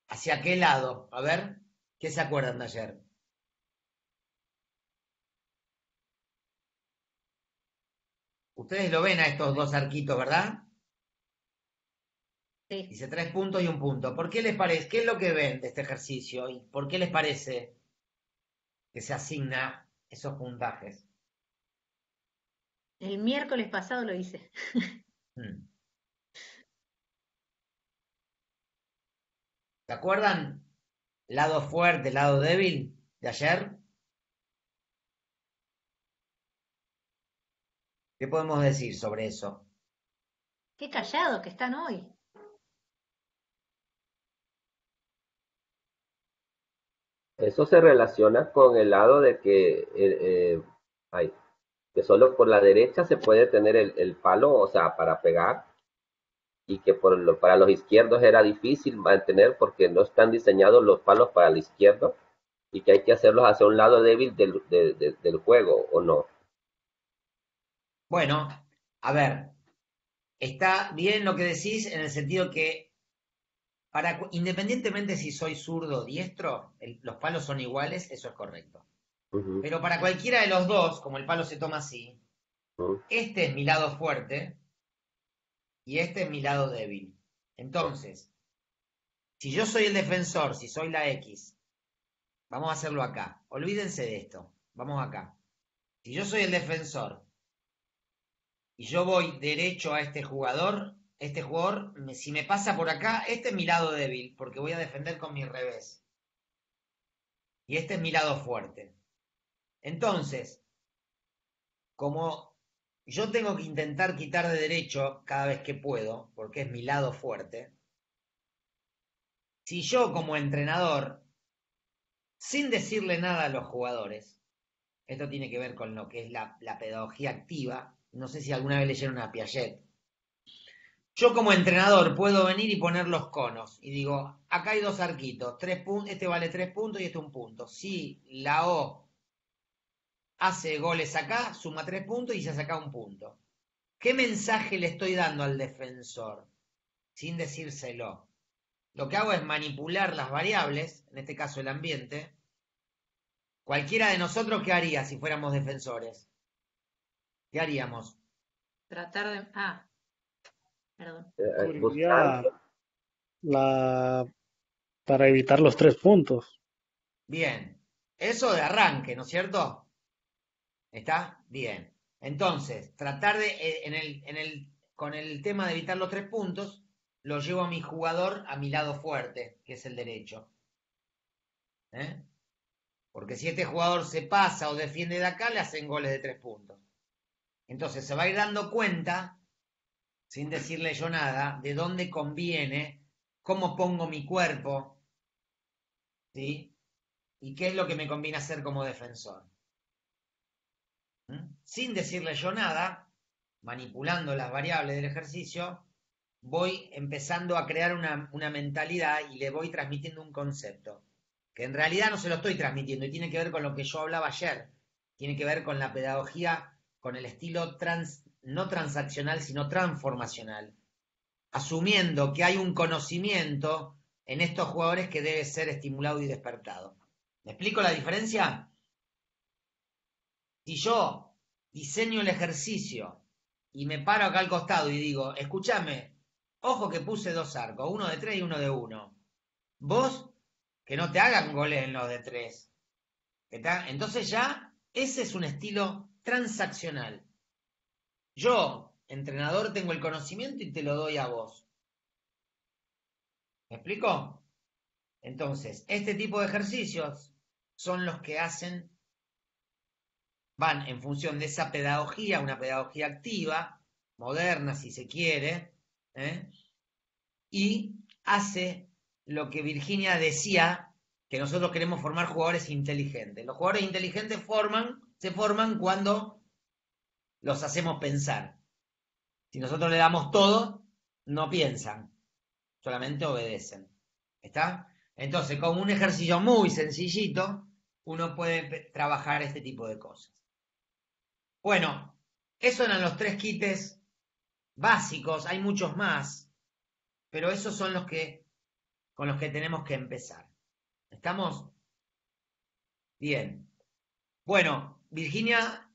Speaker 3: hacia qué lado. A ver, ¿qué se acuerdan de ayer? Ustedes lo ven a estos dos arquitos, ¿verdad?
Speaker 4: Sí.
Speaker 3: Dice tres puntos y un punto. ¿Por qué les parece? ¿Qué es lo que ven de este ejercicio? ¿Y por qué les parece que se asigna esos puntajes.
Speaker 4: El miércoles pasado lo hice.
Speaker 3: Mm. ¿Se acuerdan? Lado fuerte, lado débil de ayer. ¿Qué podemos decir sobre eso?
Speaker 4: Qué callados que están hoy.
Speaker 8: Eso se relaciona con el lado de que, eh, eh, ay, que solo por la derecha se puede tener el, el palo, o sea, para pegar, y que por lo- para los izquierdos era difícil mantener porque no están diseñados los palos para el izquierdo y que hay que hacerlos hacia un lado débil del, de- de- del juego, ¿o no?
Speaker 3: Bueno, a ver, está bien lo que decís en el sentido que para, independientemente si soy zurdo o diestro, el- los palos son iguales, eso es correcto. Pero para cualquiera de los dos, como el palo se toma así, este es mi lado fuerte y este es mi lado débil. Entonces, si yo soy el defensor, si soy la X, vamos a hacerlo acá. Olvídense de esto. Vamos acá. Si yo soy el defensor y yo voy derecho a este jugador, este jugador, si me pasa por acá, este es mi lado débil, porque voy a defender con mi revés. Y este es mi lado fuerte. Entonces, como yo tengo que intentar quitar de derecho cada vez que puedo, porque es mi lado fuerte, si yo como entrenador, sin decirle nada a los jugadores, esto tiene que ver con lo que es la, pedagogía activa, no sé si alguna vez leyeron a Piaget, yo como entrenador puedo venir y poner los conos y digo, acá hay dos arquitos, tres este vale tres puntos y este un punto. Si la O hace goles acá, suma tres puntos y se saca un punto. ¿Qué mensaje le estoy dando al defensor? Sin decírselo. Lo que hago es manipular las variables, en este caso el ambiente. Cualquiera de nosotros, ¿qué haría si fuéramos defensores? ¿Qué haríamos?
Speaker 4: Tratar de. Ah, perdón.
Speaker 8: Eh, eh, buscar-
Speaker 11: la para evitar los tres puntos.
Speaker 3: Bien, eso de arranque, ¿no es cierto? ¿Está? Bien. Entonces, tratar de, eh, en el, con el tema de evitar los tres puntos, lo llevo a mi jugador a mi lado fuerte, que es el derecho. ¿Eh? Porque si este jugador se pasa o defiende de acá, le hacen goles de tres puntos. Entonces se va a ir dando cuenta, sin decirle yo nada, de dónde conviene, cómo pongo mi cuerpo, ¿sí? Y qué es lo que me conviene hacer como defensor. Sin decirle yo nada, manipulando las variables del ejercicio, voy empezando a crear una, una mentalidad y le voy transmitiendo un concepto, que en realidad no se lo estoy transmitiendo y tiene que ver con lo que yo hablaba ayer, tiene que ver con la pedagogía, con el estilo trans, no transaccional, sino transformacional, asumiendo que hay un conocimiento en estos jugadores que debe ser estimulado y despertado. ¿Me explico la diferencia? Si yo diseño el ejercicio y me paro acá al costado y digo, escúchame, ojo que puse dos arcos, uno de tres y uno de uno. Vos, que no te hagan goles en los de tres. Entonces ya, ese es un estilo transaccional. Yo, entrenador, tengo el conocimiento y te lo doy a vos. ¿Me explico? Entonces, este tipo de ejercicios son los que hacen, van en función de esa pedagogía, una pedagogía activa, moderna si se quiere, ¿eh? y hace lo que Virginia decía, que nosotros queremos formar jugadores inteligentes. Los jugadores inteligentes forman, se forman cuando los hacemos pensar. Si nosotros le damos todo, no piensan, solamente obedecen. ¿Está? Entonces, con un ejercicio muy sencillito, uno puede trabajar este tipo de cosas. Bueno, esos eran los tres kits básicos, hay muchos más, pero esos son los que con los que tenemos que empezar. ¿Estamos? Bien. Bueno, Virginia,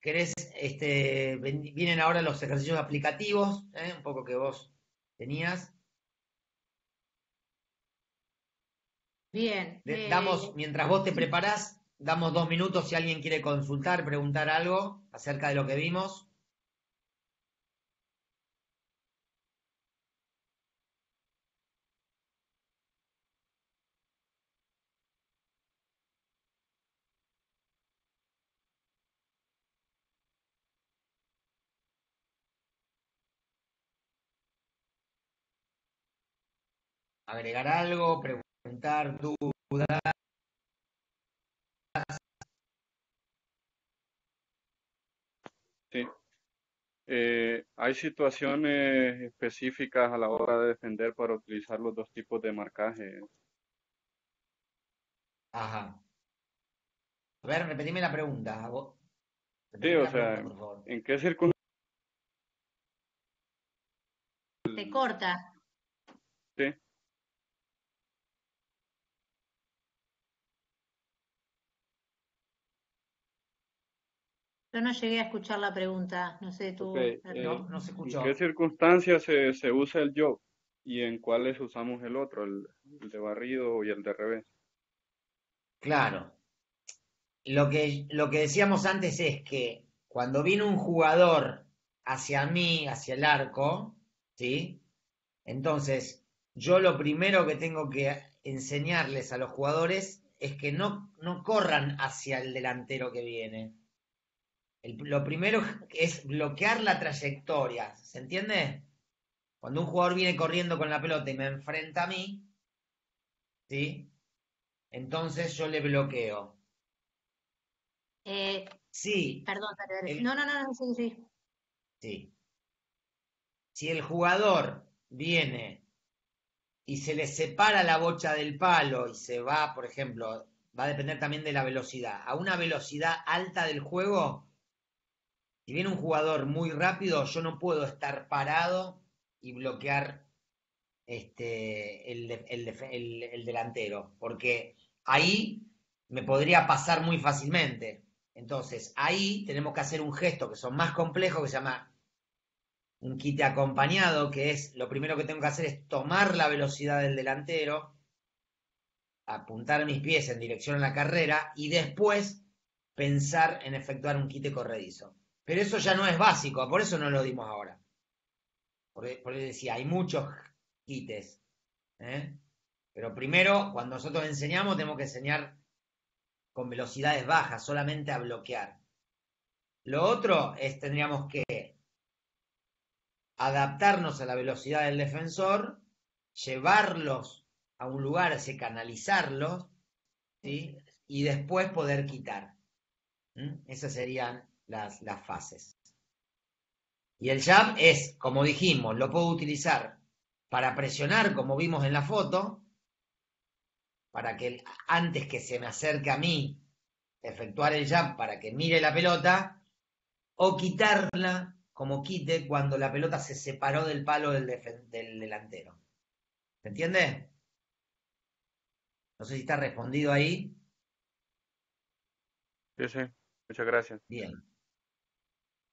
Speaker 3: querés, este, vienen ahora los ejercicios aplicativos, ¿eh? un poco que vos tenías.
Speaker 4: Bien.
Speaker 3: Le
Speaker 4: eh,
Speaker 3: damos, mientras vos te preparás, damos dos minutos si alguien quiere consultar, preguntar algo acerca de lo que vimos. agregar algo, preguntar, dudas.
Speaker 12: Sí. Eh, hay situaciones específicas a la hora de defender para utilizar los dos tipos de marcaje.
Speaker 3: Ajá. A ver, repetime la pregunta.
Speaker 12: Sí, o sea, ¿en qué circunstancias?
Speaker 4: Se corta.
Speaker 12: Sí.
Speaker 4: Yo no llegué a escuchar la pregunta, no sé tú.
Speaker 12: Eh,
Speaker 3: No, no se escuchó.
Speaker 12: ¿En qué circunstancias se, se usa el yo y en cuáles usamos el otro, el, el de barrido y el de revés?
Speaker 3: Claro. Lo que, lo que decíamos antes es que cuando viene un jugador hacia mí, hacia el arco, ¿sí? Entonces, yo lo primero que tengo que enseñarles a los jugadores es que no, no corran hacia el delantero que viene. El- lo primero es bloquear la trayectoria, ¿se entiende? Cuando un jugador viene corriendo con la pelota y me enfrenta a mí, ¿sí? Entonces yo le bloqueo.
Speaker 4: Eh,
Speaker 3: Sí,
Speaker 4: perdón, perdón.
Speaker 3: El-
Speaker 4: No, no, no, no, sí, sí.
Speaker 3: sí. Si el jugador viene y se le separa la bocha del palo y se va, por ejemplo, va a depender también de la velocidad. A una velocidad alta del juego, si viene un jugador muy rápido, yo no puedo estar parado y bloquear este, el, delantero, porque ahí me podría pasar muy fácilmente. Entonces, ahí tenemos que hacer un gesto que son más complejos, que se llama un quite acompañado, que es lo primero que tengo que hacer es tomar la velocidad del delantero, apuntar mis pies en dirección a la carrera y después pensar en efectuar un quite corredizo. Pero eso ya no es básico, por eso no lo dimos ahora. Porque, porque decía, hay muchos quites. ¿eh? Pero primero, cuando nosotros enseñamos, tenemos que enseñar con velocidades bajas, solamente a bloquear. Lo otro es, tendríamos que adaptarnos a la velocidad del defensor, llevarlos a un lugar, ese canalizarlos, ¿sí? y después poder quitar. ¿Mm? Esas serían las, las fases. Y el jab es, como dijimos, lo puedo utilizar para presionar, como vimos en la foto, para que antes que se me acerque a mí, efectuar el jab para que mire la pelota, o quitarla como quite cuando la pelota se separó del palo del, del delantero. ¿Se entiende? No sé si está respondido ahí.
Speaker 12: Sí, sí. Muchas gracias.
Speaker 3: Bien.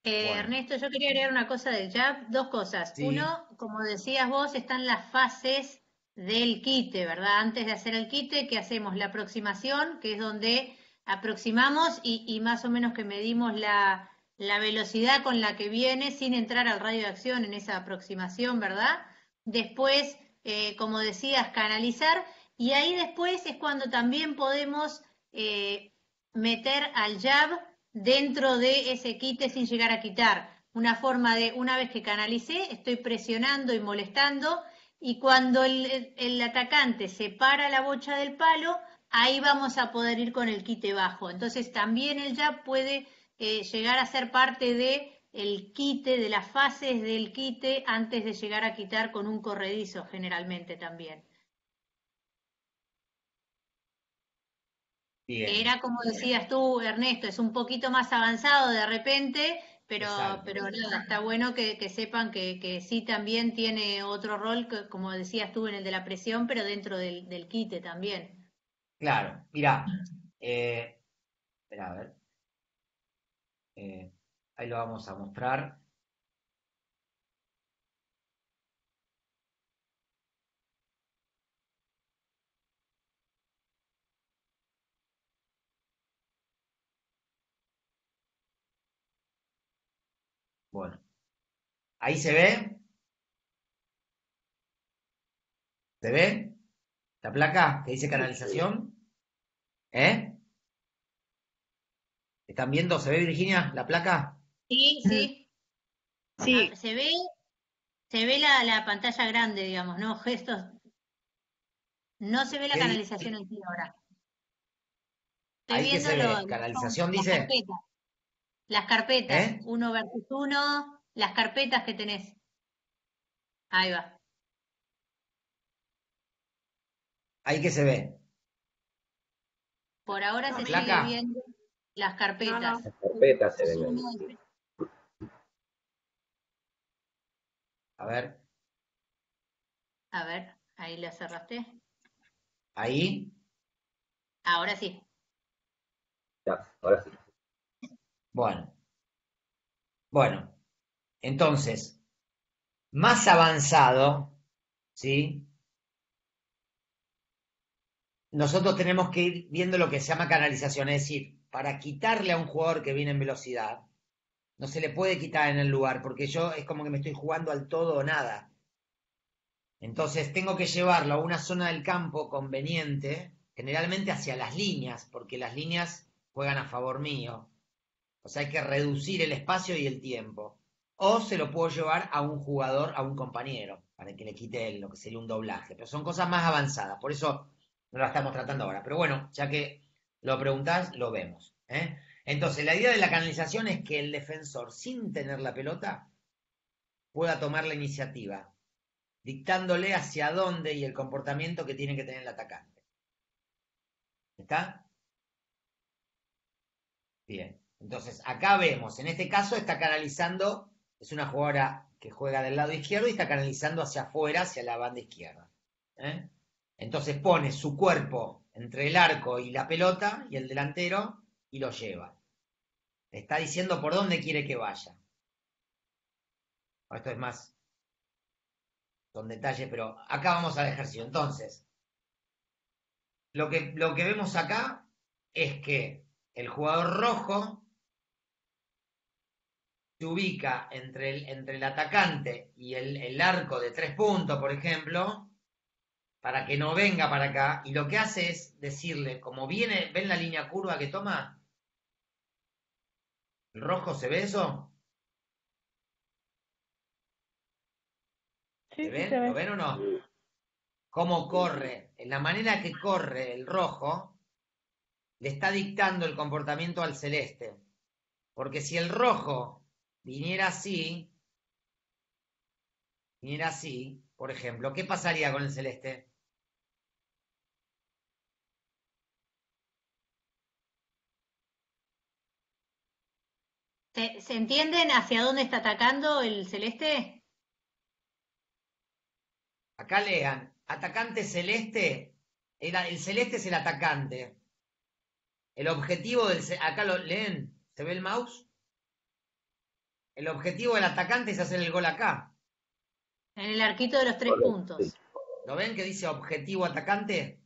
Speaker 4: Eh,
Speaker 3: Bueno.
Speaker 4: Ernesto, yo quería agregar una cosa del jab, dos cosas.
Speaker 3: Sí.
Speaker 4: Uno, como decías vos, están las fases del quite, ¿verdad? Antes de hacer el quite, que hacemos la aproximación, que es donde aproximamos y, y más o menos que medimos la, la velocidad con la que viene sin entrar al radio de acción en esa aproximación, ¿verdad? Después, eh, como decías, canalizar y ahí después es cuando también podemos eh, meter al jab dentro de ese quite sin llegar a quitar. Una forma de, una vez que canalicé, estoy presionando y molestando, y cuando el, el- atacante separa la bocha del palo, ahí vamos a poder ir con el quite bajo. Entonces también el jab puede eh, llegar a ser parte de el quite, de las fases del quite antes de llegar a quitar con un corredizo generalmente también.
Speaker 3: Bien.
Speaker 4: Era como decías tú, Ernesto, es un poquito más avanzado de repente, pero,
Speaker 3: Exacto.
Speaker 4: pero nada, está bueno que, que sepan que, que sí también tiene otro rol, que, como decías tú, en el de la presión, pero dentro del, del quite también.
Speaker 3: Claro, mira, eh, espera, a ver. Eh, ahí lo vamos a mostrar. Bueno. ¿Ahí se ve? ¿Se ve? ¿La placa que dice canalización? ¿Eh? ¿Están viendo? ¿Se ve, Virginia, la placa?
Speaker 4: Sí, sí.
Speaker 5: Sí.
Speaker 4: Ah, se ve, se ve la, la pantalla grande, digamos, ¿no? Gestos. No se ve la
Speaker 3: ¿Qué di-
Speaker 4: canalización en sí ahora. Estoy
Speaker 3: Ahí que
Speaker 4: viendo
Speaker 3: se ve,
Speaker 4: lo-
Speaker 3: canalización dice.
Speaker 4: Las carpetas,
Speaker 3: ¿Eh?
Speaker 4: uno versus uno, las carpetas que tenés. Ahí va.
Speaker 3: Ahí que se ve.
Speaker 4: Por ahora
Speaker 3: ¿La
Speaker 4: se
Speaker 3: placa?
Speaker 4: sigue viendo las carpetas.
Speaker 8: Las carpetas se ven ahí.
Speaker 3: A ver,
Speaker 4: A ver, ahí la cerraste.
Speaker 3: ahí.
Speaker 4: Ahora sí.
Speaker 8: Ya, ahora sí.
Speaker 3: Bueno. Bueno. Entonces, más avanzado, ¿sí? Nosotros tenemos que ir viendo lo que se llama canalización, es decir, para quitarle a un jugador que viene en velocidad, no se le puede quitar en el lugar, porque yo es como que me estoy jugando al todo o nada. Entonces tengo que llevarlo a una zona del campo conveniente, generalmente hacia las líneas, porque las líneas juegan a favor mío. O sea, hay que reducir el espacio y el tiempo. O se lo puedo llevar a un jugador, a un compañero, para que le quite lo que sería un doblaje. Pero son cosas más avanzadas, por eso no la estamos tratando ahora. Pero bueno, ya que lo preguntás, lo vemos. ¿eh? Entonces, la idea de la canalización es que el defensor, sin tener la pelota, pueda tomar la iniciativa, dictándole hacia dónde y el comportamiento que tiene que tener el atacante. ¿Está? Bien. Entonces, acá vemos, en este caso está canalizando, es una jugadora que juega del lado izquierdo y está canalizando hacia afuera, hacia la banda izquierda. ¿eh? Entonces pone su cuerpo entre el arco y la pelota y el delantero y lo lleva. Le está diciendo por dónde quiere que vaya. Esto es más, son detalles, pero acá vamos al ejercicio. Entonces, lo que, lo que vemos acá es que el jugador rojo se ubica entre el, entre el atacante y el, el arco de tres puntos, por ejemplo, para que no venga para acá, y lo que hace es decirle, como viene, ¿ven la línea curva que toma? ¿El rojo se ve eso?
Speaker 5: Sí,
Speaker 3: ¿Se ven?
Speaker 5: se ve.
Speaker 3: ¿Lo ven o no? ¿Cómo corre? En la manera que corre el rojo, le está dictando el comportamiento al celeste. Porque si el rojo viniera así, viniera así, por ejemplo, ¿qué pasaría con el celeste?
Speaker 4: ¿Se, se entienden hacia dónde está atacando el celeste?
Speaker 3: Acá lean, atacante celeste, el, el celeste es el atacante. El objetivo del, acá lo leen, ¿se ve el mouse? El objetivo del atacante es hacer el gol acá.
Speaker 4: En el arquito de los tres
Speaker 8: Correcto,
Speaker 4: puntos.
Speaker 3: ¿Lo ven que dice objetivo atacante?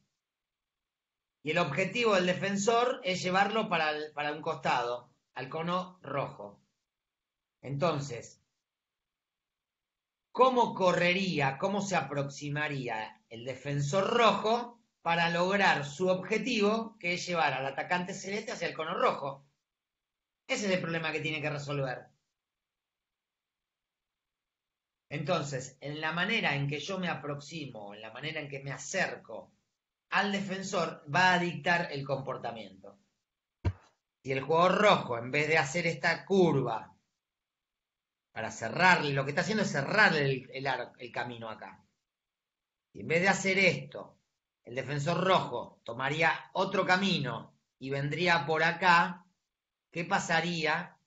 Speaker 3: Y el objetivo del defensor es llevarlo para, el- para un costado, al cono rojo. Entonces, ¿cómo correría, cómo se aproximaría el defensor rojo para lograr su objetivo, que es llevar al atacante celeste hacia el cono rojo? Ese es el problema que tiene que resolver. Entonces, en la manera en que yo me aproximo, en la manera en que me acerco al defensor, va a dictar el comportamiento. Si el jugador rojo, en vez de hacer esta curva para cerrarle, lo que está haciendo es cerrarle el, el camino acá. Si en vez de hacer esto, el defensor rojo tomaría otro camino y vendría por acá, ¿qué pasaría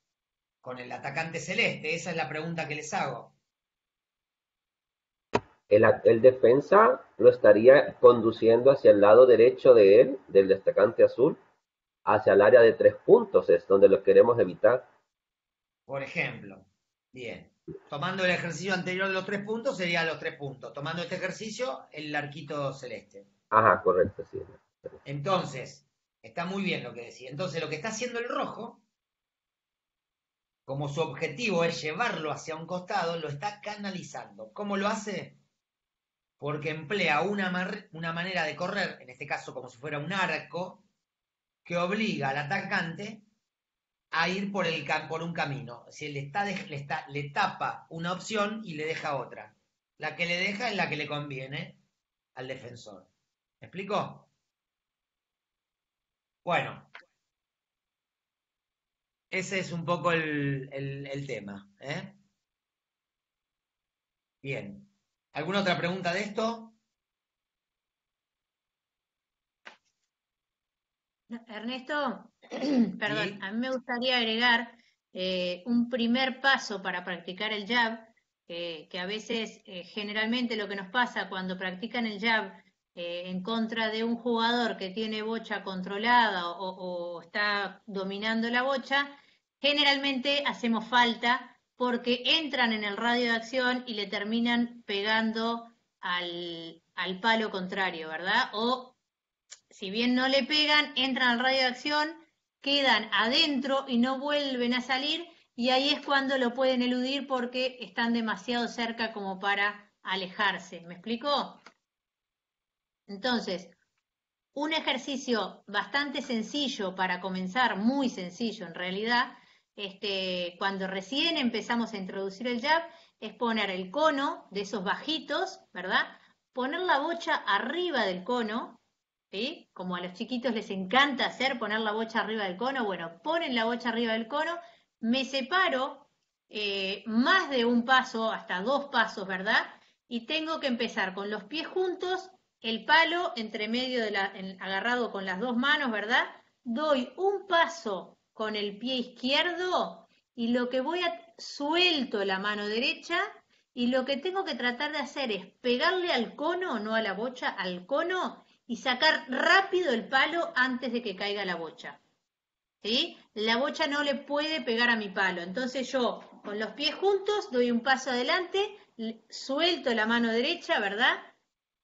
Speaker 3: con el atacante celeste? Esa es la pregunta que les hago.
Speaker 8: El, defensa lo estaría conduciendo hacia el lado derecho de él, del destacante azul, hacia el área de tres puntos, es donde lo queremos evitar.
Speaker 3: Por ejemplo, bien, tomando el ejercicio anterior de los tres puntos, serían los tres puntos. Tomando este ejercicio, el arquito celeste.
Speaker 8: Ajá, correcto, sí.
Speaker 3: Entonces, está muy bien lo que decía. Entonces, lo que está haciendo el rojo, como su objetivo es llevarlo hacia un costado, lo está canalizando. ¿Cómo lo hace? Porque emplea una, una manera de correr, en este caso como si fuera un arco, que obliga al atacante a ir por, el, por un camino. Si le, está, le, está, le tapa una opción y le deja otra. La que le deja es la que le conviene al defensor. ¿Me explico? Bueno, ese es un poco el, el, tema. ¿eh? Bien. ¿Alguna otra pregunta de esto?
Speaker 4: Ernesto, perdón, a mí me gustaría agregar eh, un primer paso para practicar el jab, que a veces, eh, generalmente lo que nos pasa cuando practican el jab eh, en contra de un jugador que tiene bocha controlada o, está dominando la bocha, generalmente hacemos falta porque entran en el radio de acción y le terminan pegando al, al palo contrario, ¿verdad? O si bien no le pegan, entran al radio de acción, quedan adentro y no vuelven a salir y ahí es cuando lo pueden eludir porque están demasiado cerca como para alejarse. ¿Me explico? Entonces, un ejercicio bastante sencillo para comenzar, muy sencillo en realidad, este, cuando recién empezamos a introducir el jab, es poner el cono de esos bajitos, ¿verdad? Poner la bocha arriba del cono, como a los chiquitos les encanta hacer, poner la bocha arriba del cono, bueno, ponen la bocha arriba del cono, me separo eh, más de un paso, hasta dos pasos, ¿verdad? Y tengo que empezar con los pies juntos, el palo entre medio de la, agarrado con las dos manos, ¿verdad? Doy un paso con el pie izquierdo y lo que voy a, suelto la mano derecha y lo que tengo que tratar de hacer es pegarle al cono, no a la bocha, al cono y sacar rápido el palo antes de que caiga la bocha. ¿Sí? La bocha no le puede pegar a mi palo. Entonces yo con los pies juntos doy un paso adelante, suelto la mano derecha, ¿verdad?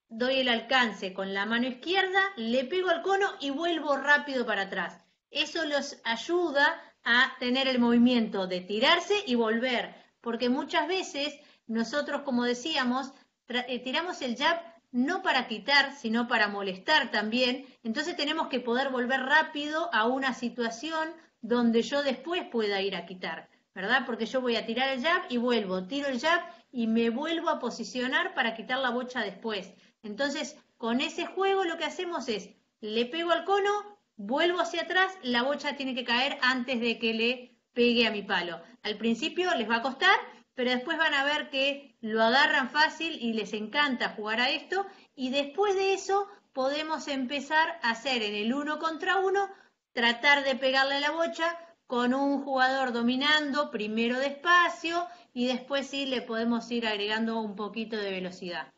Speaker 4: Doy el alcance con la mano izquierda, le pego al cono y vuelvo rápido para atrás. Eso los ayuda a tener el movimiento de tirarse y volver, porque muchas veces nosotros, como decíamos, eh, tiramos el jab no para quitar, sino para molestar también. Entonces tenemos que poder volver rápido a una situación donde yo después pueda ir a quitar, ¿verdad? Porque yo voy a tirar el jab y vuelvo, tiro el jab y me vuelvo a posicionar para quitar la bocha después. Entonces, con ese juego lo que hacemos es, le pego al cono, vuelvo hacia atrás, la bocha tiene que caer antes de que le pegue a mi palo. Al principio les va a costar, pero después van a ver que lo agarran fácil y les encanta jugar a esto y después de eso podemos empezar a hacer en el uno contra uno, tratar de pegarle la bocha con un jugador dominando, primero despacio y después sí le podemos ir agregando un poquito de velocidad.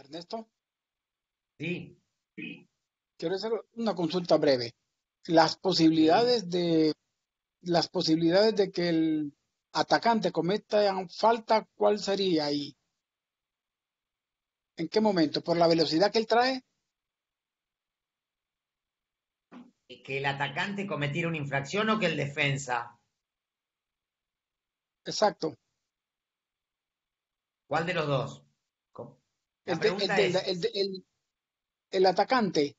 Speaker 6: Ernesto.
Speaker 3: Sí.
Speaker 6: Quiero hacer una consulta breve las posibilidades de las posibilidades de que el atacante cometa falta, ¿cuál sería ahí? ¿En qué momento? ¿Por la velocidad que él trae?
Speaker 3: ¿Que el atacante cometiera una infracción o que el defensa?
Speaker 6: Exacto.
Speaker 3: ¿Cuál de los dos?
Speaker 6: El, el, atacante.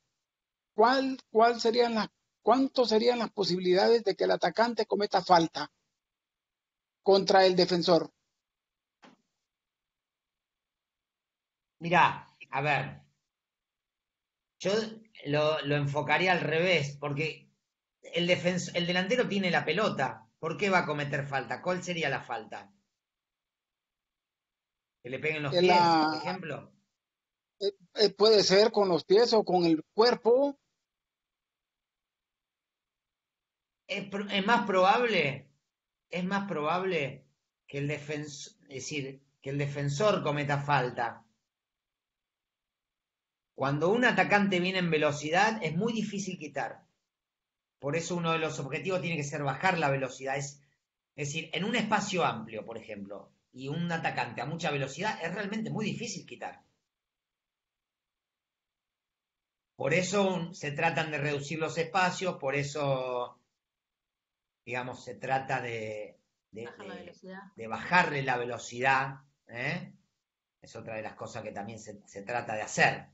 Speaker 6: ¿Cuál, ¿Cuál serían las ¿cuánto serían las posibilidades de que el atacante cometa falta contra el defensor?
Speaker 3: Mira, a ver, yo lo, enfocaría al revés, porque el, el delantero tiene la pelota. ¿Por qué va a cometer falta? ¿Cuál sería la falta? ¿Que le peguen los pies, por ejemplo?
Speaker 6: Eh, eh, puede ser con los pies o con el cuerpo
Speaker 3: es, más probable, es más probable que el defensor, es decir, que el defensor cometa falta. Cuando un atacante viene en velocidad es muy difícil quitar. Por eso uno de los objetivos tiene que ser bajar la velocidad. Es, es decir, en un espacio amplio, por ejemplo, y un atacante a mucha velocidad, es realmente muy difícil quitar. Por eso se tratan de reducir los espacios, por eso, digamos, se trata de, bajarle la velocidad. ¿eh? Es otra de las cosas que también se, se trata de hacer.